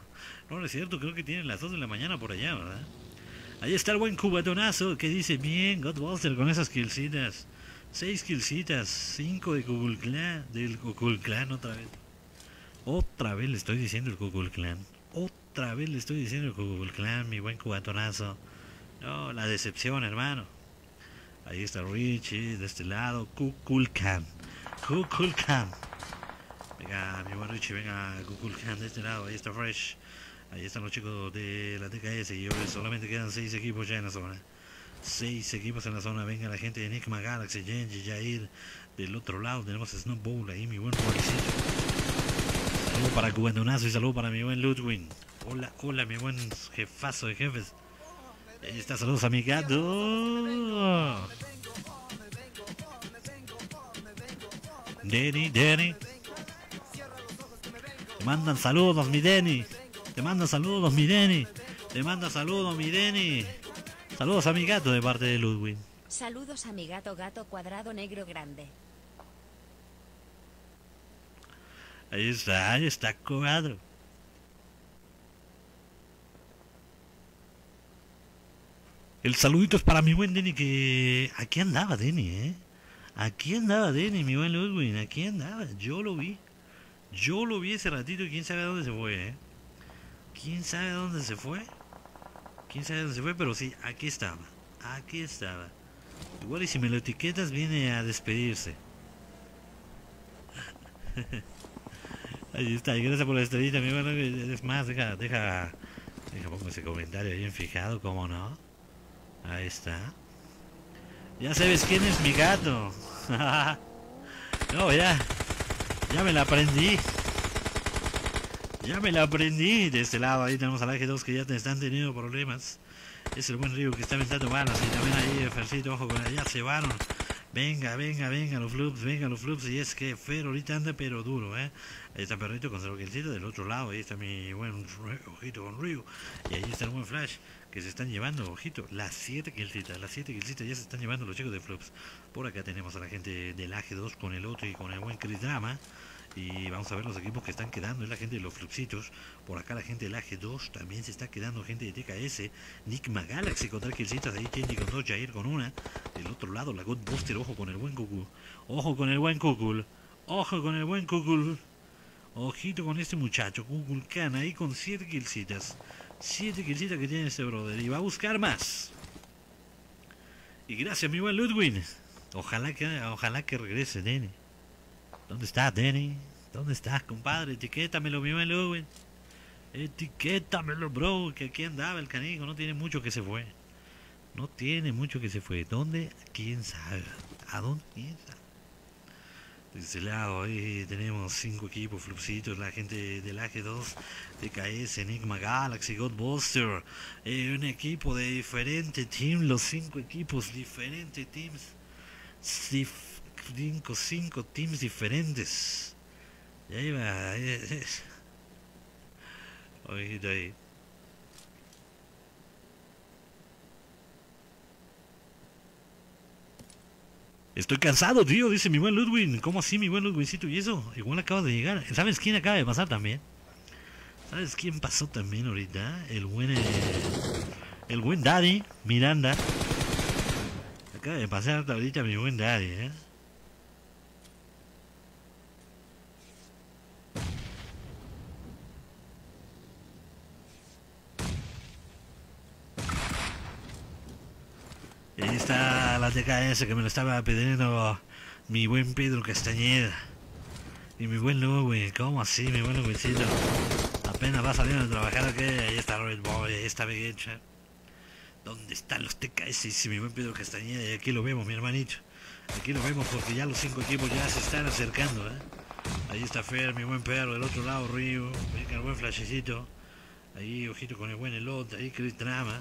No, no es cierto. Creo que tienen las 2 de la mañana por allá, ¿verdad? Ahí está el buen cubatonazo que dice bien, Godbuster con esas killcitas. Seis killcitas, cinco de Google Clan, del Google Clan otra vez. Otra vez le estoy diciendo el Google Clan. Otra vez le estoy diciendo el Google Clan, mi buen cubatonazo. No, la decepción, hermano. Ahí está Richie, de este lado, Kukulkan. Kukulkan. Venga, mi buen Richie, venga, Kukulkan de este lado, ahí está Fresh. Ahí están los chicos de la TKS y hoy solamente quedan seis equipos ya en la zona. Seis equipos en la zona. Venga la gente de Enigma Galaxy, Genji, Jair. Del otro lado tenemos Snowball ahí, mi buen policito. Saludos para Cubandonazo y saludos para mi buen Ludwin. Hola, hola, mi buen jefazo de jefes. Ahí está, saludos a mi gato. Denny, Denny. Te mandan saludos, mi Denny. Te manda saludos, mi Denny. Te manda saludos, mi Denny. Saludos a mi gato de parte de Ludwig. Saludos a mi gato gato cuadrado negro grande. Ahí está, ahí está cuadro. El saludito es para mi buen Denny que... Aquí andaba Denny, ¿eh? Aquí andaba Denny, mi buen Ludwig. Aquí andaba. Yo lo vi. Yo lo vi ese ratito y quién sabe a dónde se fue, ¿eh? ¿Quién sabe dónde se fue? ¿Quién sabe dónde se fue? Pero sí, aquí estaba. Aquí estaba. Igual y si me lo etiquetas viene a despedirse. Ahí está, y gracias por la estrellita, mi hermano. Es más, deja, deja, deja pongo ese comentario bien fijado, ¿cómo no? Ahí está. Ya sabes quién es mi gato. no, ya. Ya me la aprendí. Ya me la aprendí. De este lado ahí tenemos al AG2 que ya te están teniendo problemas. Es el buen Río que está aventando balas. Y también ahí Fercito, ojo con allá se van. Venga, venga, venga los flups, venga los flups. Y es que Fer ahorita anda pero duro, ¿eh? Ahí está Perrito con Cerroquilcito del otro lado. Ahí está mi buen ojito con Río. Y ahí está el buen Flash que se están llevando, ojito, las 7 killcitas, las 7 killcitas ya se están llevando los chicos de Flups. Por acá tenemos a la gente del AG2 con el otro y con el buen Chris Drama. Y vamos a ver los equipos que están quedando. Es la gente de los Flupsitos. Por acá la gente del AG2. También se está quedando gente de TKS. Nickma Galaxy con tres killcitas. Ahí Kenji con dos. Jair con una. Del otro lado la Godbuster. Ojo con el buen Cucu. Ojo con el buen Cucul. Ojo con el buen Cucul. Ojito con este muchacho. Cucul Khan ahí con 7 killcitas. 7 killcitas que tiene este brother. Y va a buscar más. Y gracias mi buen Ludwig. Ojalá que, ojalá que regrese Denny. ¿Dónde está Denny? ¿Dónde estás, compadre? Etiquétamelo, mi buen Ludwig. Etiquétamelo, bro. Que aquí andaba el canijo. No tiene mucho que se fue. No tiene mucho que se fue. ¿Dónde? ¿Quién sabe? ¿A dónde? ¿Quién sabe? De este lado ahí tenemos cinco equipos, Flupsitos, la gente del AG2, TKS, Enigma Galaxy, Godbuster, eh, un equipo de diferente team, los cinco equipos, diferentes teams, cinco, cinco teams diferentes. Ya iba. Ojito ahí. Estoy cansado, tío, dice mi buen Ludwig. ¿Cómo así, mi buen Ludwigcito? ¿Y eso? Igual acaba de llegar. ¿Sabes quién acaba de pasar también? ¿Sabes quién pasó también ahorita? El buen... eh, el buen Daddy, Miranda. Acaba de pasar ahorita mi buen Daddy, ¿eh? Y ahí está la TKS que me lo estaba pidiendo mi buen Pedro Castañeda. Y mi buen Luis, ¿cómo así, mi buen Luisito? Apenas va saliendo de trabajar, ok, ahí está Red Boy, ahí está Big. ¿Dónde están los TKS? Mi buen Pedro Castañeda, y aquí lo vemos, mi hermanito. Aquí lo vemos porque ya los cinco equipos ya se están acercando, ¿eh? Ahí está Fer, mi buen perro, del otro lado Río. Venga el buen flashecito. Ahí, ojito con el buen elote. Ahí, Chris Drama.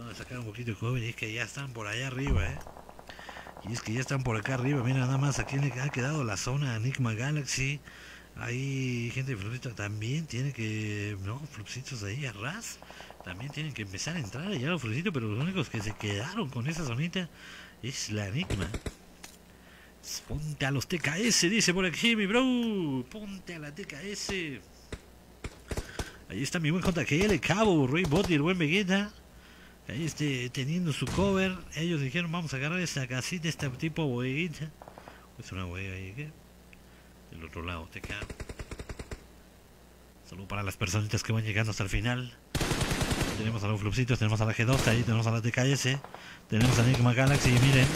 Vamos a sacar un poquito de joven. Y es que ya están por allá arriba, eh. Y es que ya están por acá arriba. Mira nada más aquí le ha quedado la zona Enigma Galaxy. Hay gente de Flupsito también tiene que. No, Flupsitos ahí a ras. También tienen que empezar a entrar allá los Flupsitos. Pero los únicos que se quedaron con esa zonita es la Enigma. Ponte a los TKS, dice por aquí mi bro. Ponte a la TKS. Ahí está mi buen JGL, Cabo, Rey Bot y el buen Vegeta. Ahí este, teniendo su cover. Ellos dijeron, vamos a agarrar esta casita, este tipo bodeguita. Es una bodega ahí, ¿qué? Del otro lado, TK. Saludo para las personitas que van llegando hasta el final. Tenemos a los flupsitos, tenemos a la G2, ahí tenemos a la TKS. Tenemos a Enigma Galaxy y miren.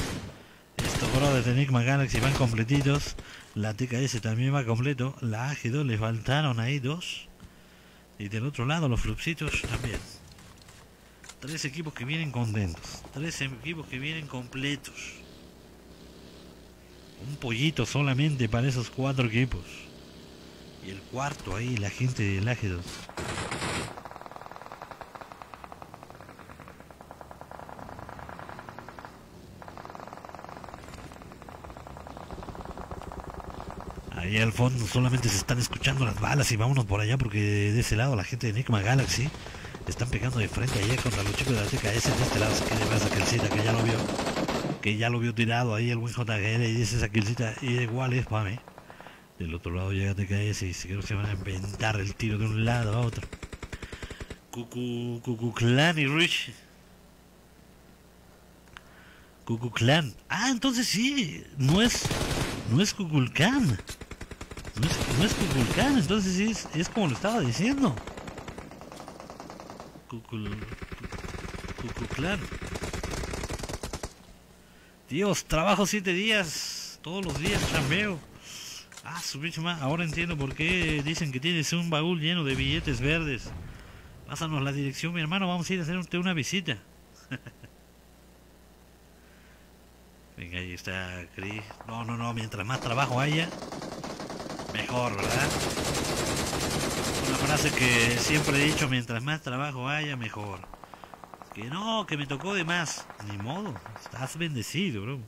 Estos brothers de Enigma Galaxy van completitos. La TKS también va completo. La AG2 le faltaron ahí dos. Y del otro lado los flupsitos también. Tres equipos que vienen contentos. Tres equipos que vienen completos. Un pollito solamente para esos cuatro equipos. Y el cuarto ahí, la gente del AG2. Ahí al fondo solamente se están escuchando las balas y vámonos por allá porque de ese lado la gente de Enigma Galaxy están pegando de frente allá contra los chicos de la TKS de este lado. Que lleva esa killcita que ya lo vio. Que ya lo vio tirado ahí el buen JGL y dice esa killcita y igual es para mí. Del otro lado llega TKS y creo que se van a inventar el tiro de un lado a otro. Cucu, Cucu Clan y Rich. Cucu Clan. Ah, entonces sí, no es, no es Cuculcán. No es, no es entonces sí es, es como lo estaba diciendo. Cucuclán. Dios, trabajo siete días, todos los días chambeo. Ah, su bicho más. Ahora entiendo por qué dicen que tienes un baúl lleno de billetes verdes. Pásanos la dirección, mi hermano. Vamos a ir a hacerte una visita. Venga, ahí está Chris. No, no, no. Mientras más trabajo haya, mejor, ¿verdad? Una frase que siempre he dicho: mientras más trabajo haya, mejor. Que no, que me tocó de más. Ni modo. Estás bendecido, bro.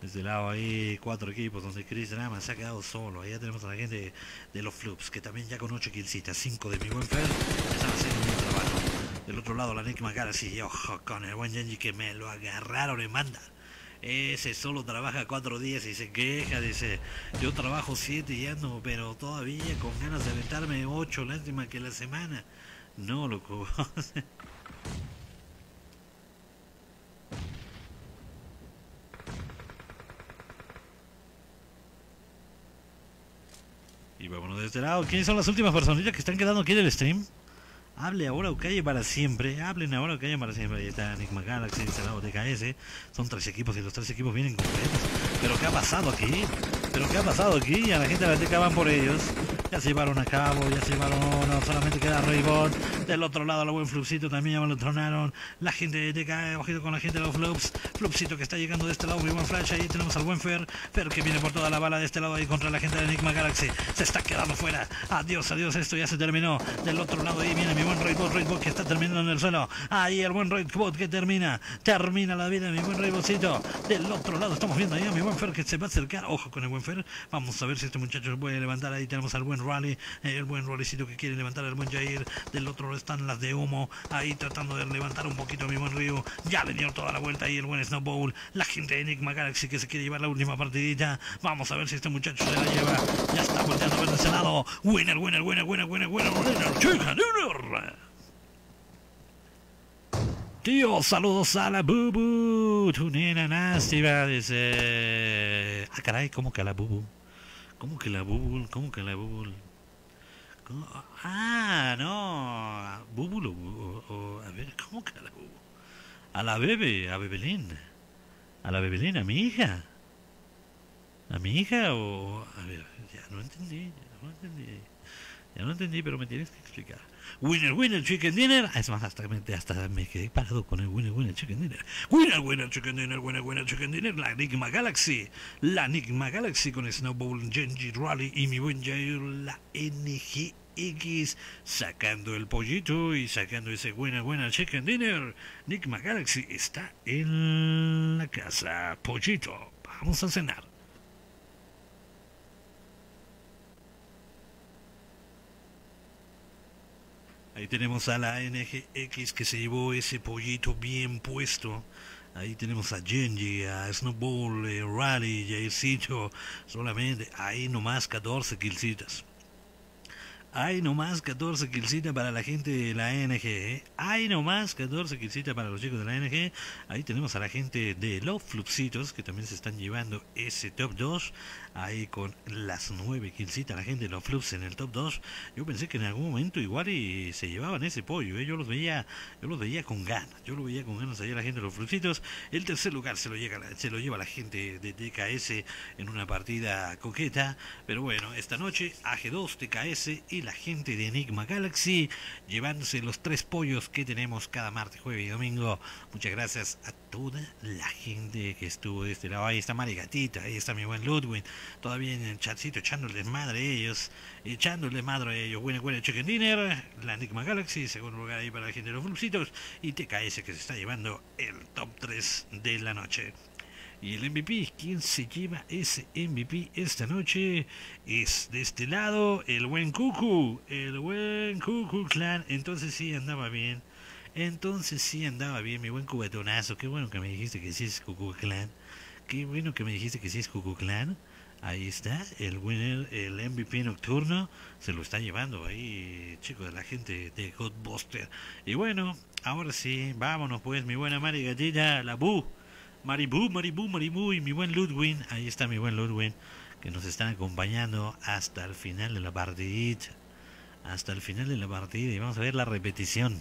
Desde el lado ahí cuatro equipos donde Chris Drama se ha quedado solo. Allá tenemos a la gente de los Flups, que también ya con ocho killcitas, cinco de mi buen Fer, están haciendo un trabajo. Del otro lado la Enigma Galaxy, ojo con el buen Genji que me lo agarraron en manda. Ese solo trabaja cuatro días y se queja, dice, yo trabajo siete y ando, pero todavía con ganas de aventarme ocho lástima que la semana. No, loco. Y vámonos de este lado. ¿Quiénes son las últimas personitas que están quedando aquí del stream? Hable ahora o calle para siempre. Hablen ahora o calle para siempre. Ahí está Enigma Galaxy, este lado TKS. Son tres equipos y los tres equipos vienen completos. ¿Pero qué ha pasado aquí? ¿Pero qué ha pasado aquí? A la gente de la TK van por ellos. Ya se llevaron a cabo, ya se llevaron, no solamente queda Raybot. Del otro lado, el buen Flupsito también ya me lo tronaron. La gente TK, ojito con la gente de los Flups. Flupsito que está llegando de este lado, muy buen flash. Ahí tenemos al buen Fer. Fer que viene por toda la bala de este lado ahí contra la gente de Enigma Galaxy. Se está quedando fuera. Adiós, adiós, esto ya se terminó. Del otro lado ahí viene mi buen Raybot, Raybot que está terminando en el suelo. Ahí el buen Raybot que termina. Termina la vida, mi buen Raybotcito. Del otro lado estamos viendo ahí a mi buen Fer que se va a acercar. Ojo con el buen Fer. Vamos a ver si este muchacho puede levantar. Ahí tenemos al buen Rally, el buen Rollicito que quiere levantar al buen Jair. Del otro lado están las de humo, ahí tratando de levantar un poquito a mi buen Río. Ya le dio toda la vuelta ahí el buen Snowball. La gente de Enigma Galaxy que se quiere llevar la última partidita. Vamos a ver si este muchacho se la lleva. Ya está volteando a ver ese lado. Winner, winner, winner, winner, winner, winner, winner, chica, winner. Tío, saludos a la bubu, tu nena nasty, dice... Ah, caray, ¿cómo que a la bubu? ¿Cómo que la bubu? ¿Cómo que la bubu? ¿Cómo? Ah, no, bubu, o, o, a ver, ¿cómo que la bubu? A la bebé, a Bebelín, a la Bebelín, a mi hija. ¿A mi hija o...? A ver, ya no entendí, ya no entendí. Ya no entendí, pero me tienes que explicar. Winner, winner, chicken dinner. Ah, es más, hasta hasta me quedé parado con el winner, winner, chicken dinner. Winner, winner, chicken dinner, winner, winner, chicken dinner. La Enigma Galaxy. La Enigma Galaxy con Snowball, Genji Rally y mi buen Jair, la NGX. Sacando el pollito y sacando ese winner, winner, chicken dinner. Enigma Galaxy está en la casa. Pollito, vamos a cenar. Ahí tenemos a la NGX que se llevó ese pollito bien puesto. Ahí tenemos a Genji, a Snowball, eh, Rally, Jaircito. Solamente ahí nomás 14 killcitas. Hay nomás 14 killcitas para la gente de la NG. ¿eh? Hay nomás 14 killcitas para los chicos de la NG. Ahí tenemos a la gente de los Fluxitos que también se están llevando ese top 2. Ahí con las 9 killcitas la gente de los Flux en el top 2. Yo pensé que en algún momento igual y se llevaban ese pollo. ¿eh? Yo los veía yo los veía con ganas. Yo lo veía con ganas allá la gente de los Fluxitos. El tercer lugar se lo, llega, se lo lleva la gente de TKS en una partida coqueta. Pero bueno, esta noche AG2, TKS y la gente de Enigma Galaxy, llevándose los tres pollos que tenemos cada martes, jueves y domingo. Muchas gracias a toda la gente que estuvo de este lado. Ahí está Mari Gatita, ahí está mi buen Ludwig, todavía en el chatcito echándoles madre a ellos, echándoles madre a ellos. Buena, buena Chicken Dinner, la Enigma Galaxy, segundo lugar ahí para la gente de los Flupsitos, y TKS que se está llevando el top 3 de la noche. Y el MVP, ¿quién se lleva ese MVP esta noche? Es de este lado el buen Cucu, el buen Cucu Clan. Entonces sí andaba bien. Entonces sí andaba bien, mi buen cubetonazo. Qué bueno que me dijiste que sí es Cucu Clan. Qué bueno que me dijiste que sí es Cucu Clan. Ahí está, el winner, el MVP nocturno, se lo está llevando ahí, chicos, de la gente de Godbuster. Y bueno, ahora sí, vámonos pues, mi buena Mari Gatita, la Bu. Maribú, Maribú, Maribú y mi buen Ludwig. Ahí está mi buen Ludwig, que nos están acompañando hasta el final de la partida. Hasta el final de la partida. Y vamos a ver la repetición.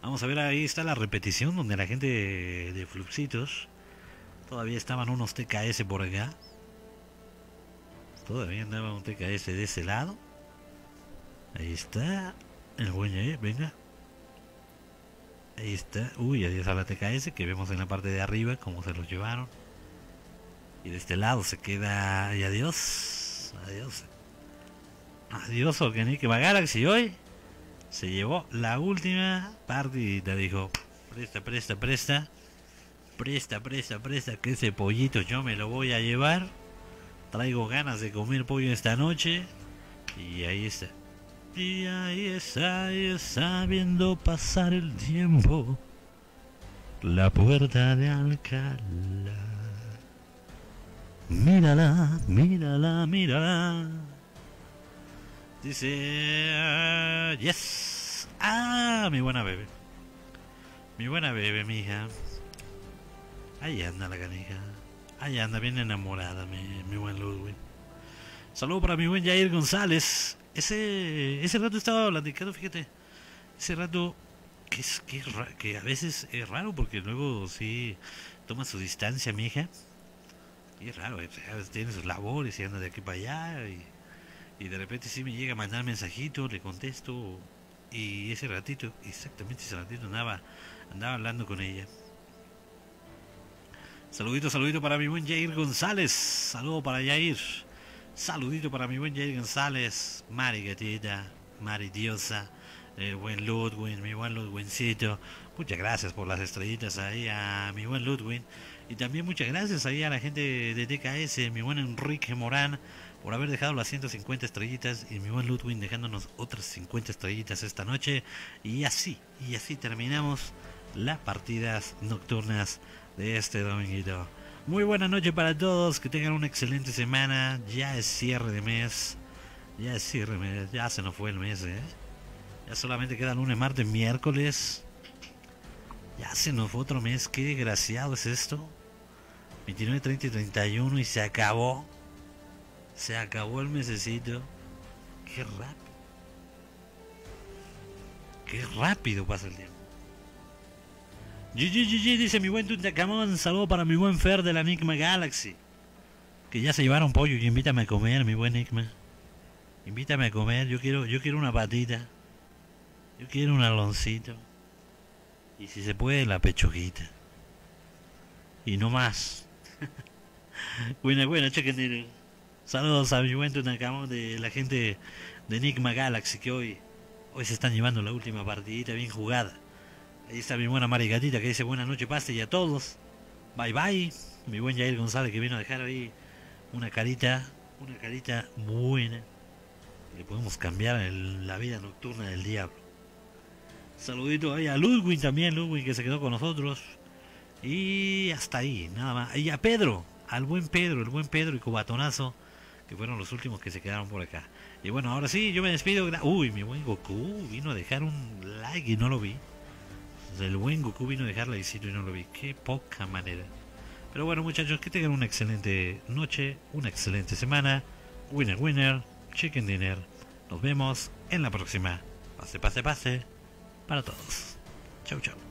Vamos a ver, ahí está la repetición donde la gente de Fluxitos. Todavía estaban unos TKS por acá. Todavía andaba un TKS de ese lado. Ahí está. El buen eh, venga. Ahí está. Uy, adiós a la TKS que vemos en la parte de arriba cómo se los llevaron. Y de este lado se queda. Y adiós. Adiós. Adiós, Organic Galaxy hoy. Se llevó la última partida. Dijo: Presta, presta, presta. Presta, presta, presta. Que ese pollito yo me lo voy a llevar. Traigo ganas de comer pollo esta noche. Y ahí está. Y ahí está, ahí está viendo pasar el tiempo. La puerta de Alcalá. Mírala, mírala, mírala. Dice, yes. Ah, mi buena bebé. Mi buena bebé, mi hija. Ahí anda la canija. Ahí anda bien enamorada, mi, buen Ludwig. Saludo para mi buen Jair González. Ese, ese rato estaba platicando, fíjate. Ese rato que, es, que, que a veces es raro porque luego sí toma su distancia, mi hija. Y es raro, tiene sus labores y anda de aquí para allá. Y, de repente sí me llega a mandar mensajitos, le contesto. Y ese ratito, exactamente ese ratito andaba, andaba hablando con ella. Saludito, saludito para mi buen Jair González. Saludo para Jair. Saludito para mi buen Jair González. Mari gatita, Mari diosa. El buen Ludwig, mi buen Ludwigcito. Muchas gracias por las estrellitas ahí a mi buen Ludwig. Y también muchas gracias ahí a la gente de TKS, mi buen Enrique Morán, por haber dejado las 150 estrellitas y mi buen Ludwig dejándonos otras 50 estrellitas esta noche. Y así, y así terminamos las partidas nocturnas de este dominguito. Muy buena noche para todos, que tengan una excelente semana. Ya es cierre de mes. Ya es cierre de mes, ya se nos fue el mes, ¿eh? Ya solamente queda lunes, martes, miércoles. Ya se nos fue otro mes, qué desgraciado es esto. 29, 30 y 31 y se acabó. Se acabó el mesecito. Qué rápido. Qué rápido pasa el tiempo. GG, dice mi buen Tuntacamón. Saludo para mi buen Fer de la Enigma Galaxy. que ya se llevaron pollo y invítame a comer, mi buen Nickman. Invítame a comer, yo quiero, yo quiero una patita. Yo quiero un aloncito. Y si se puede, la pechuguita. Y no más. buena, buena, chequen. Saludos a mi buen Tunacamo de la gente de Enigma Galaxy que hoy, hoy se están llevando la última partidita bien jugada. Ahí está mi buena Marigatita que dice buenas noches, pase y a todos. Bye bye. Mi buen Jair González que vino a dejar ahí una carita, una carita buena. Le podemos cambiar la vida nocturna del diablo. Saludito ahí a Ludwig también, Ludwig que se quedó con nosotros. Y hasta ahí, nada más. Y a Pedro, al buen Pedro, el buen Pedro y Cobatonazo que fueron los últimos que se quedaron por acá. Y bueno, ahora sí, yo me despido. Uy, mi buen Goku vino a dejar un like y no lo vi. El buen Goku vino a dejar likecito y no lo vi. Qué poca manera. Pero bueno, muchachos, que tengan una excelente noche, una excelente semana. Winner, winner, chicken dinner. Nos vemos en la próxima. Pase, pase, pase. Para todos. Chau, chau.